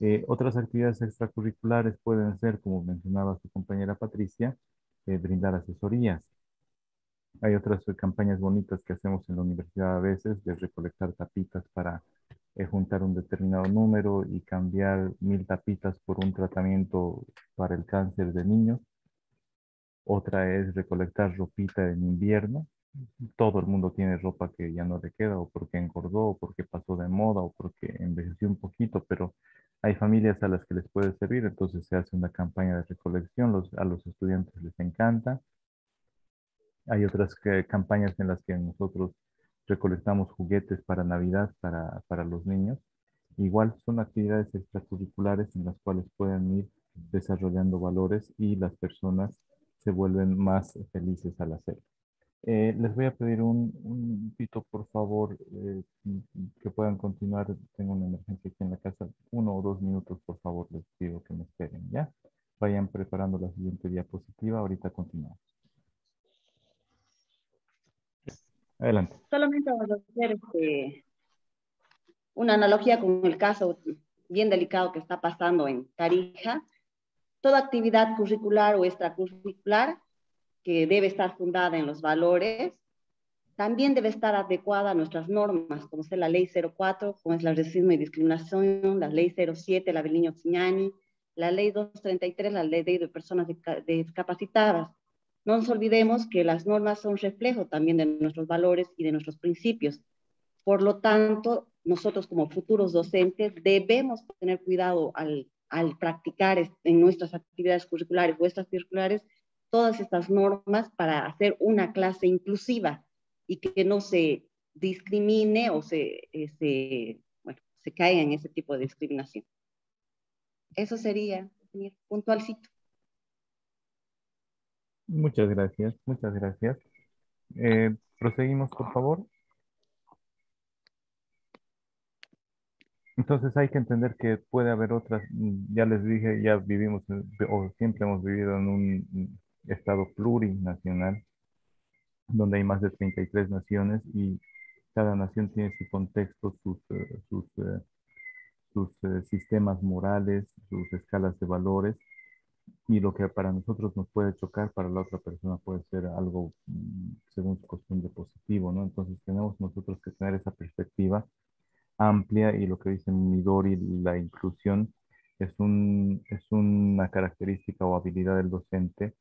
Speaker 1: Eh, otras actividades extracurriculares pueden ser, como mencionaba su compañera Patricia, brindar asesorías. Hay otras eh, campañas bonitas que hacemos en la universidad a veces de recolectar tapitas para eh, juntar un determinado número y cambiar mil tapitas por un tratamiento para el cáncer de niños. Otra es recolectar ropita en invierno. Todo el mundo tiene ropa que ya no le queda o porque engordó o porque pasó de moda o porque envejeció un poquito, pero hay familias a las que les puede servir, entonces se hace una campaña de recolección, los, a los estudiantes les encanta. Hay otras que- campañas en las que nosotros recolectamos juguetes para Navidad para, para los niños. Igual son actividades extracurriculares en las cuales pueden ir desarrollando valores y las personas se vuelven más felices al hacerlo. Eh, les voy a pedir un, un pito, por favor, eh, que puedan continuar. Tengo una emergencia aquí en la casa. Uno o dos minutos, por favor, les pido que me esperen, ¿ya? Vayan preparando la siguiente diapositiva. Ahorita continuamos. Adelante.
Speaker 5: Solamente vamos a hacer este, una analogía con el caso bien delicado que está pasando en Tarija. Toda actividad curricular o extracurricular que debe estar fundada en los valores, también debe estar adecuada a nuestras normas, como es la ley 04, como es la racismo y discriminación, la ley 07, la del niño Ciñani, la ley 233, la ley de personas discapacitadas. No nos olvidemos que las normas son reflejo también de nuestros valores y de nuestros principios. Por lo tanto, nosotros como futuros docentes debemos tener cuidado al, al practicar en nuestras actividades curriculares o extracurriculares todas estas normas para hacer una clase inclusiva y que no se discrimine o se, se, bueno, se caiga en ese tipo de discriminación. Eso sería, puntualcito.
Speaker 1: Muchas gracias, muchas gracias. Eh, proseguimos, por favor. Entonces hay que entender que puede haber otras, ya les dije, ya vivimos o siempre hemos vivido en un Estado plurinacional, donde hay más de 33 naciones y cada nación tiene su contexto, sus, eh, sus, eh, eh, sistemas morales, sus escalas de valores, y lo que para nosotros nos puede chocar, para la otra persona puede ser algo, mm, según su costumbre, positivo, ¿no? Entonces tenemos nosotros que tener esa perspectiva amplia y lo que dice Midori, la inclusión, es, un, es una característica o habilidad del docente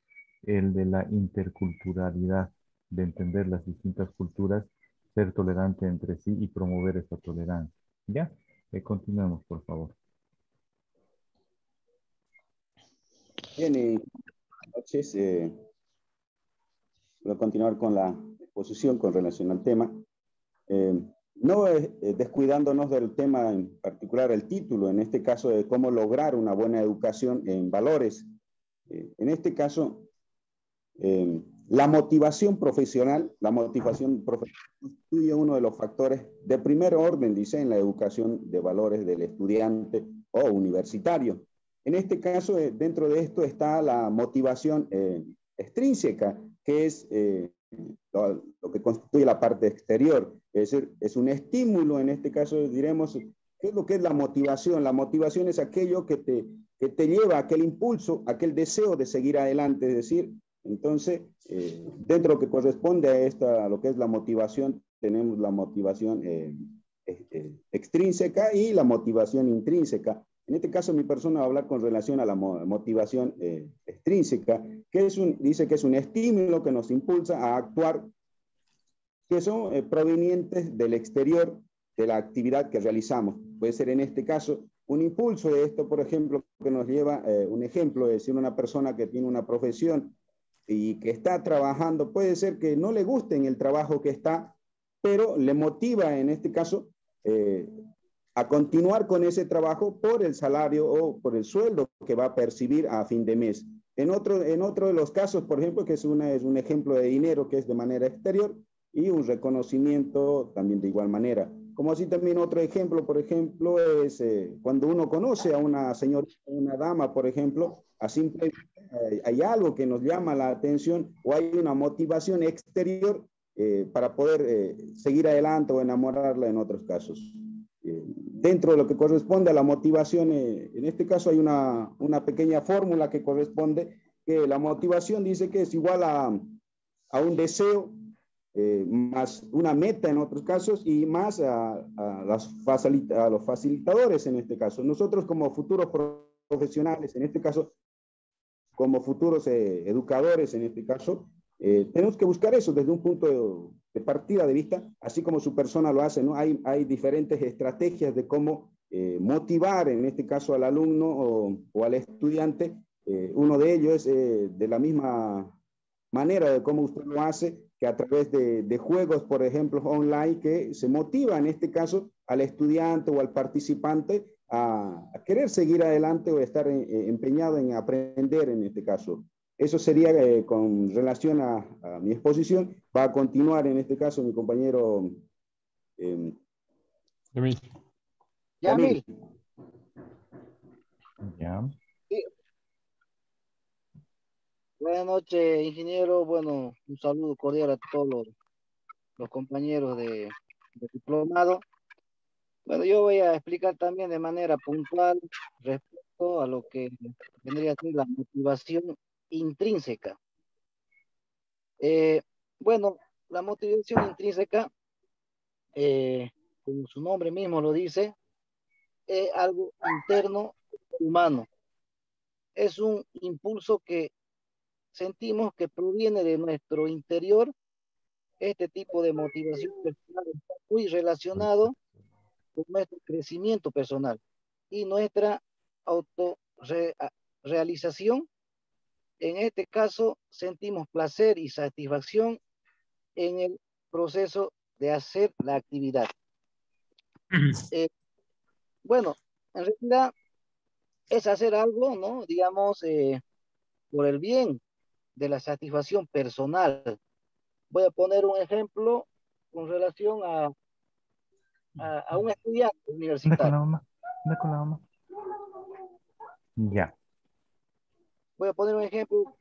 Speaker 1: el de la interculturalidad, de entender las distintas culturas, ser tolerante entre sí y promover esa tolerancia. ¿Ya? Eh, continuemos, por favor.
Speaker 17: Bien, y noches. Eh, voy a continuar con la exposición con relación al tema. Eh, no descuidándonos del tema en particular, el título, en este caso de cómo lograr una buena educación en valores. en este caso, eh, la motivación profesional, la motivación profesional constituye uno de los factores de primer orden, dice, en la educación de valores del estudiante o universitario. En este caso, eh, dentro de esto está la motivación eh, extrínseca, que es lo, lo, que constituye la parte exterior. Es decir, es un estímulo, en este caso diremos, ¿qué es lo que es la motivación? La motivación es aquello que te, que te lleva a aquel impulso, aquel deseo de seguir adelante, es decir, entonces, eh, dentro de lo que corresponde a, esta, a lo que es la motivación, tenemos la motivación eh, eh, extrínseca y la motivación intrínseca. En este caso, mi persona va a hablar con relación a la motivación extrínseca, que es un, dice que es un estímulo que nos impulsa a actuar, que son provenientes del exterior de la actividad que realizamos. Puede ser en este caso un impulso de esto, por ejemplo, que nos lleva, un ejemplo, es decir, una persona que tiene una profesión y que está trabajando, puede ser que no le guste en el trabajo que está, pero le motiva en este caso eh, a continuar con ese trabajo por el salario o por el sueldo que va a percibir a fin de mes. En otro, en otro de los casos, por ejemplo, que es, una, es un ejemplo de dinero que es de manera exterior y un reconocimiento también de igual manera. Como así también otro ejemplo, por ejemplo, es eh, cuando uno conoce a una señora, una dama, por ejemplo, a simple, eh, hay algo que nos llama la atención o hay una motivación exterior eh, para poder seguir adelante o enamorarla en otros casos. Dentro de lo que corresponde a la motivación, en este caso hay una, una pequeña fórmula que corresponde, que la motivación dice que es igual a, a un deseo eh, más una meta en otros casos y más a, las a los facilitadores en este caso. Nosotros como futuros profesionales, en este caso, como futuros eh, educadores en este caso, eh, tenemos que buscar eso desde un punto de, partida de vista, así como su persona lo hace, ¿no? Hay, hay diferentes estrategias de cómo motivar, en este caso, al alumno o, o al estudiante. uno de ellos es de la misma manera de cómo usted lo hace, que a través de, juegos, por ejemplo, online, que se motiva en este caso al estudiante o al participante a, querer seguir adelante o estar eh, empeñado en aprender en este caso. Eso sería eh, con relación a, mi exposición. Va a continuar en este caso mi compañero eh,
Speaker 2: Yamil.
Speaker 13: Yamil.
Speaker 1: Ya.
Speaker 13: Buenas noches, ingeniero. Bueno, un saludo cordial a todos los, compañeros de, diplomado. Bueno, yo voy a explicar también de manera puntual respecto a lo que vendría a ser la motivación intrínseca. Eh, bueno, la motivación intrínseca, eh, como su nombre mismo lo dice, es algo interno humano. Es un impulso que sentimos que proviene de nuestro interior. Este tipo de motivación está muy relacionado con nuestro crecimiento personal y nuestra autorrealización. En este caso, sentimos placer y satisfacción en el proceso de hacer la actividad. Eh, bueno, en realidad es hacer algo, ¿no? Digamos, eh, por el bien de la satisfacción personal. Voy a poner un ejemplo con relación a, a, un estudiante universitario.
Speaker 1: Ya.
Speaker 13: Voy a poner un ejemplo.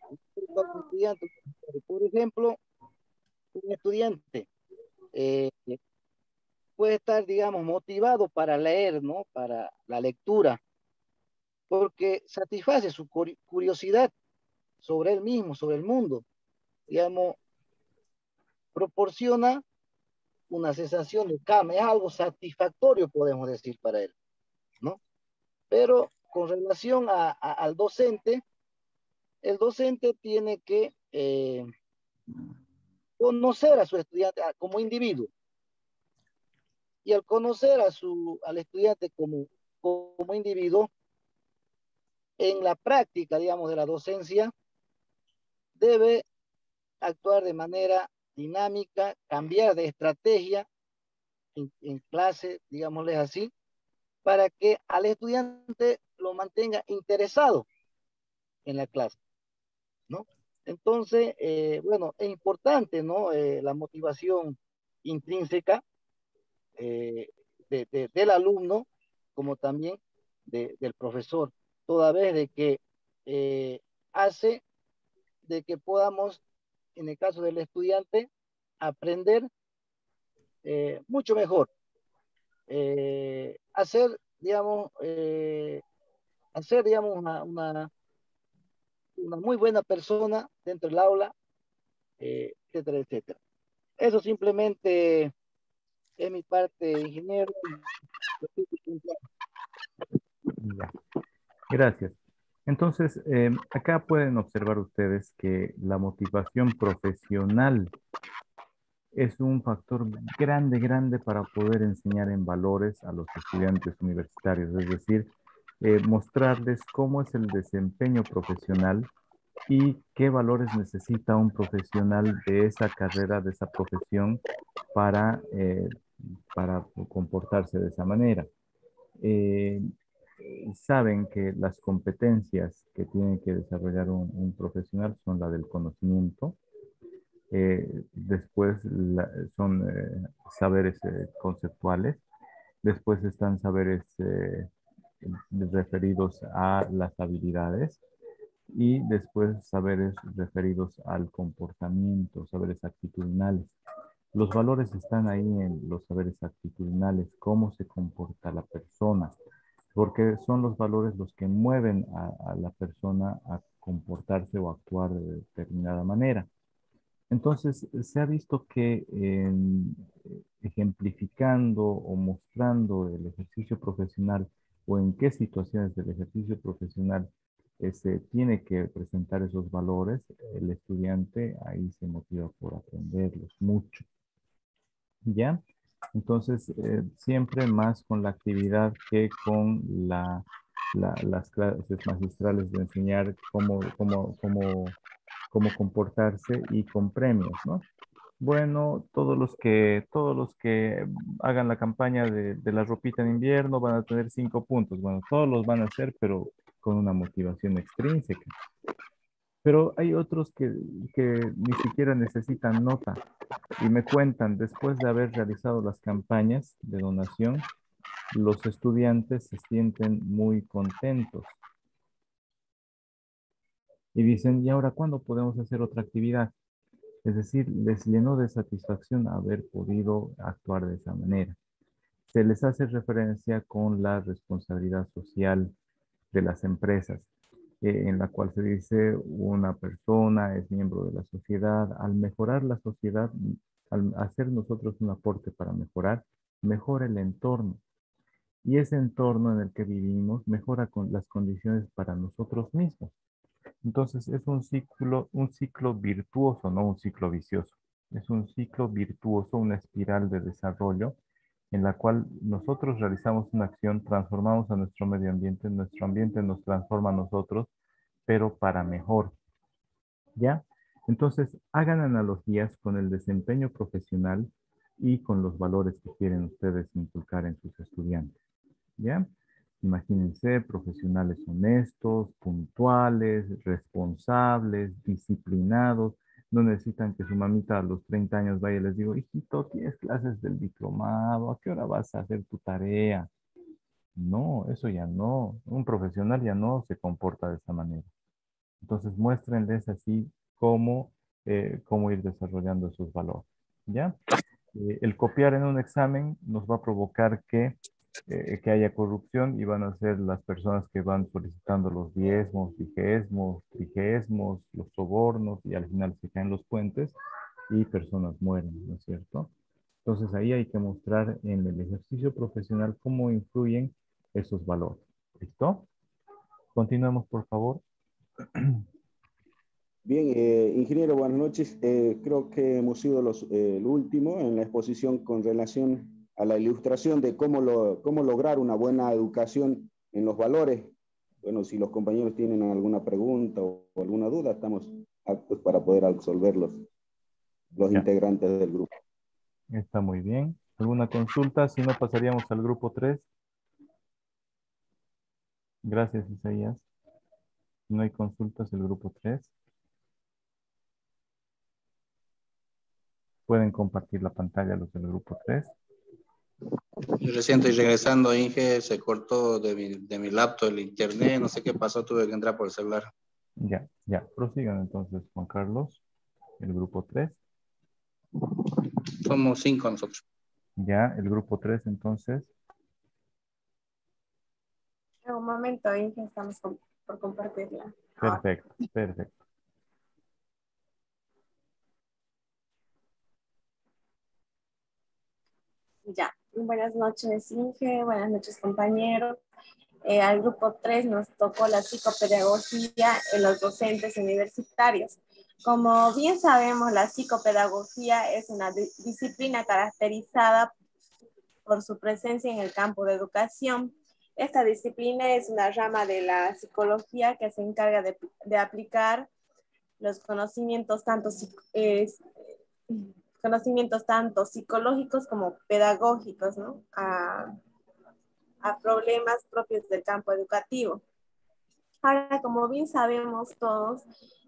Speaker 13: Por ejemplo, un estudiante eh, puede estar, digamos, motivado para leer, ¿no? Para la lectura, porque satisface su curiosidad sobre él mismo, sobre el mundo. Digamos, proporciona una sensación de calma, es algo satisfactorio, podemos decir, para él, ¿no? Pero con relación al docente, el docente tiene que eh, conocer a su estudiante como individuo. Y al conocer a su, al estudiante como, como individuo, en la práctica, digamos, de la docencia, debe actuar de manera dinámica, cambiar de estrategia en, clase, digámosle así, para que al estudiante lo mantenga interesado en la clase, ¿no? Entonces, eh, bueno, es importante, ¿no? Eh, la motivación intrínseca eh, del alumno, como también del profesor, toda vez de que hace de que podamos, en el caso del estudiante, aprender mucho mejor. Hacer, digamos, hacer, digamos, una, muy buena persona dentro del aula, etcétera, etcétera. Eso simplemente es mi parte, ingeniero.
Speaker 1: Gracias. Entonces, eh, acá pueden observar ustedes que la motivación profesional es un factor grande, grande para poder enseñar en valores a los estudiantes universitarios, es decir, eh, mostrarles cómo es el desempeño profesional y qué valores necesita un profesional de esa carrera, de esa profesión para, eh, para comportarse de esa manera. Saben que las competencias que tiene que desarrollar un, profesional son la del conocimiento, eh, después son eh, saberes eh, conceptuales, después están saberes referidos a las habilidades y después saberes referidos al comportamiento, saberes actitudinales. Los valores están ahí en los saberes actitudinales, cómo se comporta la persona, porque son los valores los que mueven a, la persona a comportarse o actuar de determinada manera. Entonces, se ha visto que ejemplificando o mostrando el ejercicio profesional o en qué situaciones del ejercicio profesional se este, tiene que presentar esos valores, el estudiante ahí se motiva por aprenderlos mucho. ¿Ya? Entonces, eh, siempre más con la actividad que con la, las clases magistrales de enseñar cómo, cómo, cómo, cómo comportarse y con premios, ¿no? Bueno, todos los que, todos los que hagan la campaña de, de la ropita en invierno van a tener cinco puntos. Bueno, todos los van a hacer, pero con una motivación extrínseca. Pero hay otros que, que, ni siquiera necesitan nota y me cuentan, después de haber realizado las campañas de donación, los estudiantes se sienten muy contentos. Y dicen, ¿y ahora cuándo podemos hacer otra actividad? Es decir, les llenó de satisfacción haber podido actuar de esa manera. Se les hace referencia con la responsabilidad social de las empresas, eh, en la cual se dice una persona es miembro de la sociedad. Al mejorar la sociedad, al hacer nosotros un aporte para mejorar, mejora el entorno. Y ese entorno en el que vivimos mejora con las condiciones para nosotros mismos. Entonces es un ciclo, un ciclo virtuoso, no un ciclo vicioso. Es un ciclo virtuoso, una espiral de desarrollo en la cual nosotros realizamos una acción, transformamos a nuestro medio ambiente, nuestro ambiente nos transforma a nosotros, pero para mejor. ¿Ya? Entonces, hagan analogías con el desempeño profesional y con los valores que quieren ustedes inculcar en sus estudiantes. ¿Ya? Imagínense profesionales honestos, puntuales, responsables, disciplinados. No necesitan que su mamita a los 30 años vaya y les diga, hijito, tienes clases del diplomado, ¿a qué hora vas a hacer tu tarea? No, eso ya no. Un profesional ya no se comporta de esa manera. Entonces muéstrenles así cómo, eh, cómo ir desarrollando sus valores. ¿Ya? Eh, el copiar en un examen nos va a provocar que eh, que haya corrupción y van a ser las personas que van solicitando los diezmos, vigésmos, trigésmos, los sobornos y al final se caen los puentes y personas mueren, ¿no es cierto? Entonces ahí hay que mostrar en el ejercicio profesional cómo influyen esos valores. ¿Listo? Continuemos, por favor.
Speaker 17: Bien, eh, ingeniero, buenas noches. Eh, creo que hemos sido los, el último en la exposición con relación a la ilustración de cómo, lo, cómo lograr una buena educación en los valores. Bueno, si los compañeros tienen alguna pregunta o, alguna duda, estamos aptos para poder absolverlos, los integrantes del grupo.
Speaker 1: Está muy bien. ¿Alguna consulta? Si no, pasaríamos al grupo 3. Gracias, Isaías. No hay consultas, el grupo 3. Pueden compartir la pantalla los del grupo 3.
Speaker 10: Recién estoy regresando, Inge, se cortó de mi, de mi laptop el internet, no sé qué pasó, tuve que entrar por el celular.
Speaker 1: Ya, ya, prosigan entonces, Juan Carlos, el grupo 3.
Speaker 10: Somos cinco nosotros.
Speaker 1: Ya, el grupo 3 entonces.
Speaker 20: Un momento, Inge, estamos por compartirla.
Speaker 1: Perfecto, perfecto.
Speaker 20: Ya, buenas noches Inge, buenas noches compañeros. Eh, al grupo 3 nos tocó la psicopedagogía en los docentes universitarios. Como bien sabemos, la psicopedagogía es una disciplina caracterizada por su presencia en el campo de educación. Esta disciplina es una rama de la psicología que se encarga de, de aplicar los conocimientos tanto eh, conocimientos tanto psicológicos como pedagógicos, ¿no? A, a problemas propios del campo educativo. Ahora, como bien sabemos todos,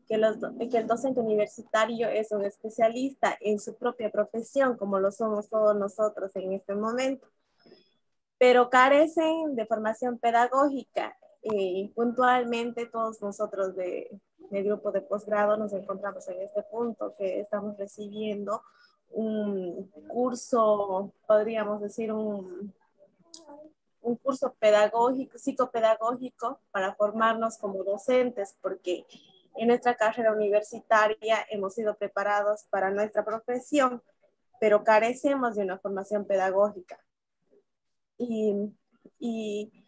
Speaker 20: que, los, que, el docente universitario es un especialista en su propia profesión, como lo somos todos nosotros en este momento, pero carecen de formación pedagógica. Y puntualmente todos nosotros de, del grupo de posgrado nos encontramos en este punto, que estamos recibiendo un curso, podríamos decir, un, un curso pedagógico, psicopedagógico para formarnos como docentes, porque en nuestra carrera universitaria hemos sido preparados para nuestra profesión, pero carecemos de una formación pedagógica. Y, y,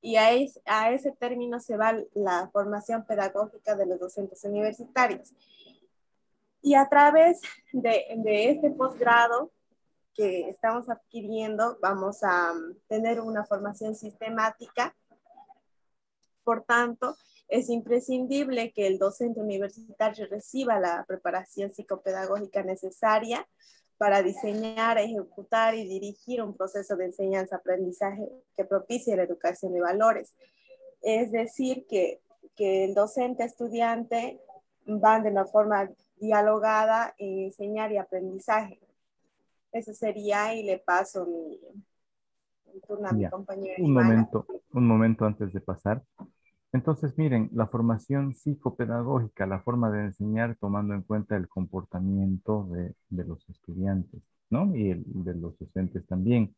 Speaker 20: y a, a ese término se va la formación pedagógica de los docentes universitarios. Y a través de, este posgrado que estamos adquiriendo, vamos a um, tener una formación sistemática por tanto, es imprescindible que el docente universitario reciba la preparación psicopedagógica necesaria para diseñar, ejecutar y dirigir un proceso de enseñanza-aprendizaje que propicie la educación de valores. Es decir, que, que el docente estudiante van de una forma dialogada en enseñar y aprendizaje. Eso sería y le paso mi, turno a mi compañera.
Speaker 1: Un momento, un momento antes de pasar. Entonces, miren, la formación psicopedagógica, la forma de enseñar tomando en cuenta el comportamiento de, los estudiantes, ¿no? Y el, de los docentes también.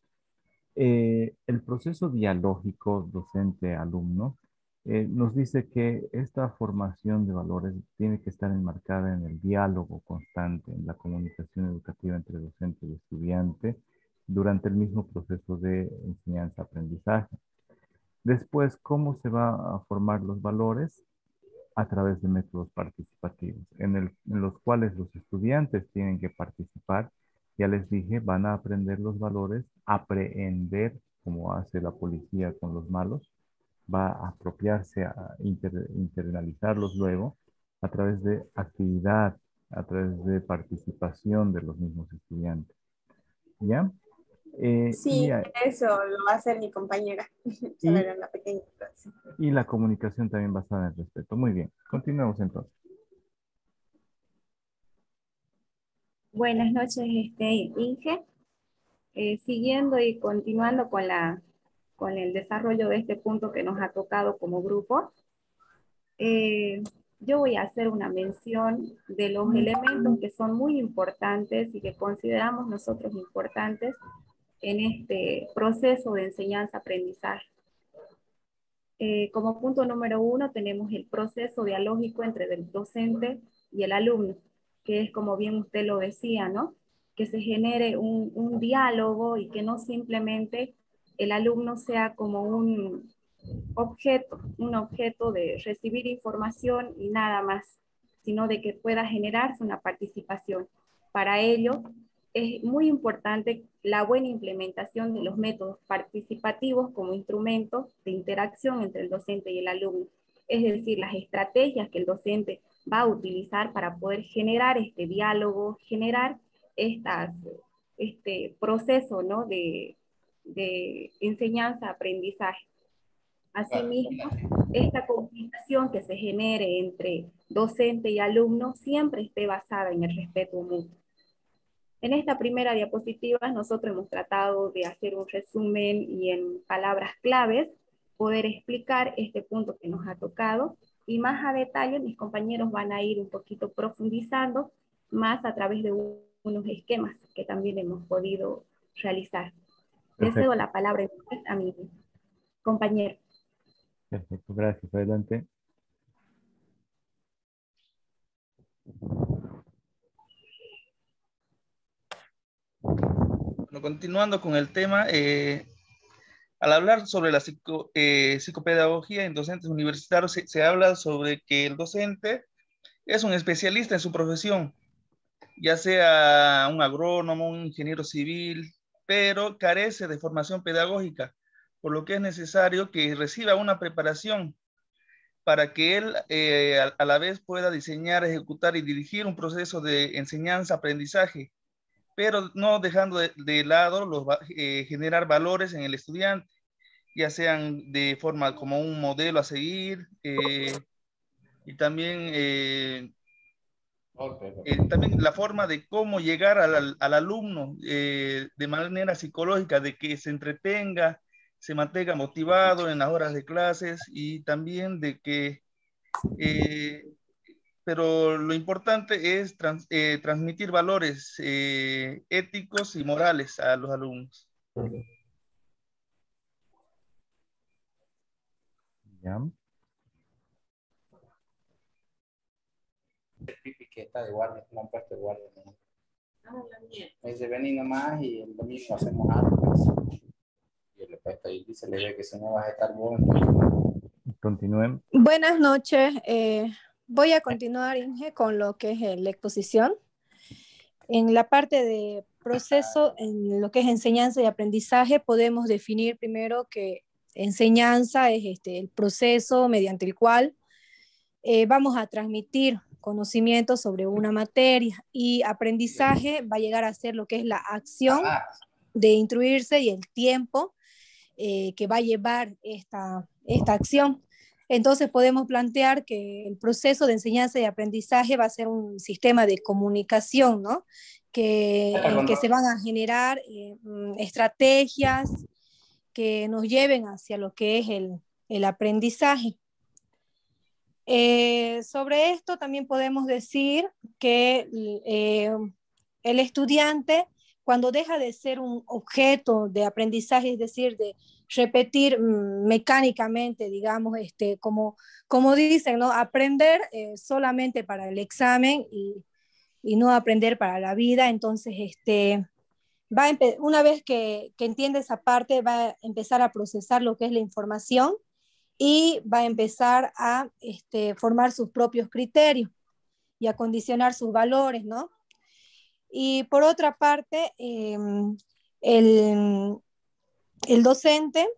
Speaker 1: Eh, el proceso dialógico docente-alumno eh, nos dice que esta formación de valores tiene que estar enmarcada en el diálogo constante, en la comunicación educativa entre docente y estudiante durante el mismo proceso de enseñanza-aprendizaje. Después, ¿cómo se va a formar los valores? A través de métodos participativos, en, los cuales los estudiantes tienen que participar. Ya les dije, van a aprender los valores, aprender, como hace la policía con los malos, va a apropiarse, a internalizarlos luego a través de actividad, a través de participación de los mismos estudiantes. ¿Ya?
Speaker 20: Eh, sí, eso lo va a hacer mi compañera.
Speaker 1: Y, la pequeña y la comunicación también basada en el respeto. Muy bien, continuemos entonces.
Speaker 4: Buenas noches, este, Inge. Eh, siguiendo y continuando con, la, con el desarrollo de este punto que nos ha tocado como grupo, eh, yo voy a hacer una mención de los elementos que son muy importantes y que consideramos nosotros importantes en este proceso de enseñanza-aprendizaje. Eh, como punto número uno tenemos el proceso dialógico entre el docente y el alumno, que es como bien usted lo decía, ¿no? Que se genere un, un diálogo y que no simplemente el alumno sea como un objeto, un objeto de recibir información y nada más, sino de que pueda generarse una participación. Para ello, es muy importante la buena implementación de los métodos participativos como instrumentos de interacción entre el docente y el alumno, es decir, las estrategias que el docente va a utilizar para poder generar este diálogo, generar estas, este proceso ¿no? de, de enseñanza-aprendizaje. Asimismo, esta comunicación que se genere entre docente y alumno siempre esté basada en el respeto mutuo. En esta primera diapositiva nosotros hemos tratado de hacer un resumen y en palabras claves poder explicar este punto que nos ha tocado y más a detalle mis compañeros van a ir un poquito profundizando más a través de unos esquemas que también hemos podido realizar. Le cedo la palabra a mi compañero.
Speaker 1: Perfecto, gracias. Adelante.
Speaker 3: continuando con el tema, eh, al hablar sobre la eh, psicopedagogía en docentes universitarios, se, habla sobre que el docente es un especialista en su profesión, ya sea un agrónomo, un ingeniero civil, pero carece de formación pedagógica, por lo que es necesario que reciba una preparación para que él eh, a, la vez pueda diseñar, ejecutar y dirigir un proceso de enseñanza-aprendizaje pero no dejando de, lado los, eh, generar valores en el estudiante, ya sean de forma como un modelo a seguir eh, y también, eh, también la forma de cómo llegar al, al alumno de manera psicológica, de que se entretenga, se mantenga motivado en las horas de clases y también de que pero lo importante es eh, transmitir valores eh, éticos y morales a los alumnos.
Speaker 1: Ya.
Speaker 21: Etiqueta de guardia, no han puesto de guardia. Me dice, vení nomás y el domingo hacemos algo. Y le puesto ahí dice, le ve que si no vas a estar bueno.
Speaker 1: Continúen.
Speaker 22: Buenas noches. Eh, Voy a continuar, Inge, con lo que es la exposición. En la parte de proceso, en lo que es enseñanza y aprendizaje, podemos definir primero que enseñanza es este, el proceso mediante el cual eh, vamos a transmitir conocimiento sobre una materia y aprendizaje va a llegar a ser lo que es la acción de instruirse y el tiempo eh, que va a llevar esta, esta acción. Entonces podemos plantear que el proceso de enseñanza y aprendizaje va a ser un sistema de comunicación, ¿no? Que, en que se van a generar eh, mm, estrategias que nos lleven hacia lo que es el, el aprendizaje. Eh, sobre esto también podemos decir que eh, el estudiante, cuando deja de ser un objeto de aprendizaje, es decir, de repetir mm, mecánicamente, digamos, este, como, como dicen, ¿no? aprender eh, solamente para el examen y, y, no aprender para la vida, entonces, este, va una vez que, que entiende esa parte, va a empezar a procesar lo que es la información y va a empezar a este, formar sus propios criterios y a condicionar sus valores, ¿no? Y por otra parte, em, el, el docente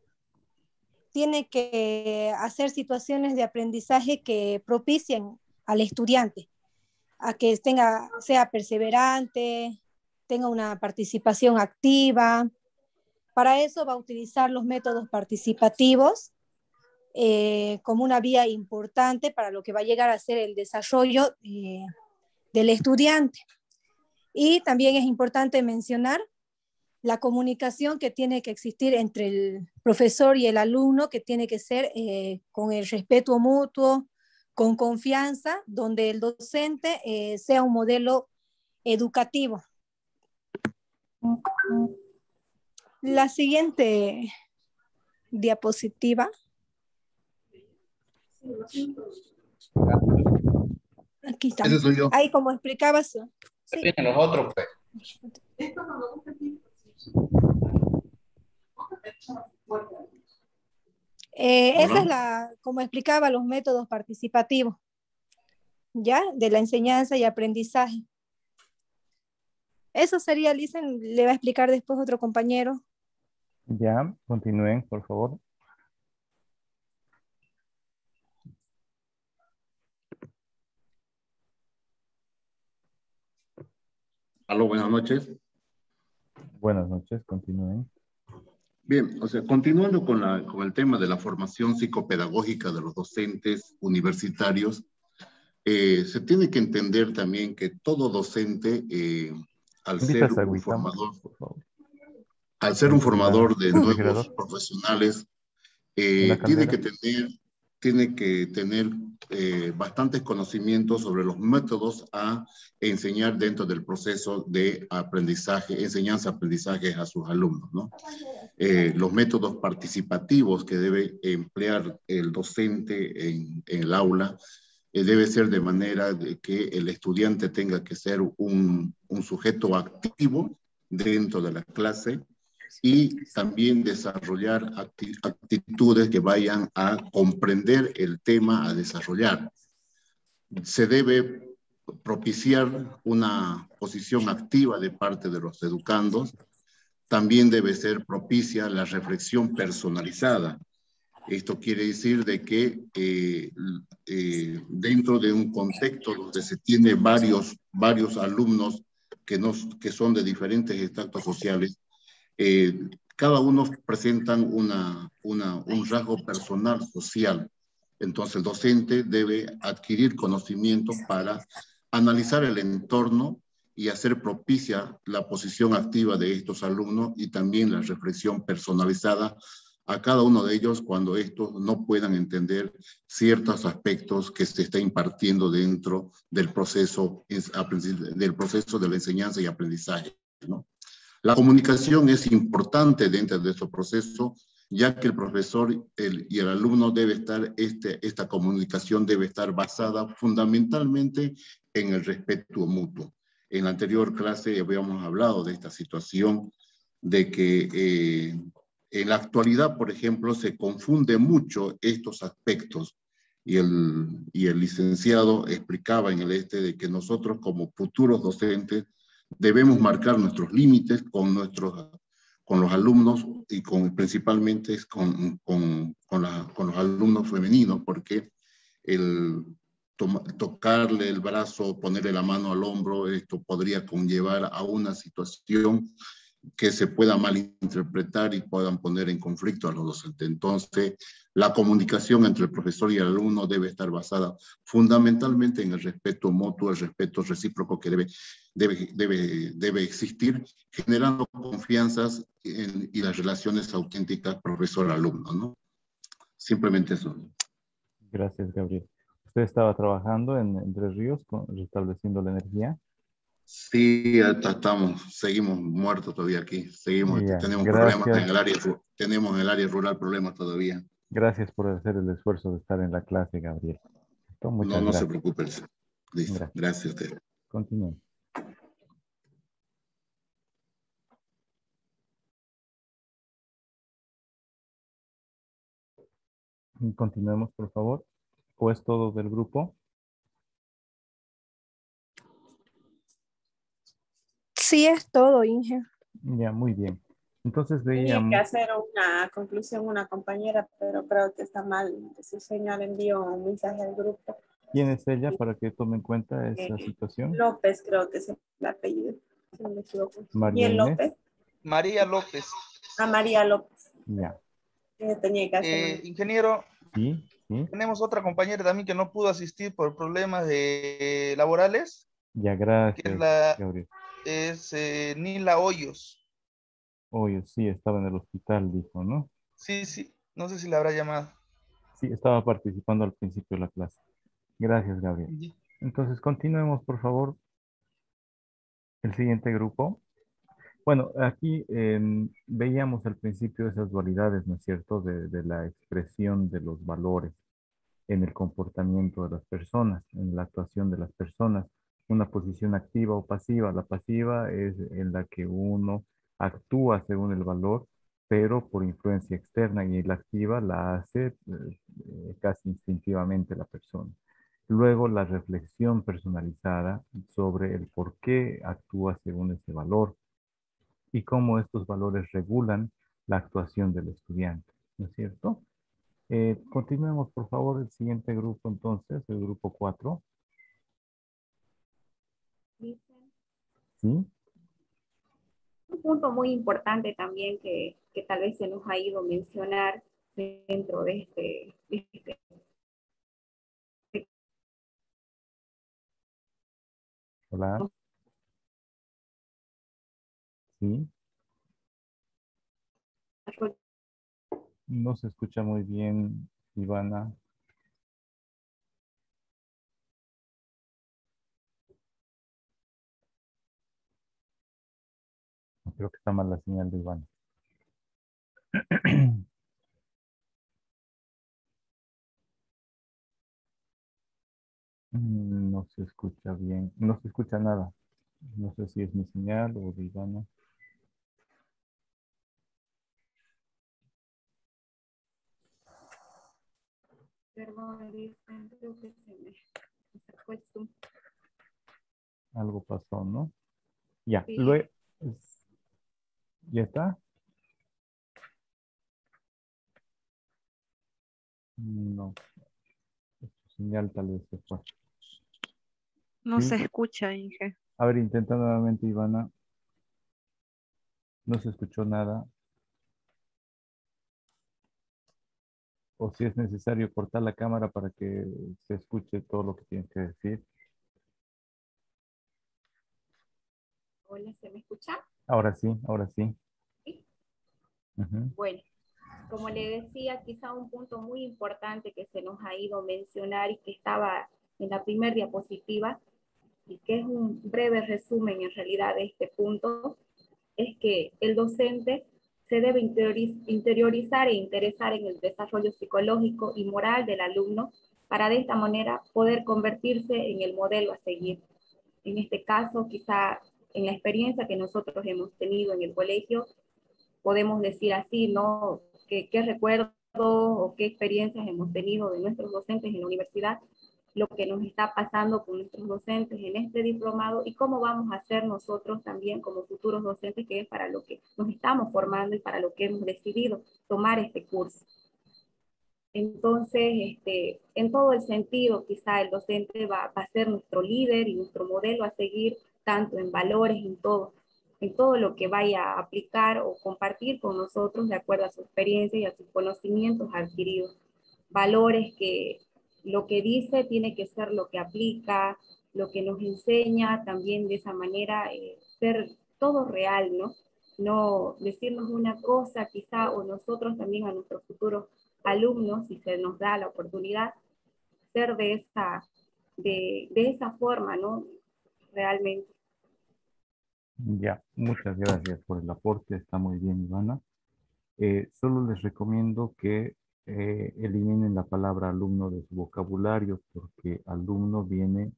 Speaker 22: tiene que hacer situaciones de aprendizaje que propicien al estudiante a que tenga, sea perseverante, tenga una participación activa. Para eso va a utilizar los métodos participativos eh, como una vía importante para lo que va a llegar a ser el desarrollo eh, del estudiante. Y también es importante mencionar la comunicación que tiene que existir entre el profesor y el alumno, que tiene que ser eh, con el respeto mutuo, con confianza, donde el docente sea un modelo educativo. La siguiente diapositiva. Aquí está. Ahí como explicabas.
Speaker 21: Sí. los otros, pues.
Speaker 22: Eh, esa es la, como explicaba, los métodos participativos, ¿ya? De la enseñanza y aprendizaje. Eso sería, Lisen, le va a explicar después otro compañero.
Speaker 1: Ya, continúen, por favor.
Speaker 23: Aló, buenas noches.
Speaker 1: Buenas noches, continúen.
Speaker 23: Bien, o sea, continuando con, la, con el tema de la formación psicopedagógica de los docentes universitarios, eh, se tiene que entender también que todo docente, eh, al ser un formador, al ser un formador de nuevos profesionales, eh, tiene que tener, tiene que tener eh, bastantes conocimientos sobre los métodos a enseñar dentro del proceso de aprendizaje, enseñanza-aprendizaje a sus alumnos, ¿no? Eh, los métodos participativos que debe emplear el docente en, el aula eh, debe ser de manera de que el estudiante tenga que ser un, un sujeto activo dentro de la clase, y también desarrollar actitudes que vayan a comprender el tema a desarrollar. Se debe propiciar una posición activa de parte de los educandos. También debe ser propicia la reflexión personalizada. Esto quiere decir de que eh, eh, dentro de un contexto donde se tiene varios, varios alumnos que, que son de diferentes estratos sociales, eh, cada uno presentan una, un rasgo personal social. Entonces el docente debe adquirir conocimientos para analizar el entorno y hacer propicia la posición activa de estos alumnos y también la reflexión personalizada a cada uno de ellos cuando estos no puedan entender ciertos aspectos que se está impartiendo dentro del proceso, del proceso de la enseñanza y aprendizaje. La comunicación es importante dentro de este proceso, ya que el profesor y el alumno debe estar, este, esta comunicación debe estar basada fundamentalmente en el respeto mutuo. En la anterior clase habíamos hablado de esta situación de que eh, en la actualidad, por ejemplo, se confunde mucho estos aspectos y el, y el licenciado explicaba en el este de que nosotros como futuros docentes debemos marcar nuestros límites con nuestros, con los alumnos y con, principalmente con, con, con, los alumnos femeninos, porque el tocarle el brazo, ponerle la mano al hombro, esto podría conllevar a una situación que se pueda malinterpretar y puedan poner en conflicto a los docentes. Entonces, la comunicación entre el profesor y el alumno debe estar basada fundamentalmente en el respeto mutuo, el respeto recíproco que debe, debe, debe, debe existir, generando confianzas y las relaciones auténticas profesor-alumno, ¿no? Simplemente eso.
Speaker 1: Gracias, Gabriel. ¿Usted estaba trabajando en, en Tres Ríos, con, restableciendo la energía?
Speaker 23: Sí, estamos, seguimos muertos todavía aquí, seguimos, tenemos problemas en el área, tenemos en el área rural problemas todavía.
Speaker 1: Gracias por hacer el esfuerzo de estar en la clase, Gabriel.
Speaker 23: no, no se preocupe. Listo. Gracias. gracias a usted.
Speaker 1: Continuemos, por favor. ¿O es todo del grupo?
Speaker 22: Sí, es todo, Inge.
Speaker 1: Ya, muy bien. Entonces
Speaker 20: Tenía
Speaker 1: veíamos...
Speaker 20: que hacer una conclusión una compañera, pero creo que está mal. Su señor envió un mensaje al grupo.
Speaker 1: ¿Quién es ella para que tome en cuenta esa
Speaker 20: Eh,
Speaker 1: situación?
Speaker 20: López creo que es el apellido, si no me equivoco.
Speaker 1: María.
Speaker 20: López.
Speaker 3: María López.
Speaker 20: A María López.
Speaker 1: Ya.
Speaker 20: Eh, Tenía que hacer.
Speaker 3: Eh, ingeniero,
Speaker 1: Sí, sí.
Speaker 3: tenemos otra compañera también que no pudo asistir por problemas de laborales,
Speaker 1: Ya,
Speaker 3: que
Speaker 1: gracias,
Speaker 3: es, la,
Speaker 1: Gabriel.
Speaker 3: Es eh, Nila Hoyos.
Speaker 1: Oye, sí, estaba en el hospital, dijo, ¿no?
Speaker 3: Sí, sí, no sé si la habrá llamado.
Speaker 1: Sí, estaba participando al principio de la clase. Gracias, Gabriel. Entonces, continuemos, por favor. El siguiente grupo. Bueno, aquí em, veíamos al principio esas dualidades, ¿no es cierto?, de, de la expresión de los valores en el comportamiento de las personas, en la actuación de las personas. Una posición activa o pasiva. La pasiva es en la que uno actúa según el valor, pero por influencia externa, y la activa la hace eh, eh, casi instintivamente la persona. Luego la reflexión personalizada sobre el por qué actúa según ese valor y cómo estos valores regulan la actuación del estudiante, ¿no es cierto? Eh, continuemos, por favor, el siguiente grupo entonces, el grupo 4. ¿Sí?
Speaker 4: Un punto muy importante también que, que tal vez se nos ha ido a mencionar dentro de este, de este
Speaker 1: Hola. ¿Sí? No se escucha muy bien, Ivana. Creo que está mal la señal de Ivana. Mm, No se escucha bien, no se escucha nada. No sé si es mi señal o de Ivana.
Speaker 4: Perdón, dicen, creo que se me se sacó el Zoom.
Speaker 1: Algo pasó, ¿no? Ya,
Speaker 4: Sí.
Speaker 1: luego. ¿Ya está? No. Su señal tal vez se fue.
Speaker 12: No
Speaker 1: Sí.
Speaker 12: se escucha, Inge.
Speaker 1: A ver, intenta nuevamente, Ivana. No se escuchó nada. O si es necesario cortar la cámara para que se escuche todo lo que tienes que decir.
Speaker 4: Hola, ¿se me escucha?
Speaker 1: Ahora sí, ahora sí.
Speaker 4: Bueno, como le decía, quizá un punto muy importante que se nos ha ido a mencionar y que estaba en la primera diapositiva y que es un breve resumen en realidad de este punto, es que el docente se debe interioriz- interiorizar e interesar en el desarrollo psicológico y moral del alumno para de esta manera poder convertirse en el modelo a seguir. En este caso, quizá en la experiencia que nosotros hemos tenido en el colegio, podemos decir así, ¿no? ¿Qué, qué recuerdos o qué experiencias hemos tenido de nuestros docentes en la universidad? lo que nos está pasando con nuestros docentes en este diplomado y cómo vamos a hacer nosotros también como futuros docentes, que es para lo que nos estamos formando y para lo que hemos decidido tomar este curso. Entonces, este, en todo el sentido, quizá el docente va, va, a ser nuestro líder y nuestro modelo a seguir, tanto en valores, en todo, en todo lo que vaya a aplicar o compartir con nosotros de acuerdo a su experiencia y a sus conocimientos adquiridos. Valores que lo que dice tiene que ser lo que aplica, lo que nos enseña también de esa manera, eh, ser todo real, ¿no? No decirnos una cosa quizá o nosotros también a nuestros futuros alumnos, si se nos da la oportunidad, ser de esa, de, de esa forma, ¿no? Realmente.
Speaker 1: Ya, muchas gracias por el aporte, está muy bien, Ivana. Eh, solo les recomiendo que eh, eliminen la palabra alumno de su vocabulario porque alumno viene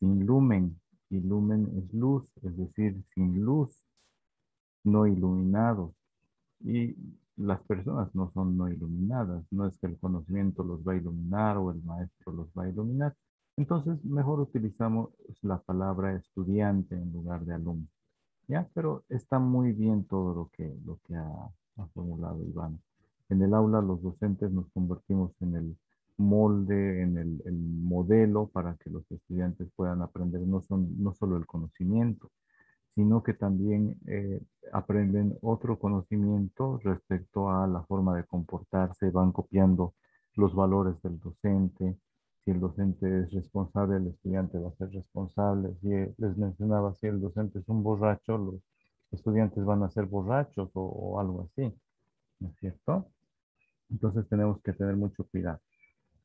Speaker 1: sin lumen y lumen es luz, es decir, sin luz, no iluminados. Y las personas no son no iluminadas, no es que el conocimiento los va a iluminar o el maestro los va a iluminar. Entonces, mejor utilizamos la palabra estudiante en lugar de alumno. ¿Ya? Pero está muy bien todo lo que, lo que ha, formulado Iván. En el aula los docentes nos convertimos en el molde, en el, modelo para que los estudiantes puedan aprender no, son, no solo el conocimiento, sino que también eh, aprenden otro conocimiento respecto a la forma de comportarse, van copiando los valores del docente. Si el docente es responsable, el estudiante va a ser responsable. Si les mencionaba, si el docente es un borracho, los estudiantes van a ser borrachos o, o algo así, ¿no es cierto? Entonces tenemos que tener mucho cuidado.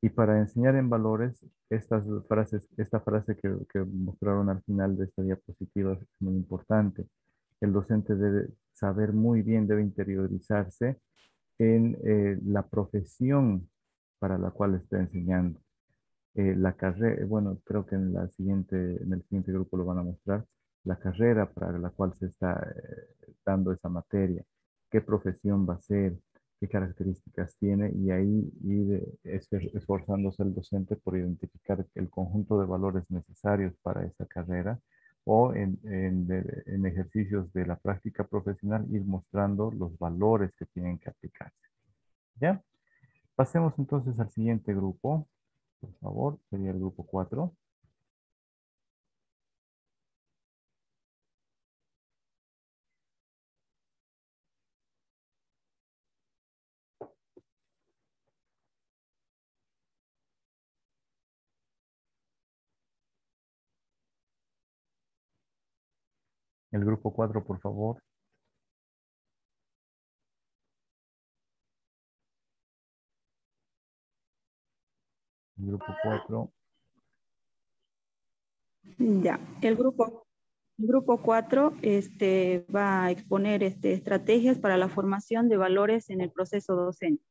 Speaker 1: Y para enseñar en valores, estas frases, esta frase que, que mostraron al final de esta diapositiva es muy importante. El docente debe saber muy bien, debe interiorizarse en eh, la profesión para la cual está enseñando. Eh, la carrera, bueno, creo que en, la siguiente, en el siguiente grupo lo van a mostrar, la carrera para la cual se está eh, dando esa materia, qué profesión va a ser, qué características tiene y ahí ir esforzándose el docente por identificar el conjunto de valores necesarios para esa carrera o en, en, ejercicios de la práctica profesional ir mostrando los valores que tienen que aplicarse. ¿Ya? Pasemos entonces al siguiente grupo. Por favor, sería el grupo 4. El grupo 4, por favor. Grupo 4.
Speaker 24: Ya, el grupo, grupo 4 este, va a exponer este, estrategias para la formación de valores en el proceso docente.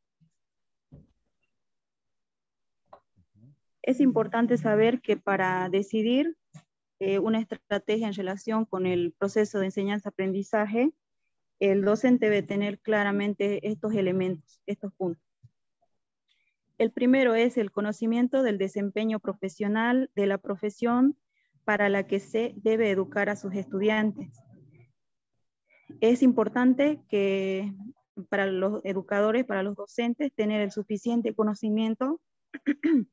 Speaker 24: Es importante saber que para decidir eh, una estrategia en relación con el proceso de enseñanza-aprendizaje, el docente debe tener claramente estos elementos, estos puntos. El primero es el conocimiento del desempeño profesional de la profesión para la que se debe educar a sus estudiantes. Es importante que para los educadores, para los docentes, tener el suficiente conocimiento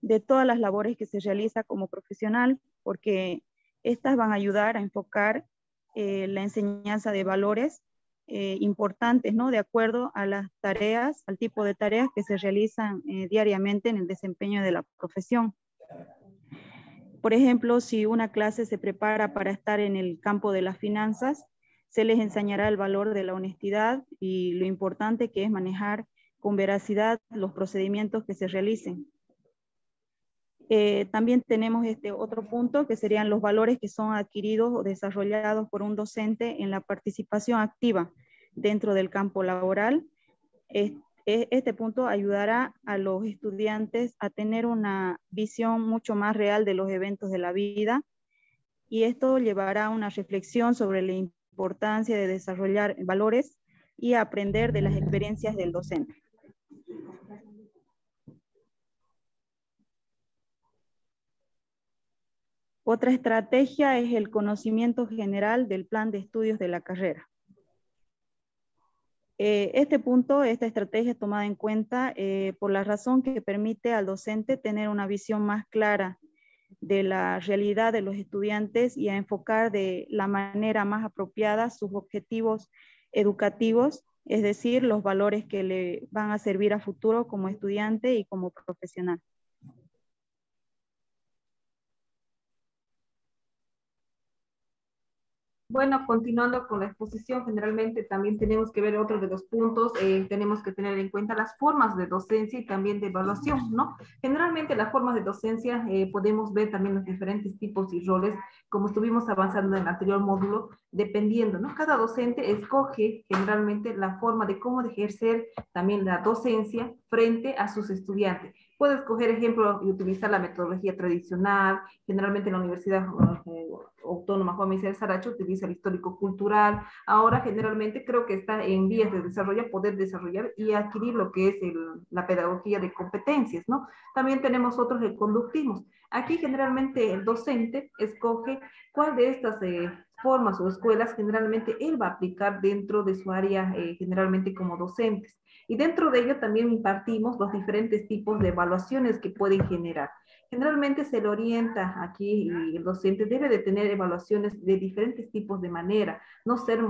Speaker 24: de todas las labores que se realiza como profesional, porque estas van a ayudar a enfocar eh, la enseñanza de valores eh, importantes, ¿no? De acuerdo a las tareas, al tipo de tareas que se realizan eh, diariamente en el desempeño de la profesión. Por ejemplo, si una clase se prepara para estar en el campo de las finanzas, se les enseñará el valor de la honestidad y lo importante que es manejar con veracidad los procedimientos que se realicen. Eh, también tenemos este otro punto que serían los valores que son adquiridos o desarrollados por un docente en la participación activa dentro del campo laboral. Este punto ayudará a los estudiantes a tener una visión mucho más real de los eventos de la vida y esto llevará a una reflexión sobre la importancia de desarrollar valores y aprender de las experiencias del docente. Otra estrategia es el conocimiento general del plan de estudios de la carrera. Eh, este punto, esta estrategia es tomada en cuenta eh, por la razón que permite al docente tener una visión más clara de la realidad de los estudiantes y a enfocar de la manera más apropiada sus objetivos educativos, es decir, los valores que le van a servir a futuro como estudiante y como profesional.
Speaker 9: Bueno, continuando con la exposición, generalmente también tenemos que ver otro de los puntos, eh, tenemos que tener en cuenta las formas de docencia y también de evaluación, ¿no? Generalmente las formas de docencia eh, podemos ver también los diferentes tipos y roles, como estuvimos avanzando en el anterior módulo, dependiendo, ¿no? Cada docente escoge generalmente la forma de cómo ejercer también la docencia frente a sus estudiantes. Puede escoger ejemplo y utilizar la metodología tradicional. Generalmente en la Universidad eh, Autónoma Juan Michel Saracho utiliza el histórico cultural. Ahora generalmente creo que está en vías de desarrollo poder desarrollar y adquirir lo que es la pedagogía de competencias, ¿no? También tenemos otros de conductismos. Aquí generalmente el docente escoge cuál de estas eh, formas o escuelas generalmente él va a aplicar dentro de su área eh, generalmente como docentes. Y dentro de ello también impartimos los diferentes tipos de evaluaciones que pueden generar. Generalmente se le orienta aquí y el docente debe de tener evaluaciones de diferentes tipos de manera, no ser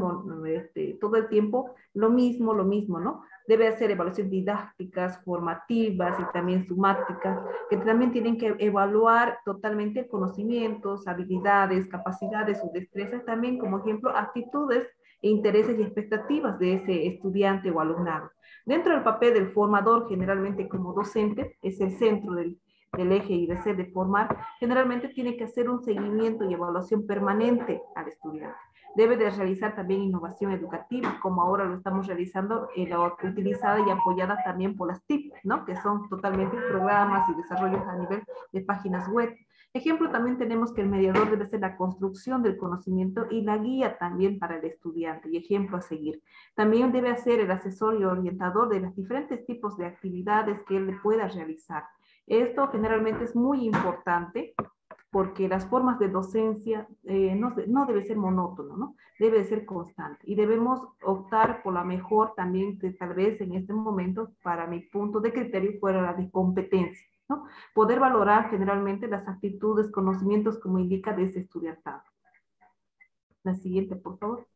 Speaker 9: este, todo el tiempo lo mismo, lo mismo, ¿no? Debe hacer evaluaciones didácticas, formativas y también sumáticas, que también tienen que evaluar totalmente conocimientos, habilidades, capacidades o destrezas, también como ejemplo actitudes intereses y expectativas de ese estudiante o alumnado. Dentro del papel del formador, generalmente como docente, es el centro del, eje y de ser de formar, generalmente tiene que hacer un seguimiento y evaluación permanente al estudiante. Debe de realizar también innovación educativa, como ahora lo estamos realizando, eh, utilizada y apoyada también por las TIC, ¿no? que son totalmente programas y desarrollos a nivel de páginas web. Ejemplo, también tenemos que el mediador debe ser la construcción del conocimiento y la guía también para el estudiante y ejemplo a seguir. También debe ser el asesor y orientador de los diferentes tipos de actividades que él pueda realizar. Esto generalmente es muy importante porque las formas de docencia eh, no, no, debe ser monótono, ¿no? Debe ser constante y debemos optar por la mejor también, que tal vez en este momento, para mi punto de criterio, fuera la de competencia. Poder valorar generalmente las actitudes, conocimientos, como indica de ese estudiantado. La siguiente, por favor.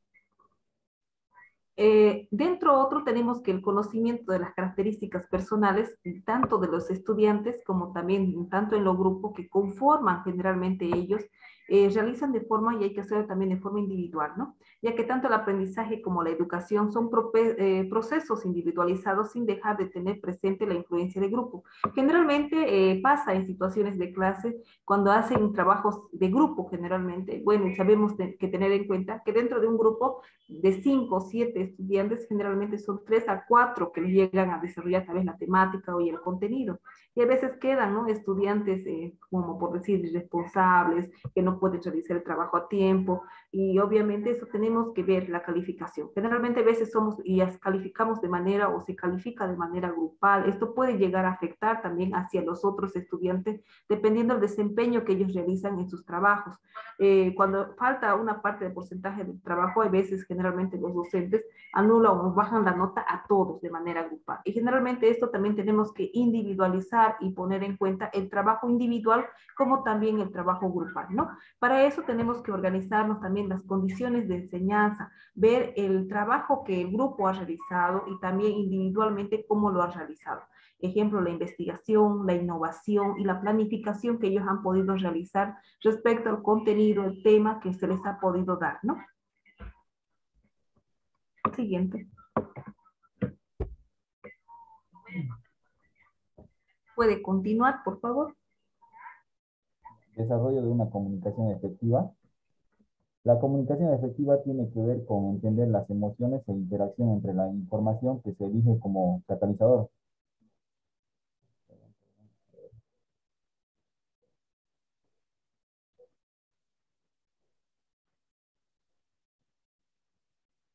Speaker 9: Eh, dentro otro tenemos que el conocimiento de las características personales, tanto de los estudiantes como también tanto en los grupos que conforman generalmente ellos, eh, realizan de forma, y hay que hacerlo también de forma individual, ¿no? Ya que tanto el aprendizaje como la educación son eh, procesos individualizados sin dejar de tener presente la influencia de grupo. Generalmente eh, pasa en situaciones de clase cuando hacen trabajos de grupo generalmente. Bueno, sabemos que tener en cuenta que dentro de un grupo de cinco o siete estudiantes, generalmente son tres a cuatro que llegan a desarrollar tal vez la temática o el contenido. Y a veces quedan ¿no? estudiantes, como por decir, irresponsables, que no puede realizar el trabajo a tiempo y obviamente eso tenemos que ver la calificación. Generalmente a veces somos y calificamos de manera o se califica de manera grupal. Esto puede llegar a afectar también hacia los otros estudiantes dependiendo del desempeño que ellos realizan en sus trabajos. Eh, cuando falta una parte del porcentaje del trabajo, a veces generalmente los docentes anulan o bajan la nota a todos de manera grupal. Y generalmente esto también tenemos que individualizar y poner en cuenta el trabajo individual como también el trabajo grupal, ¿no? Para eso tenemos que organizarnos también las condiciones de enseñanza, ver el trabajo que el grupo ha realizado y también individualmente cómo lo ha realizado. Ejemplo, la investigación, la innovación y la planificación que ellos han podido realizar respecto al contenido, el tema que se les ha podido dar, ¿no? Siguiente. ¿Puede continuar, por favor?
Speaker 25: desarrollo de una comunicación efectiva. La comunicación efectiva tiene que ver con entender las emociones e interacción entre la información que se elige como catalizador.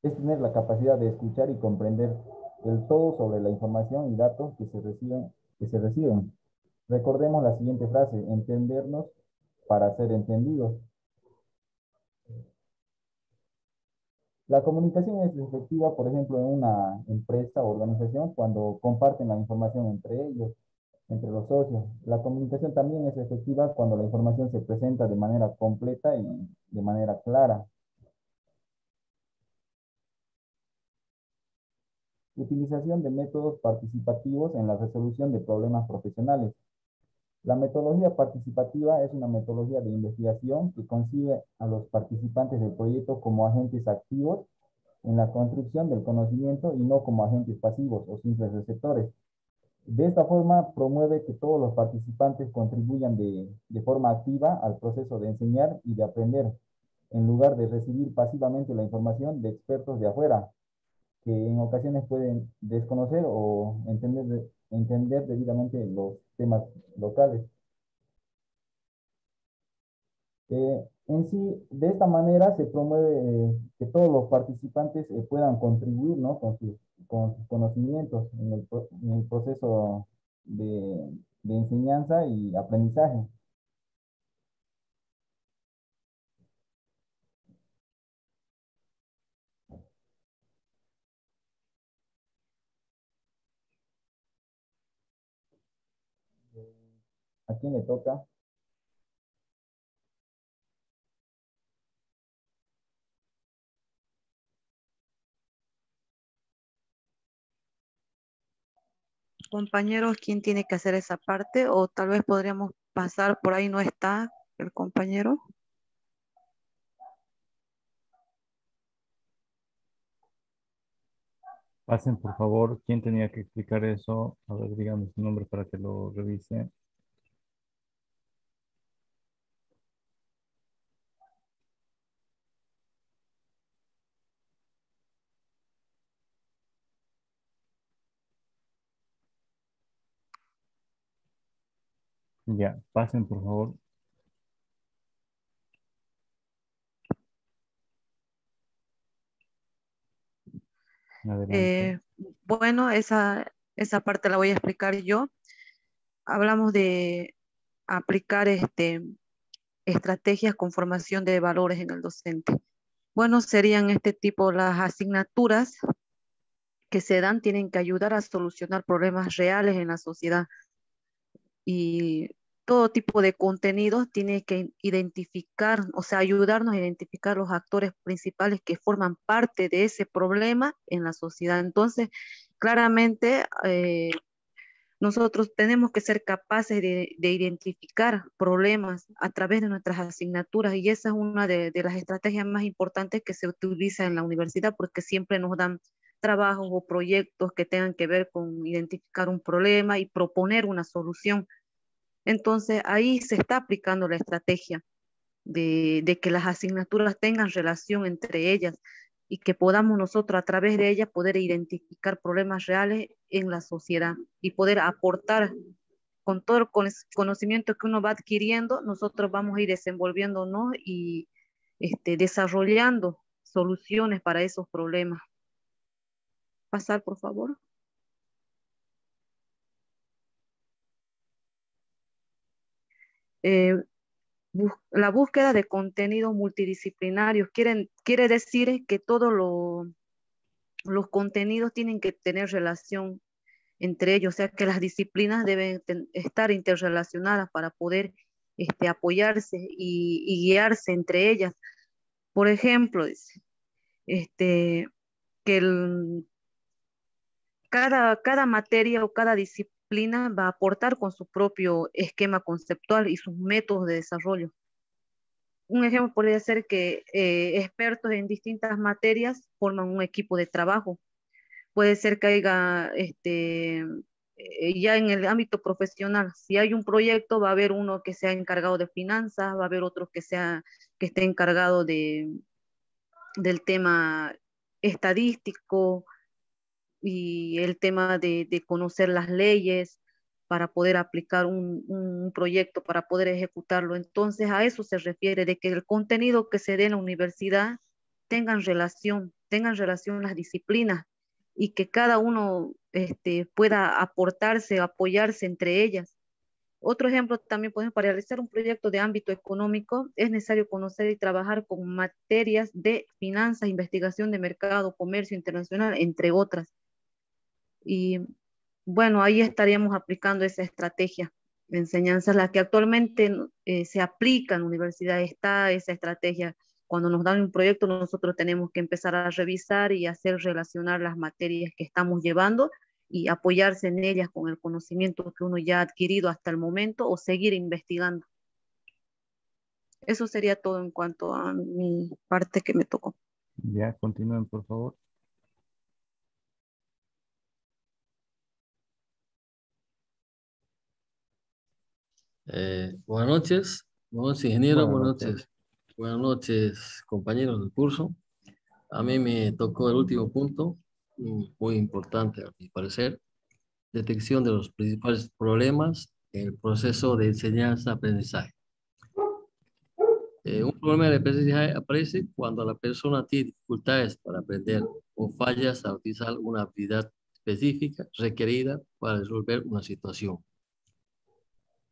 Speaker 25: Es tener la capacidad de escuchar y comprender el todo sobre la información y datos que se reciben. Que se reciben. Recordemos la siguiente frase, entendernos para ser entendidos. La comunicación es efectiva, por ejemplo, en una empresa o organización cuando comparten la información entre ellos, entre los socios. La comunicación también es efectiva cuando la información se presenta de manera completa y de manera clara. Utilización de métodos participativos en la resolución de problemas profesionales. La metodología participativa es una metodología de investigación que concibe a los participantes del proyecto como agentes activos en la construcción del conocimiento y no como agentes pasivos o simples receptores. De esta forma, promueve que todos los participantes contribuyan de, forma activa al proceso de enseñar y de aprender, en lugar de recibir pasivamente la información de expertos de afuera, que en ocasiones pueden desconocer o entender, entender debidamente los locales. Eh, en sí, de esta manera se promueve eh, que todos los participantes eh, puedan contribuir ¿no? con, sus, con sus conocimientos en el, proceso de enseñanza y aprendizaje. ¿A quién le toca?
Speaker 12: Compañeros, ¿quién tiene que hacer esa parte? O tal vez podríamos pasar, por ahí no está el compañero.
Speaker 1: Pasen, por favor, ¿quién tenía que explicar eso? A ver, dígame su nombre para que lo revise. Ya, pasen por favor.
Speaker 12: Eh, bueno, esa, esa parte la voy a explicar yo. Hablamos de aplicar este, estrategias con formación de valores en el docente. Bueno, serían este tipo las asignaturas que se dan, tienen que ayudar a solucionar problemas reales en la sociedad. Y todo tipo de contenidos tiene que identificar, o sea, ayudarnos a identificar los actores principales que forman parte de ese problema en la sociedad. Entonces, claramente, eh, nosotros tenemos que ser capaces de, identificar problemas a través de nuestras asignaturas y esa es una de, de las estrategias más importantes que se utiliza en la universidad porque siempre nos dan trabajos o proyectos que tengan que ver con identificar un problema y proponer una solución entonces ahí se está aplicando la estrategia de, que las asignaturas tengan relación entre ellas y que podamos nosotros a través de ellas poder identificar problemas reales en la sociedad y poder aportar con todo el conocimiento que uno va adquiriendo, nosotros vamos a ir desenvolviéndonos y este, desarrollando soluciones para esos problemas. Pasar, por favor. Eh, la búsqueda de contenidos multidisciplinarios quiere, decir que todos los contenidos tienen que tener relación entre ellos, o sea que las disciplinas deben estar interrelacionadas para poder este, apoyarse y, guiarse entre ellas. Por ejemplo, este, que cada, cada materia o cada disciplina va a aportar con su propio esquema conceptual y sus métodos de desarrollo. Un ejemplo podría ser que eh, expertos en distintas materias forman un equipo de trabajo. Puede ser que haya, este, eh, ya en el ámbito profesional, si hay un proyecto, va a haber uno que sea encargado de finanzas, va a haber otro que, sea, que esté encargado de, del tema estadístico, y el tema de, conocer las leyes para poder aplicar un, proyecto, para poder ejecutarlo. Entonces, a eso se refiere, de que el contenido que se dé en la universidad tengan relación, tengan relación las disciplinas y que cada uno este, pueda aportarse, apoyarse entre ellas Otro ejemplo también, ejemplo, para realizar un proyecto de ámbito económico es necesario conocer y trabajar con materias de finanzas, investigación de mercado, comercio internacional, entre otras. Y bueno, ahí estaríamos aplicando esa estrategia de enseñanza, la que actualmente eh, se aplica en la universidad, está esa estrategia. Cuando nos dan un proyecto, nosotros tenemos que empezar a revisar y hacer relacionar las materias que estamos llevando y apoyarse en ellas con el conocimiento que uno ya ha adquirido hasta el momento o seguir investigando. Eso sería todo en cuanto a mi parte que me tocó.
Speaker 1: Ya, continúen, por favor.
Speaker 26: Eh, buenas noches, buenas noches ingeniero, buenas, noches. Buenas noches compañeros del curso. A mí me tocó el último punto, muy importante a mi parecer, detección de los principales problemas en el proceso de enseñanza-aprendizaje. Eh, un problema de aprendizaje aparece cuando la persona tiene dificultades para aprender o fallas a utilizar una habilidad específica requerida para resolver una situación.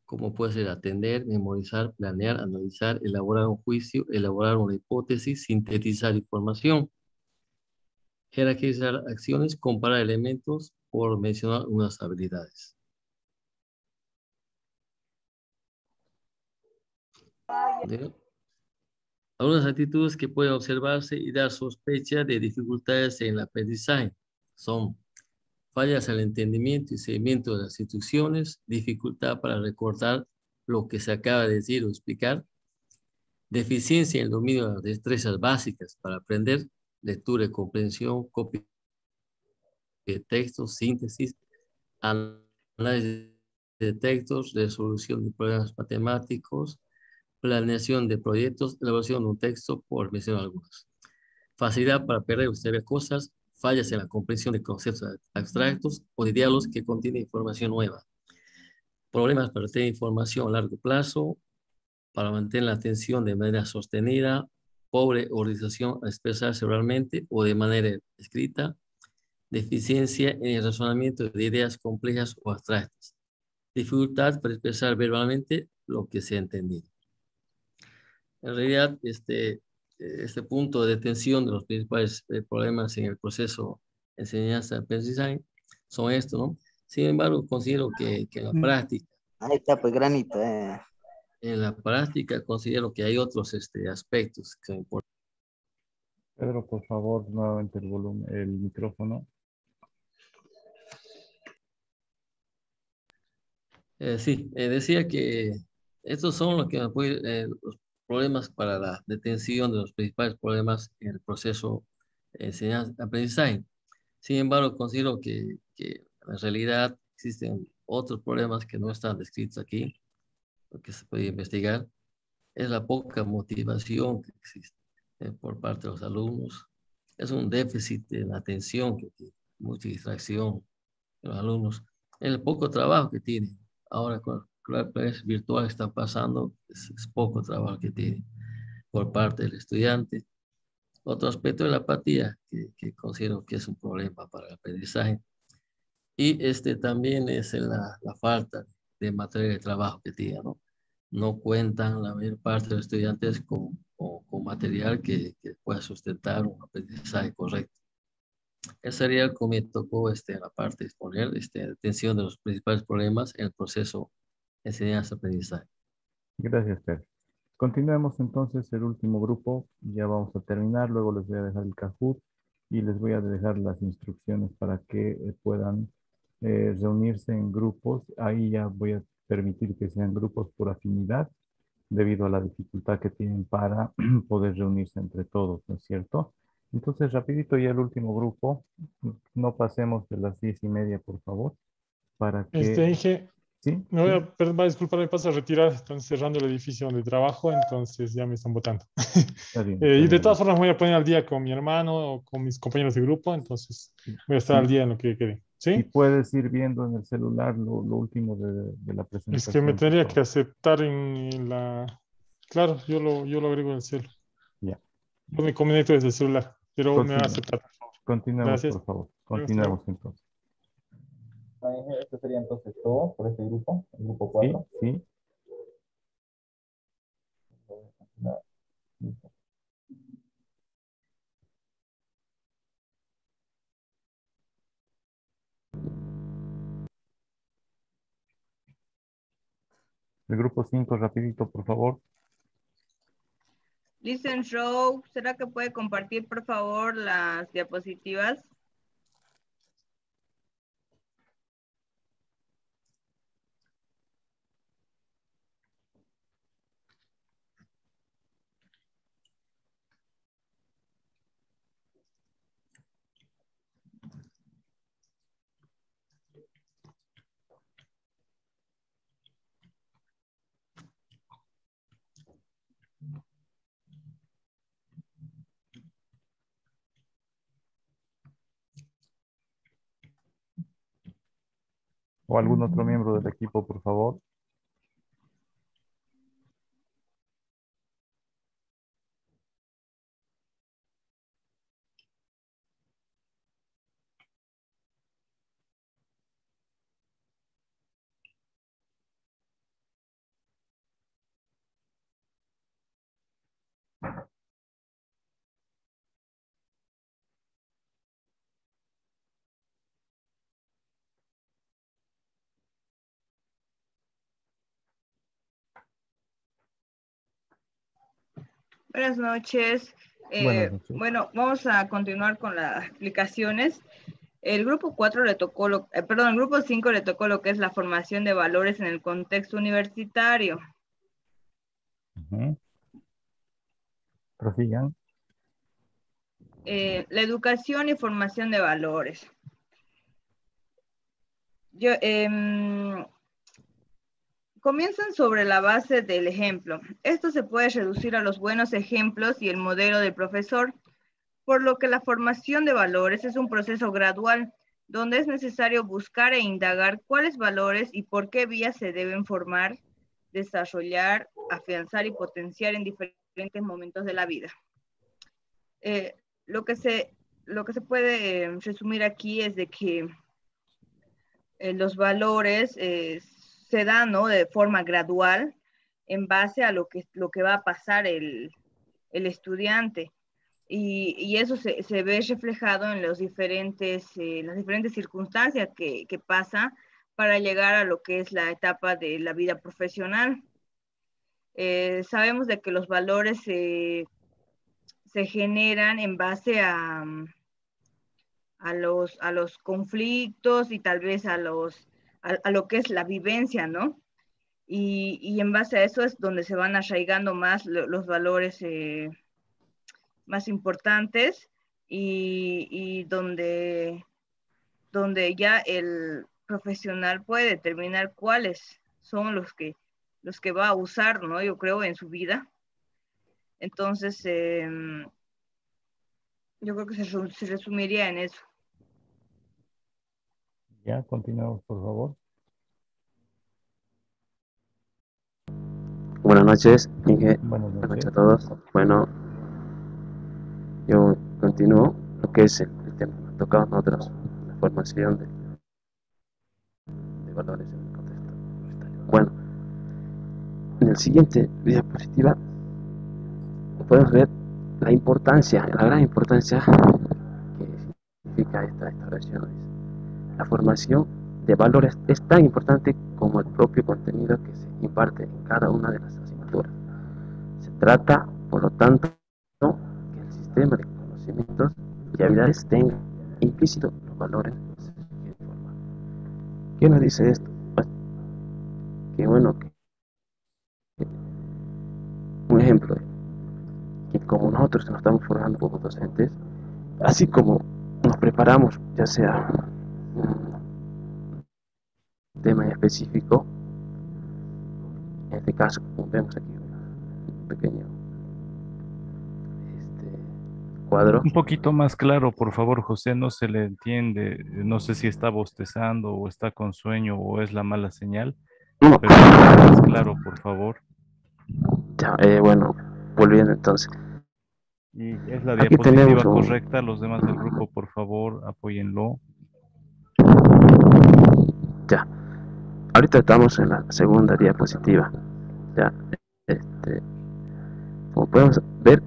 Speaker 26: Como puede ser atender, memorizar, planear, analizar, elaborar un juicio, elaborar una hipótesis, sintetizar información, jerarquizar acciones, comparar elementos, por mencionar unas habilidades. Algunas actitudes que pueden observarse y dar sospecha de dificultades en el aprendizaje son fallas al entendimiento y seguimiento de las instrucciones, dificultad para recordar lo que se acaba de decir o explicar, deficiencia en el dominio de las destrezas básicas para aprender, lectura y comprensión, copia de textos, síntesis, análisis de textos, resolución de problemas matemáticos, planeación de proyectos, elaboración de un texto, por mencionar algunos. Facilidad para perder usted cosas, fallas en la comprensión de conceptos abstractos o de diálogos que contienen información nueva. Problemas para tener información a largo plazo, para mantener la atención de manera sostenida, pobre organización a expresarse oralmente o de manera escrita, deficiencia en el razonamiento de ideas complejas o abstractas, dificultad para expresar verbalmente lo que se ha entendido. En realidad, este, este punto de detención de los principales eh, problemas en el proceso de enseñanza-aprendizaje son estos, ¿no? Sin embargo, considero que, que en la práctica...
Speaker 27: Ahí está, pues granito, eh.
Speaker 26: En la práctica considero que hay otros este, aspectos que son importantes.
Speaker 1: Pedro, por favor, nuevamente el volumen, el micrófono.
Speaker 26: Eh, sí, eh, decía que estos son los, que eh, los problemas para la detención de los principales problemas en el proceso enseñanza-aprendizaje. Sin embargo, considero que, que en realidad existen otros problemas que no están descritos aquí, que se puede investigar, es la poca motivación que existe por parte de los alumnos. Es un déficit en atención, que mucha distracción de los alumnos, el poco trabajo que tienen ahora con la clase virtual está pasando, es, poco trabajo que tiene por parte del estudiante. Otro aspecto es la apatía, que, considero que es un problema para el aprendizaje. Y este también es la, la falta de material de trabajo que tiene, ¿no? No cuentan la mayor parte de los estudiantes con, con, material que, que, pueda sustentar un aprendizaje correcto. Ese sería el que tocó este, la parte de exponer este, atención de los principales problemas en el proceso de enseñanza-aprendizaje.
Speaker 1: Gracias, Pedro. Continuemos entonces el último grupo. Ya vamos a terminar. Luego les voy a dejar el Kahoot y les voy a dejar las instrucciones para que eh, puedan eh, reunirse en grupos. Ahí ya voy a permitir que sean grupos por afinidad debido a la dificultad que tienen para poder reunirse entre todos, ¿no es cierto? Entonces, rapidito ya el último grupo. No pasemos de las diez y media, por favor. Para que...
Speaker 2: Este, dije, ¿Sí? Me voy a, perdón, disculpa, me paso a retirar. Están cerrando el edificio donde trabajo, entonces ya me están votando. Eh, y de todas formas, me voy a poner al día con mi hermano o con mis compañeros de grupo, entonces voy a estar al día en lo que quede. ¿Sí?
Speaker 1: Y puedes ir viendo en el celular lo, lo último de, de, la presentación.
Speaker 2: Es que me tendría que aceptar en la... Claro, yo lo, yo lo agrego en el celular. Ya. Yo me conecto desde el celular pero me va a aceptar.
Speaker 1: Continuemos, por favor. Continuemos entonces.
Speaker 25: Esto sería entonces todo por este grupo, el grupo 4.
Speaker 1: Sí, sí. El grupo 5, rapidito, por favor.
Speaker 28: Listen Show, ¿será que puede compartir, por favor, las diapositivas?
Speaker 1: O algún otro miembro del equipo, por favor.
Speaker 28: Buenas noches. Eh,
Speaker 1: Buenas noches.
Speaker 28: Bueno, vamos a continuar con las explicaciones. El grupo 4 le tocó, lo, eh, perdón, el grupo 5 le tocó lo que es la formación de valores en el contexto universitario.
Speaker 1: Ujú. Prosigan.
Speaker 28: Eh, la educación y formación de valores. Yo, em, comienzan sobre la base del ejemplo. Esto se puede reducir a los buenos ejemplos y el modelo del profesor, por lo que la formación de valores es un proceso gradual, donde es necesario buscar e indagar cuáles valores y por qué vías se deben formar, desarrollar, afianzar y potenciar en diferentes momentos de la vida. Eh, lo, que se, lo que se puede eh, resumir aquí es de que eh, los valores eh, se dan ¿no? de forma gradual en base a lo que, lo que va a pasar el, el estudiante. Y, y eso se, se, ve reflejado en los diferentes, eh, las diferentes circunstancias que, que, pasa para llegar a lo que es la etapa de la vida profesional. Eh, sabemos de que los valores se, se generan en base a, a, los, a los conflictos y tal vez a los a, lo que es la vivencia, ¿no? Y, y, en base a eso es donde se van arraigando más lo, los valores eh, más importantes y, y, donde, donde ya el profesional puede determinar cuáles son los que, los que va a usar, ¿no? Yo creo, en su vida. Entonces, eh, yo creo que se, se resumiría en eso.
Speaker 1: Ya, continuamos, por favor.
Speaker 29: Buenas noches, Inge.
Speaker 1: Buenas noches.
Speaker 29: Buenas noches a todos. Bueno, yo continúo lo que es el, el tema que tocado nosotros, la formación de, de, valores en el contexto. Bueno, en el siguiente diapositiva podemos ver la importancia, la gran importancia que significa esta, estas relaciones la formación de valores es tan importante como el propio contenido que se imparte en cada una de las asignaturas. Se trata, por lo tanto, que el sistema de conocimientos y habilidades tenga implícito los valores que. ¿Qué nos dice esto? Pues, que bueno, que, un ejemplo, que como nosotros nos estamos formando como docentes, así como nos preparamos, ya sea un tema específico. En este caso, como vemos aquí, un pequeño este, cuadro.
Speaker 1: Un poquito más claro, por favor, José, no se le entiende. No sé si está bostezando o está con sueño o es la mala señal.
Speaker 29: No.
Speaker 1: Pero más claro, por favor.
Speaker 29: Ya, eh, bueno, volviendo entonces.
Speaker 1: Y es la diapositiva correcta. Los demás del grupo, por favor, apóyenlo.
Speaker 29: Ya. Ahorita estamos en la segunda diapositiva. Ya. Este, como podemos ver,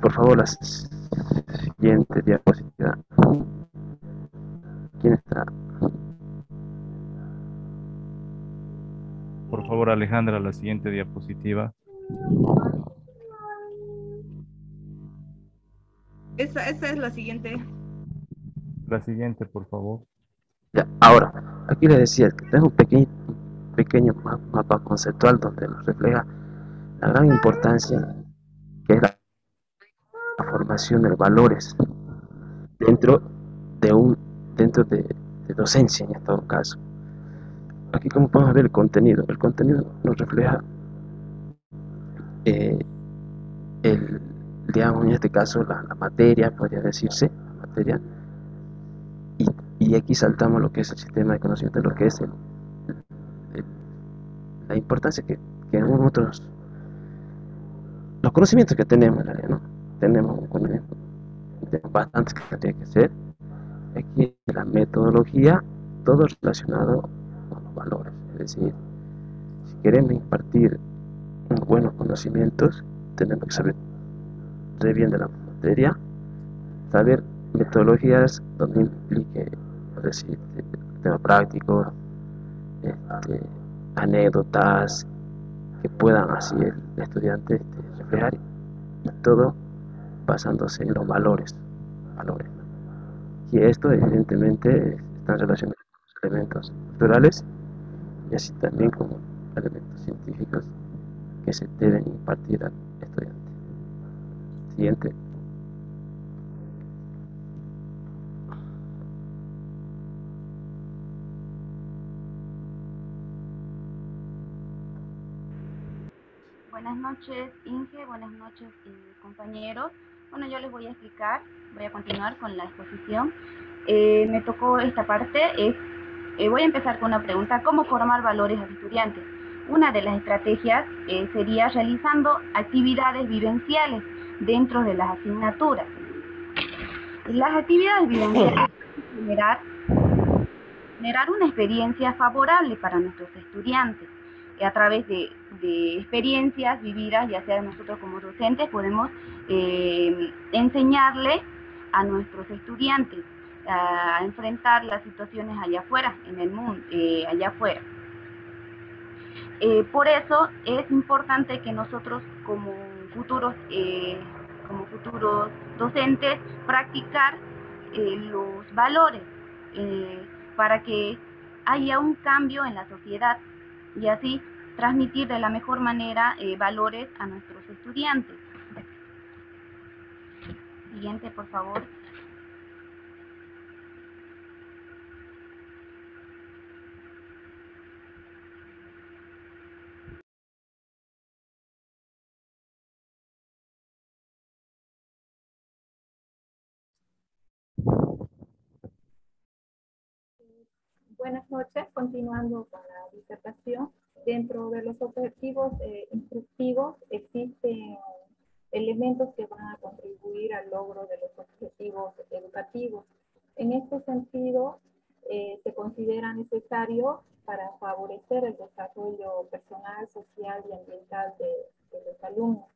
Speaker 29: por favor, la siguiente diapositiva. ¿Quién está?
Speaker 1: Por favor, Alejandra, la siguiente diapositiva.
Speaker 28: Esa, esa es la siguiente.
Speaker 1: La siguiente, por favor.
Speaker 29: Ahora, aquí le decía que tengo un pequeño, mapa conceptual donde nos refleja la gran importancia que es la, formación de valores dentro de un dentro de, docencia en todo caso. Aquí como podemos ver el contenido, el contenido nos refleja eh, el, digamos en este caso la, materia, podría decirse, la materia, y, aquí saltamos lo que es el sistema de conocimiento, lo que es el, la importancia que, que en los conocimientos que tenemos en área, ¿no? Tenemos un conocimiento bastante que tendría que ser. Aquí la metodología, todo relacionado con los valores. Es decir, si queremos impartir buenos conocimientos, tenemos que saber de bien de la materia, saber metodologías donde implique, por decir, tema práctico, este, anécdotas que puedan así el estudiante este, reflejar y todo basándose en los valores, valores. Y esto evidentemente está relacionado con los elementos culturales y así también con elementos científicos que se deben impartir al estudiante. Siguiente.
Speaker 30: Noches, Inge. Buenas noches, eh, compañeros. Bueno, yo les voy a explicar, voy a continuar con la exposición. Eh, me tocó esta parte, es, eh, voy a empezar con una pregunta, ¿cómo formar valores a estudiantes? Una de las estrategias sería realizando actividades vivenciales dentro de las asignaturas. Las actividades vivenciales generar, generar una experiencia favorable para nuestros estudiantes. A través de, experiencias vividas, ya sea nosotros como docentes, podemos eh, enseñarle a nuestros estudiantes a enfrentar las situaciones allá afuera, en el mundo, eh, allá afuera. Eh, por eso es importante que nosotros como futuros, como futuros docentes practicar los valores para que haya un cambio en la sociedad y así transmitir de la mejor manera eh, valores a nuestros estudiantes. Siguiente, por favor.
Speaker 4: Buenas noches, continuando con la disertación. Dentro de los objetivos eh, instructivos existen elementos que van a contribuir al logro de los objetivos educativos. En este sentido, eh, se considera necesario para favorecer el desarrollo personal, social y ambiental de, los alumnos.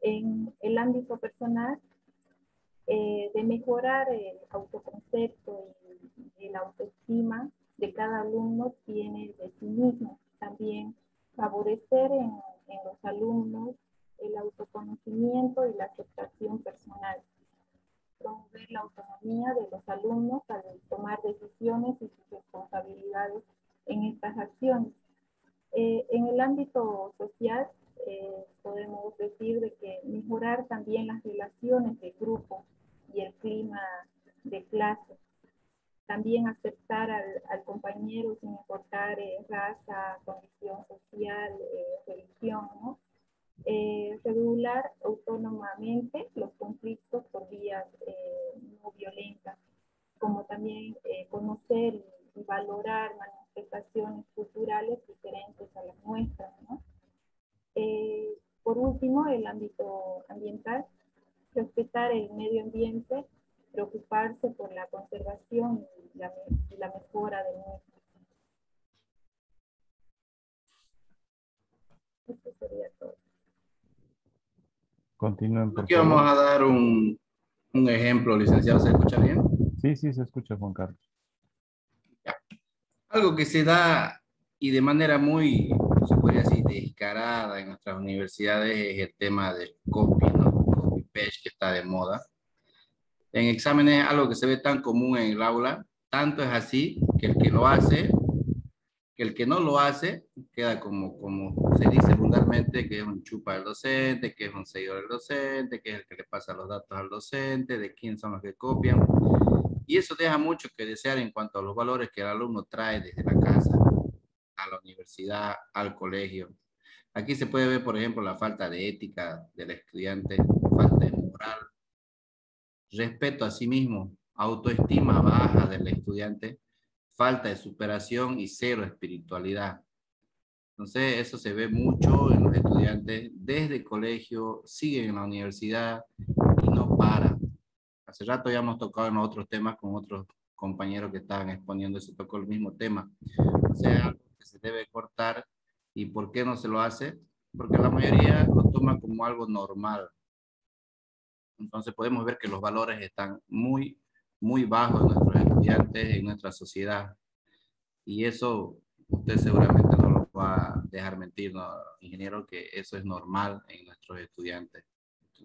Speaker 4: En el ámbito personal, eh, de mejorar el autoconcepto y la autoestima de cada alumno tiene de sí mismo. También favorecer en, los alumnos el autoconocimiento y la aceptación personal. Promover la autonomía de los alumnos al tomar decisiones y sus responsabilidades en estas acciones. Eh, en el ámbito social, eh, podemos decir de que mejorar también las relaciones de grupo y el clima de clase también aceptar al, compañero sin importar eh, raza, condición social, eh, religión. Eh, regular autónomamente los conflictos por vías no violentas, como también conocer y, valorar manifestaciones culturales diferentes a las nuestras. ¿no? por último, el ámbito ambiental, respetar el medio ambiente preocuparse por la conservación y la, y la mejora de nuestro.
Speaker 1: Eso sería todo. Continúen.
Speaker 10: Aquí vamos a dar un, un ejemplo, licenciado. ¿Se escucha bien?
Speaker 1: Sí, sí, se escucha, Juan Carlos. Ya.
Speaker 10: Algo que se da y de manera muy, se puede decir, descarada en nuestras universidades es el tema del copy, ¿no? Copy page que está de moda. En exámenes es algo que se ve tan común en el aula, tanto es así que el que lo hace, que el que no lo hace, queda como, como se dice vulgarmente, que es un chupa del docente, que es un seguidor del docente, que es el que le pasa los datos al docente, de quién son los que copian. Y eso deja mucho que desear en cuanto a los valores que el alumno trae desde la casa a la universidad, al colegio. Aquí se puede ver, por ejemplo, la falta de ética del estudiante, falta de moral, respeto a sí mismo, autoestima baja del estudiante, falta de superación y cero espiritualidad. Entonces, eso se ve mucho en los estudiantes desde el colegio, siguen en la universidad y no paran. Hace rato ya hemos tocado en otros temas con otros compañeros que estaban exponiendo, se tocó el mismo tema. O sea, algo que se debe cortar. ¿Y por qué no se lo hace? Porque la mayoría lo toma como algo normal. Entonces podemos ver que los valores están muy, muy bajos en nuestros estudiantes, en nuestra sociedad. Y eso usted seguramente no lo va a dejar mentir, ¿no? ingeniero, que eso es normal en nuestros estudiantes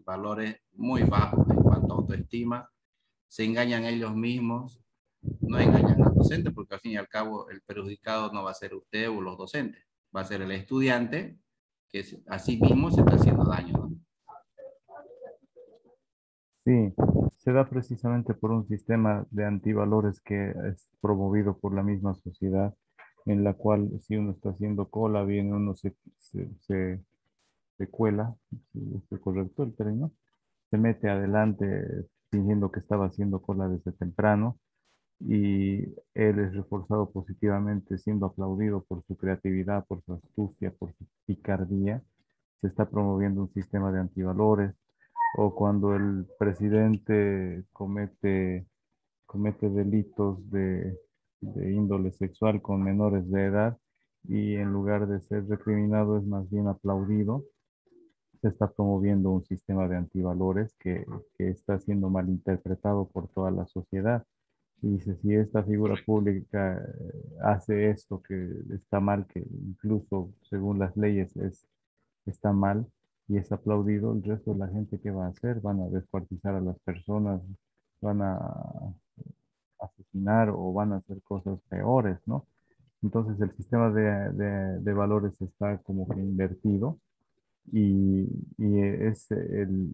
Speaker 10: valores muy bajos en cuanto a autoestima, se engañan ellos mismos, no engañan al docente, porque al fin y al cabo el perjudicado no va a ser usted o los docentes, va a ser el estudiante que a sí mismo se está haciendo daño.
Speaker 1: Sí, se da precisamente por un sistema de antivalores que es promovido por la misma sociedad, en la cual si uno está haciendo cola, viene uno se, se cuela, correcto el término, se mete adelante fingiendo que estaba haciendo cola desde temprano y él es reforzado positivamente siendo aplaudido por su creatividad, por su astucia, por su picardía. Se está promoviendo un sistema de antivalores o cuando el presidente comete, comete delitos de, de índole sexual con menores de edad y en lugar de ser recriminado es más bien aplaudido se está promoviendo un sistema de antivalores que, que está siendo malinterpretado por toda la sociedad. Y dice, si esta figura pública eh, hace esto que está mal, que incluso según las leyes es, está mal y es aplaudido, el resto de la gente que va a hacer, van a descuartizar a las personas, van a asesinar o van a hacer cosas peores, ¿no? Entonces el sistema de, de, de valores está como que invertido y, es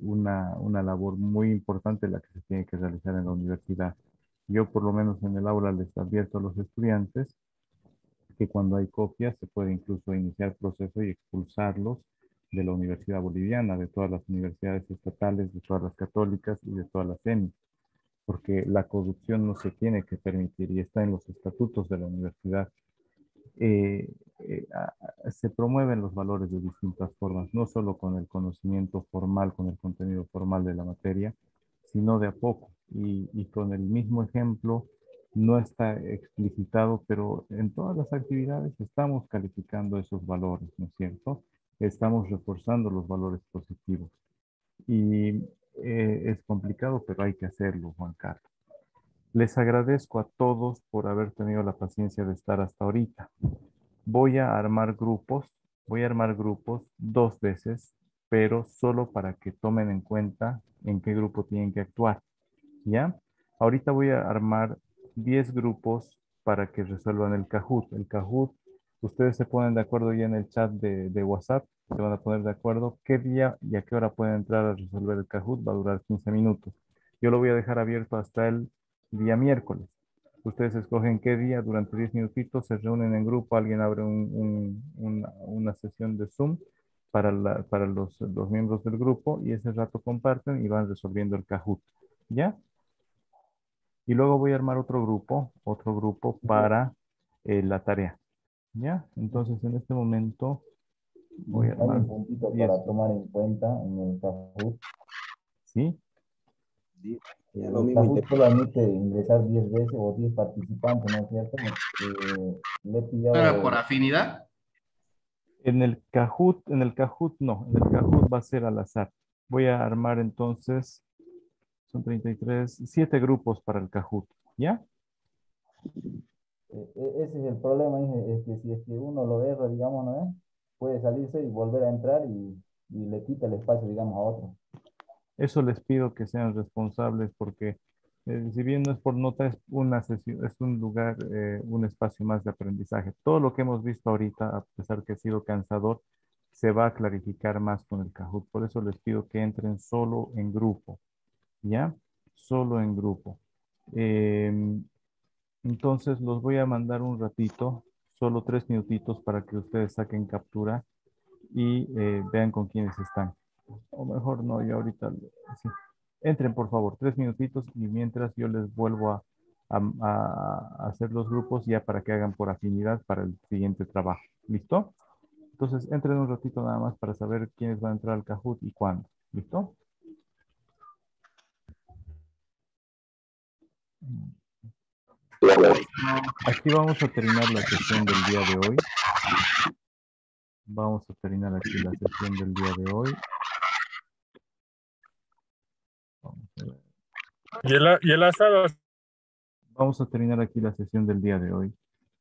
Speaker 1: una, una, labor muy importante la que se tiene que realizar en la universidad. Yo por lo menos en el aula les advierto a los estudiantes que cuando hay copias se puede incluso iniciar proceso y expulsarlos de la Universidad Boliviana, de todas las universidades estatales, de todas las católicas y de todas las EMI, porque la corrupción no se tiene que permitir y está en los estatutos de la universidad. Eh, eh, se promueven los valores de distintas formas, no solo con el conocimiento formal, con el contenido formal de la materia, sino de a poco. Y, y, con el mismo ejemplo, no está explicitado, pero en todas las actividades estamos calificando esos valores, ¿no es cierto? Estamos reforzando los valores positivos. Y eh, es complicado, pero hay que hacerlo, Juan Carlos. Les agradezco a todos por haber tenido la paciencia de estar hasta ahorita voy a armar grupos, voy a armar grupos dos veces, pero solo para que tomen en cuenta en qué grupo tienen que actuar. ¿Ya? Ahorita voy a armar 10 grupos para que resuelvan el Kahoot. El Kahoot, ustedes se ponen de acuerdo ya en el chat de, de WhatsApp, se van a poner de acuerdo qué día y a qué hora pueden entrar a resolver el Kahoot, va a durar 15 minutos. Yo lo voy a dejar abierto hasta el día miércoles. Ustedes escogen qué día, durante 10 minutitos se reúnen en grupo, alguien abre una, sesión de Zoom para, para los, los, miembros del grupo y ese rato comparten y van resolviendo el Kahoot. ¿Ya? Y luego voy a armar otro grupo, otro grupo para eh, la tarea. ¿Ya? Entonces en este momento voy a armar...
Speaker 25: un puntito para tomar en cuenta en el Kahoot.
Speaker 1: ¿Sí?
Speaker 25: Ya lo mismo solo admite ingresar 10 veces o 10 participantes, ¿no es cierto? Eh,
Speaker 10: le ¿Pero por afinidad?
Speaker 1: En el Kahoot, en el Kahoot no, en el Kahoot va a ser al azar. Voy a armar entonces, son 33, siete grupos para el Kahoot, ¿ya?
Speaker 25: E- e- ese es el problema, es que si uno lo erra, digamos, ¿no es? Puede salirse y volver a entrar y, le quita el espacio, digamos, a otro.
Speaker 1: Eso les pido que sean responsables porque eh, si bien no es por nota, es una sesión, es un lugar, eh, un espacio más de aprendizaje. Todo lo que hemos visto ahorita, a pesar que ha sido cansador, se va a clarificar más con el Kahoot. Por eso les pido que entren solo en grupo, ¿ya? Solo en grupo. Em, entonces los voy a mandar un ratito, solo tres minutitos para que ustedes saquen captura y eh, vean con quiénes están. O mejor no, yo ahorita. sí. Entren por favor, tres minutitos y mientras yo les vuelvo a, hacer los grupos ya para que hagan por afinidad para el siguiente trabajo. ¿Listo? Entonces entren un ratito nada más para saber quiénes van a entrar al Kahoot y cuándo. ¿Listo? Aquí vamos a terminar la sesión del día de hoy. Vamos a terminar aquí la sesión del día de hoy. Vamos a ver.
Speaker 2: Y el, y el asado,
Speaker 1: Vamos a terminar aquí la sesión del día de hoy.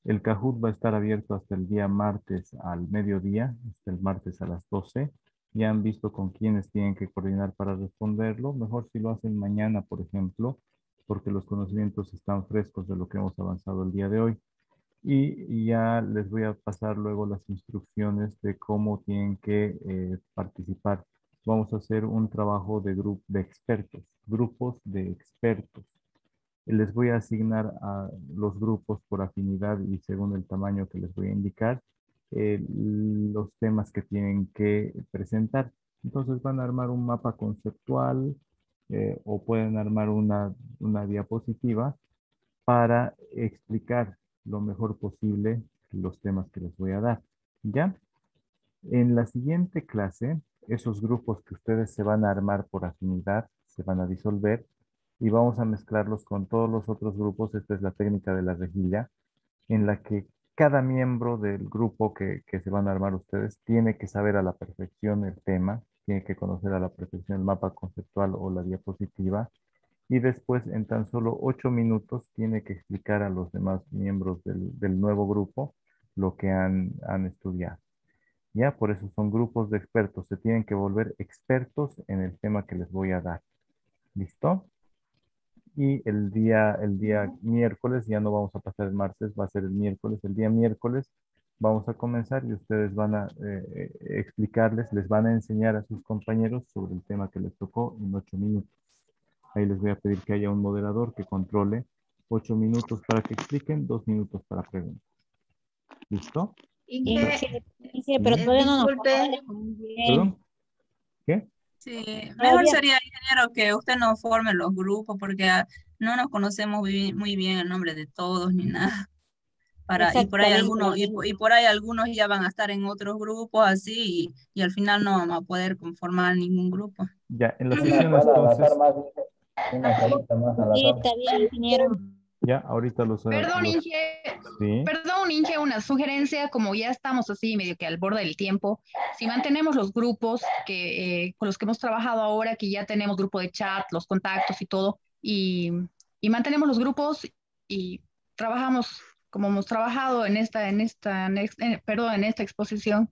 Speaker 1: El Kahoot va a estar abierto hasta el día martes al mediodía, hasta el martes a las 12. Ya han visto con quiénes tienen que coordinar para responderlo. Mejor si lo hacen mañana, por ejemplo, porque los conocimientos están frescos de lo que hemos avanzado el día de hoy. Y ya les voy a pasar luego las instrucciones de cómo tienen que eh, participar. Vamos a hacer un trabajo de grupo de expertos, grupos de expertos. Les voy a asignar a los grupos por afinidad y según el tamaño que les voy a indicar, eh, los temas que tienen que presentar. Entonces van a armar un mapa conceptual eh, o pueden armar una, una diapositiva para explicar lo mejor posible los temas que les voy a dar. ¿Ya? En la siguiente clase, esos grupos que ustedes se van a armar por afinidad se van a disolver y vamos a mezclarlos con todos los otros grupos. Esta es la técnica de la rejilla, en la que cada miembro del grupo que, que se van a armar ustedes tiene que saber a la perfección el tema, tiene que conocer a la perfección el mapa conceptual o la diapositiva y después en tan solo ocho minutos tiene que explicar a los demás miembros del, del nuevo grupo lo que han, han estudiado. ¿Ya? Por eso son grupos de expertos. Se tienen que volver expertos en el tema que les voy a dar. ¿Listo? Y el día, el día miércoles, ya no vamos a pasar el martes, va a ser el miércoles. El día miércoles vamos a comenzar y ustedes van a eh, eh, explicarles, les van a enseñar a sus compañeros sobre el tema que les tocó en ocho minutos. Ahí les voy a pedir que haya un moderador que controle ocho minutos para que expliquen, dos minutos para preguntas. ¿Listo?
Speaker 31: Inge, Inge, pero todavía no nos
Speaker 28: Disculpe.
Speaker 1: ¿Perdón? ¿Qué?
Speaker 31: Sí, mejor sería, ingeniero, que usted nos forme los grupos porque no nos conocemos muy bien el nombre de todos ni nada. Para, y por ahí algunos, y, y por ahí algunos ya van a estar en otros grupos así y, y al final no vamos a poder conformar ningún grupo.
Speaker 1: Ya, en la
Speaker 25: Una
Speaker 1: sesión entonces,
Speaker 22: Sí,
Speaker 25: azar.
Speaker 22: está bien, ingeniero.
Speaker 1: ya, ahorita los...
Speaker 32: Perdón,
Speaker 1: los-
Speaker 32: Inge.
Speaker 1: Sí.
Speaker 32: Perdón, Inge, una sugerencia, como ya estamos así medio que al borde del tiempo, si mantenemos los grupos que, eh, con los que hemos trabajado ahora, que ya tenemos grupo de chat, los contactos y todo, y, y mantenemos los grupos y trabajamos como hemos trabajado en esta, en esta, en eh, perdón, en esta exposición.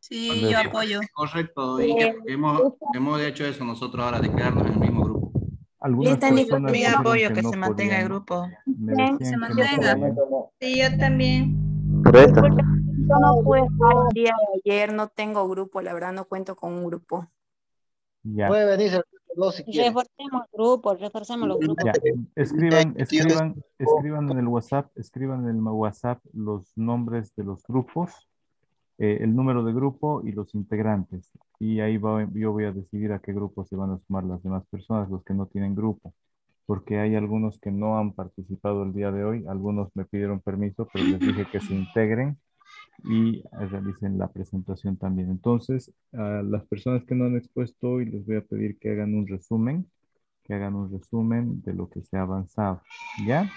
Speaker 31: Sí,
Speaker 1: Cuando
Speaker 31: yo apoyo.
Speaker 10: Correcto, Inge, hemos, hemos hecho eso nosotros ahora, de quedarnos en el mismo grupo.
Speaker 1: Algunas personas
Speaker 18: Mi apoyo que
Speaker 1: no
Speaker 18: se mantenga el grupo.
Speaker 31: Se
Speaker 1: no
Speaker 31: mantenga.
Speaker 28: Sí, yo también.
Speaker 29: Correcto.
Speaker 33: Yo no pude estar el día de ayer, no tengo grupo, la verdad no cuento con un grupo.
Speaker 1: Ya.
Speaker 34: Puede venirse dos si quiere.
Speaker 22: Reforcemos grupos, reforcemos los grupos.
Speaker 1: Ya, escriban, escriban, escriban en el WhatsApp, escriban en el WhatsApp los nombres de los grupos, eh, el número de grupo y los integrantes. Y ahí va- yo voy a decidir a qué grupo se van a sumar las demás personas, los que no tienen grupo. Porque hay algunos que no han participado el día de hoy, algunos me pidieron permiso, pero les dije que se integren y realicen la presentación también. Entonces, a las personas que no han expuesto hoy, les voy a pedir que hagan un resumen que hagan un resumen de lo que se ha avanzado. ¿Ya?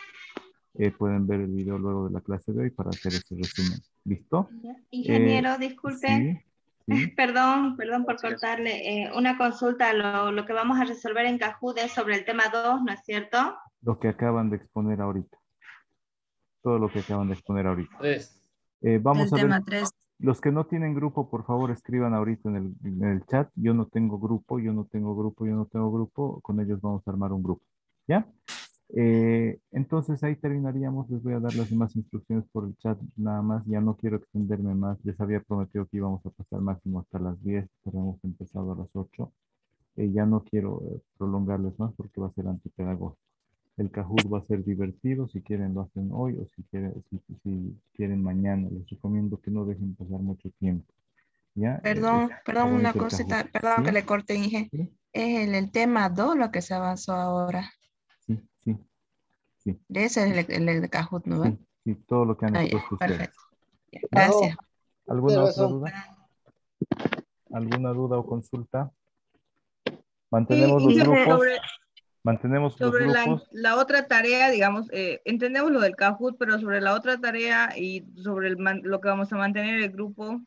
Speaker 1: Eh, pueden ver el video luego de la clase de hoy para hacer ese resumen. ¿Listo?
Speaker 28: Ingeniero,
Speaker 1: Eh,
Speaker 28: disculpe.
Speaker 1: sí.
Speaker 35: Perdón, perdón por cortarle. Eh, una consulta, lo, lo, que vamos a resolver en Kahoot es sobre el tema 2, ¿no es cierto?
Speaker 1: Lo que acaban de exponer ahorita. Todo lo que acaban de exponer ahorita. Eh, vamos
Speaker 31: el
Speaker 1: a
Speaker 31: tema
Speaker 1: ver.
Speaker 31: 3.
Speaker 1: Los que no tienen grupo, por favor, escriban ahorita en el, en el, chat. Yo no tengo grupo, yo no tengo grupo, yo no tengo grupo. Con ellos vamos a armar un grupo. ¿Ya? Eh, entonces ahí terminaríamos. Les voy a dar las demás instrucciones por el chat nada más. Ya no quiero extenderme más. Les había prometido que íbamos a pasar máximo hasta las 10, pero hemos empezado a las 8. Eh, ya no quiero prolongarles más porque va a ser antipedagógico. El Kahoot va a ser divertido. Si quieren lo hacen hoy o si quieren, si, si quieren mañana. Les recomiendo que no dejen pasar mucho tiempo. ¿Ya?
Speaker 18: Perdón,
Speaker 1: Es-
Speaker 18: perdón, una cosita,
Speaker 1: Kahoot.
Speaker 18: perdón
Speaker 1: ¿Sí?
Speaker 18: que le corte, Inge. Es el, el tema 2 lo que se avanzó ahora.
Speaker 1: Sí, sí, sí.
Speaker 18: Ese es el, el de Kahoot, ¿no?
Speaker 1: Sí, todo lo que han
Speaker 18: Ah, ya,
Speaker 1: expuesto ustedes.
Speaker 18: perfecto. Ya, Gracias.
Speaker 1: ¿Alguna otra duda? ¿Alguna duda o consulta? Mantenemos los grupos. Mantenemos los
Speaker 28: Sobre la,
Speaker 1: grupos.
Speaker 28: la otra tarea, digamos, eh, entendemos lo del Kahoot, pero sobre la otra tarea y sobre el man- lo que vamos a mantener el grupo.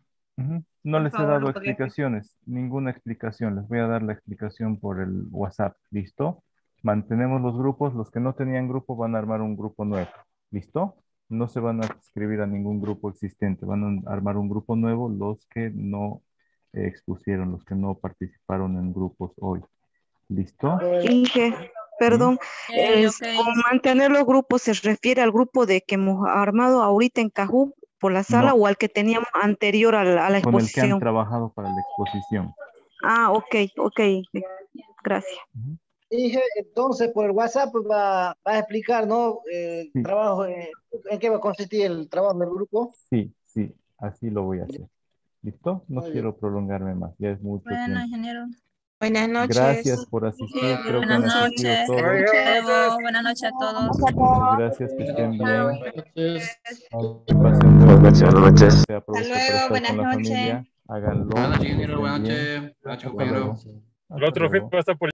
Speaker 1: No les he dado
Speaker 28: ¿lo podría
Speaker 1: explicaciones, ninguna explicación. Les voy a dar la explicación por el WhatsApp. ¿Listo? Mantenemos los grupos. Los que no tenían grupo van a armar un grupo nuevo. ¿Listo? No se van a inscribir a ningún grupo existente. Van a armar un grupo nuevo los que no eh, expusieron, los que no participaron en grupos hoy. ¿Listo?
Speaker 12: Inge, perdón, es- con mantener los grupos se refiere al grupo de que hemos armado ahorita en Kahoot por la sala
Speaker 1: No.
Speaker 12: o al que teníamos anterior a la, a la
Speaker 1: Con el que han
Speaker 12: exposición.
Speaker 1: trabajado para la exposición.
Speaker 12: Ah, ok, ok, gracias.
Speaker 34: Inge, entonces por el WhatsApp va, va a explicar, ¿no? Eh,
Speaker 1: Sí.
Speaker 34: trabajo, eh, ¿en qué va a consistir el trabajo del grupo?
Speaker 1: Sí, sí, así lo voy a hacer. ¿Listo? No
Speaker 34: Muy bien.
Speaker 1: quiero prolongarme más, ya es mucho
Speaker 31: Bueno,
Speaker 1: tiempo.
Speaker 31: ingeniero.
Speaker 18: Buenas noches.
Speaker 1: Gracias por asistir, creo que han
Speaker 31: Buenas noches.
Speaker 1: todos.
Speaker 31: Luego, buenas noches a todos.
Speaker 1: Muchas gracias, que estén bien. Buenas
Speaker 29: noches, buenas noches.
Speaker 1: Se aprovecha
Speaker 28: Hasta luego, buenas noches.
Speaker 1: Háganlo.
Speaker 10: Buenas noches, Buenas noches. Buenas noches.
Speaker 36: El otro
Speaker 1: Hasta luego.
Speaker 36: jefe va a estar por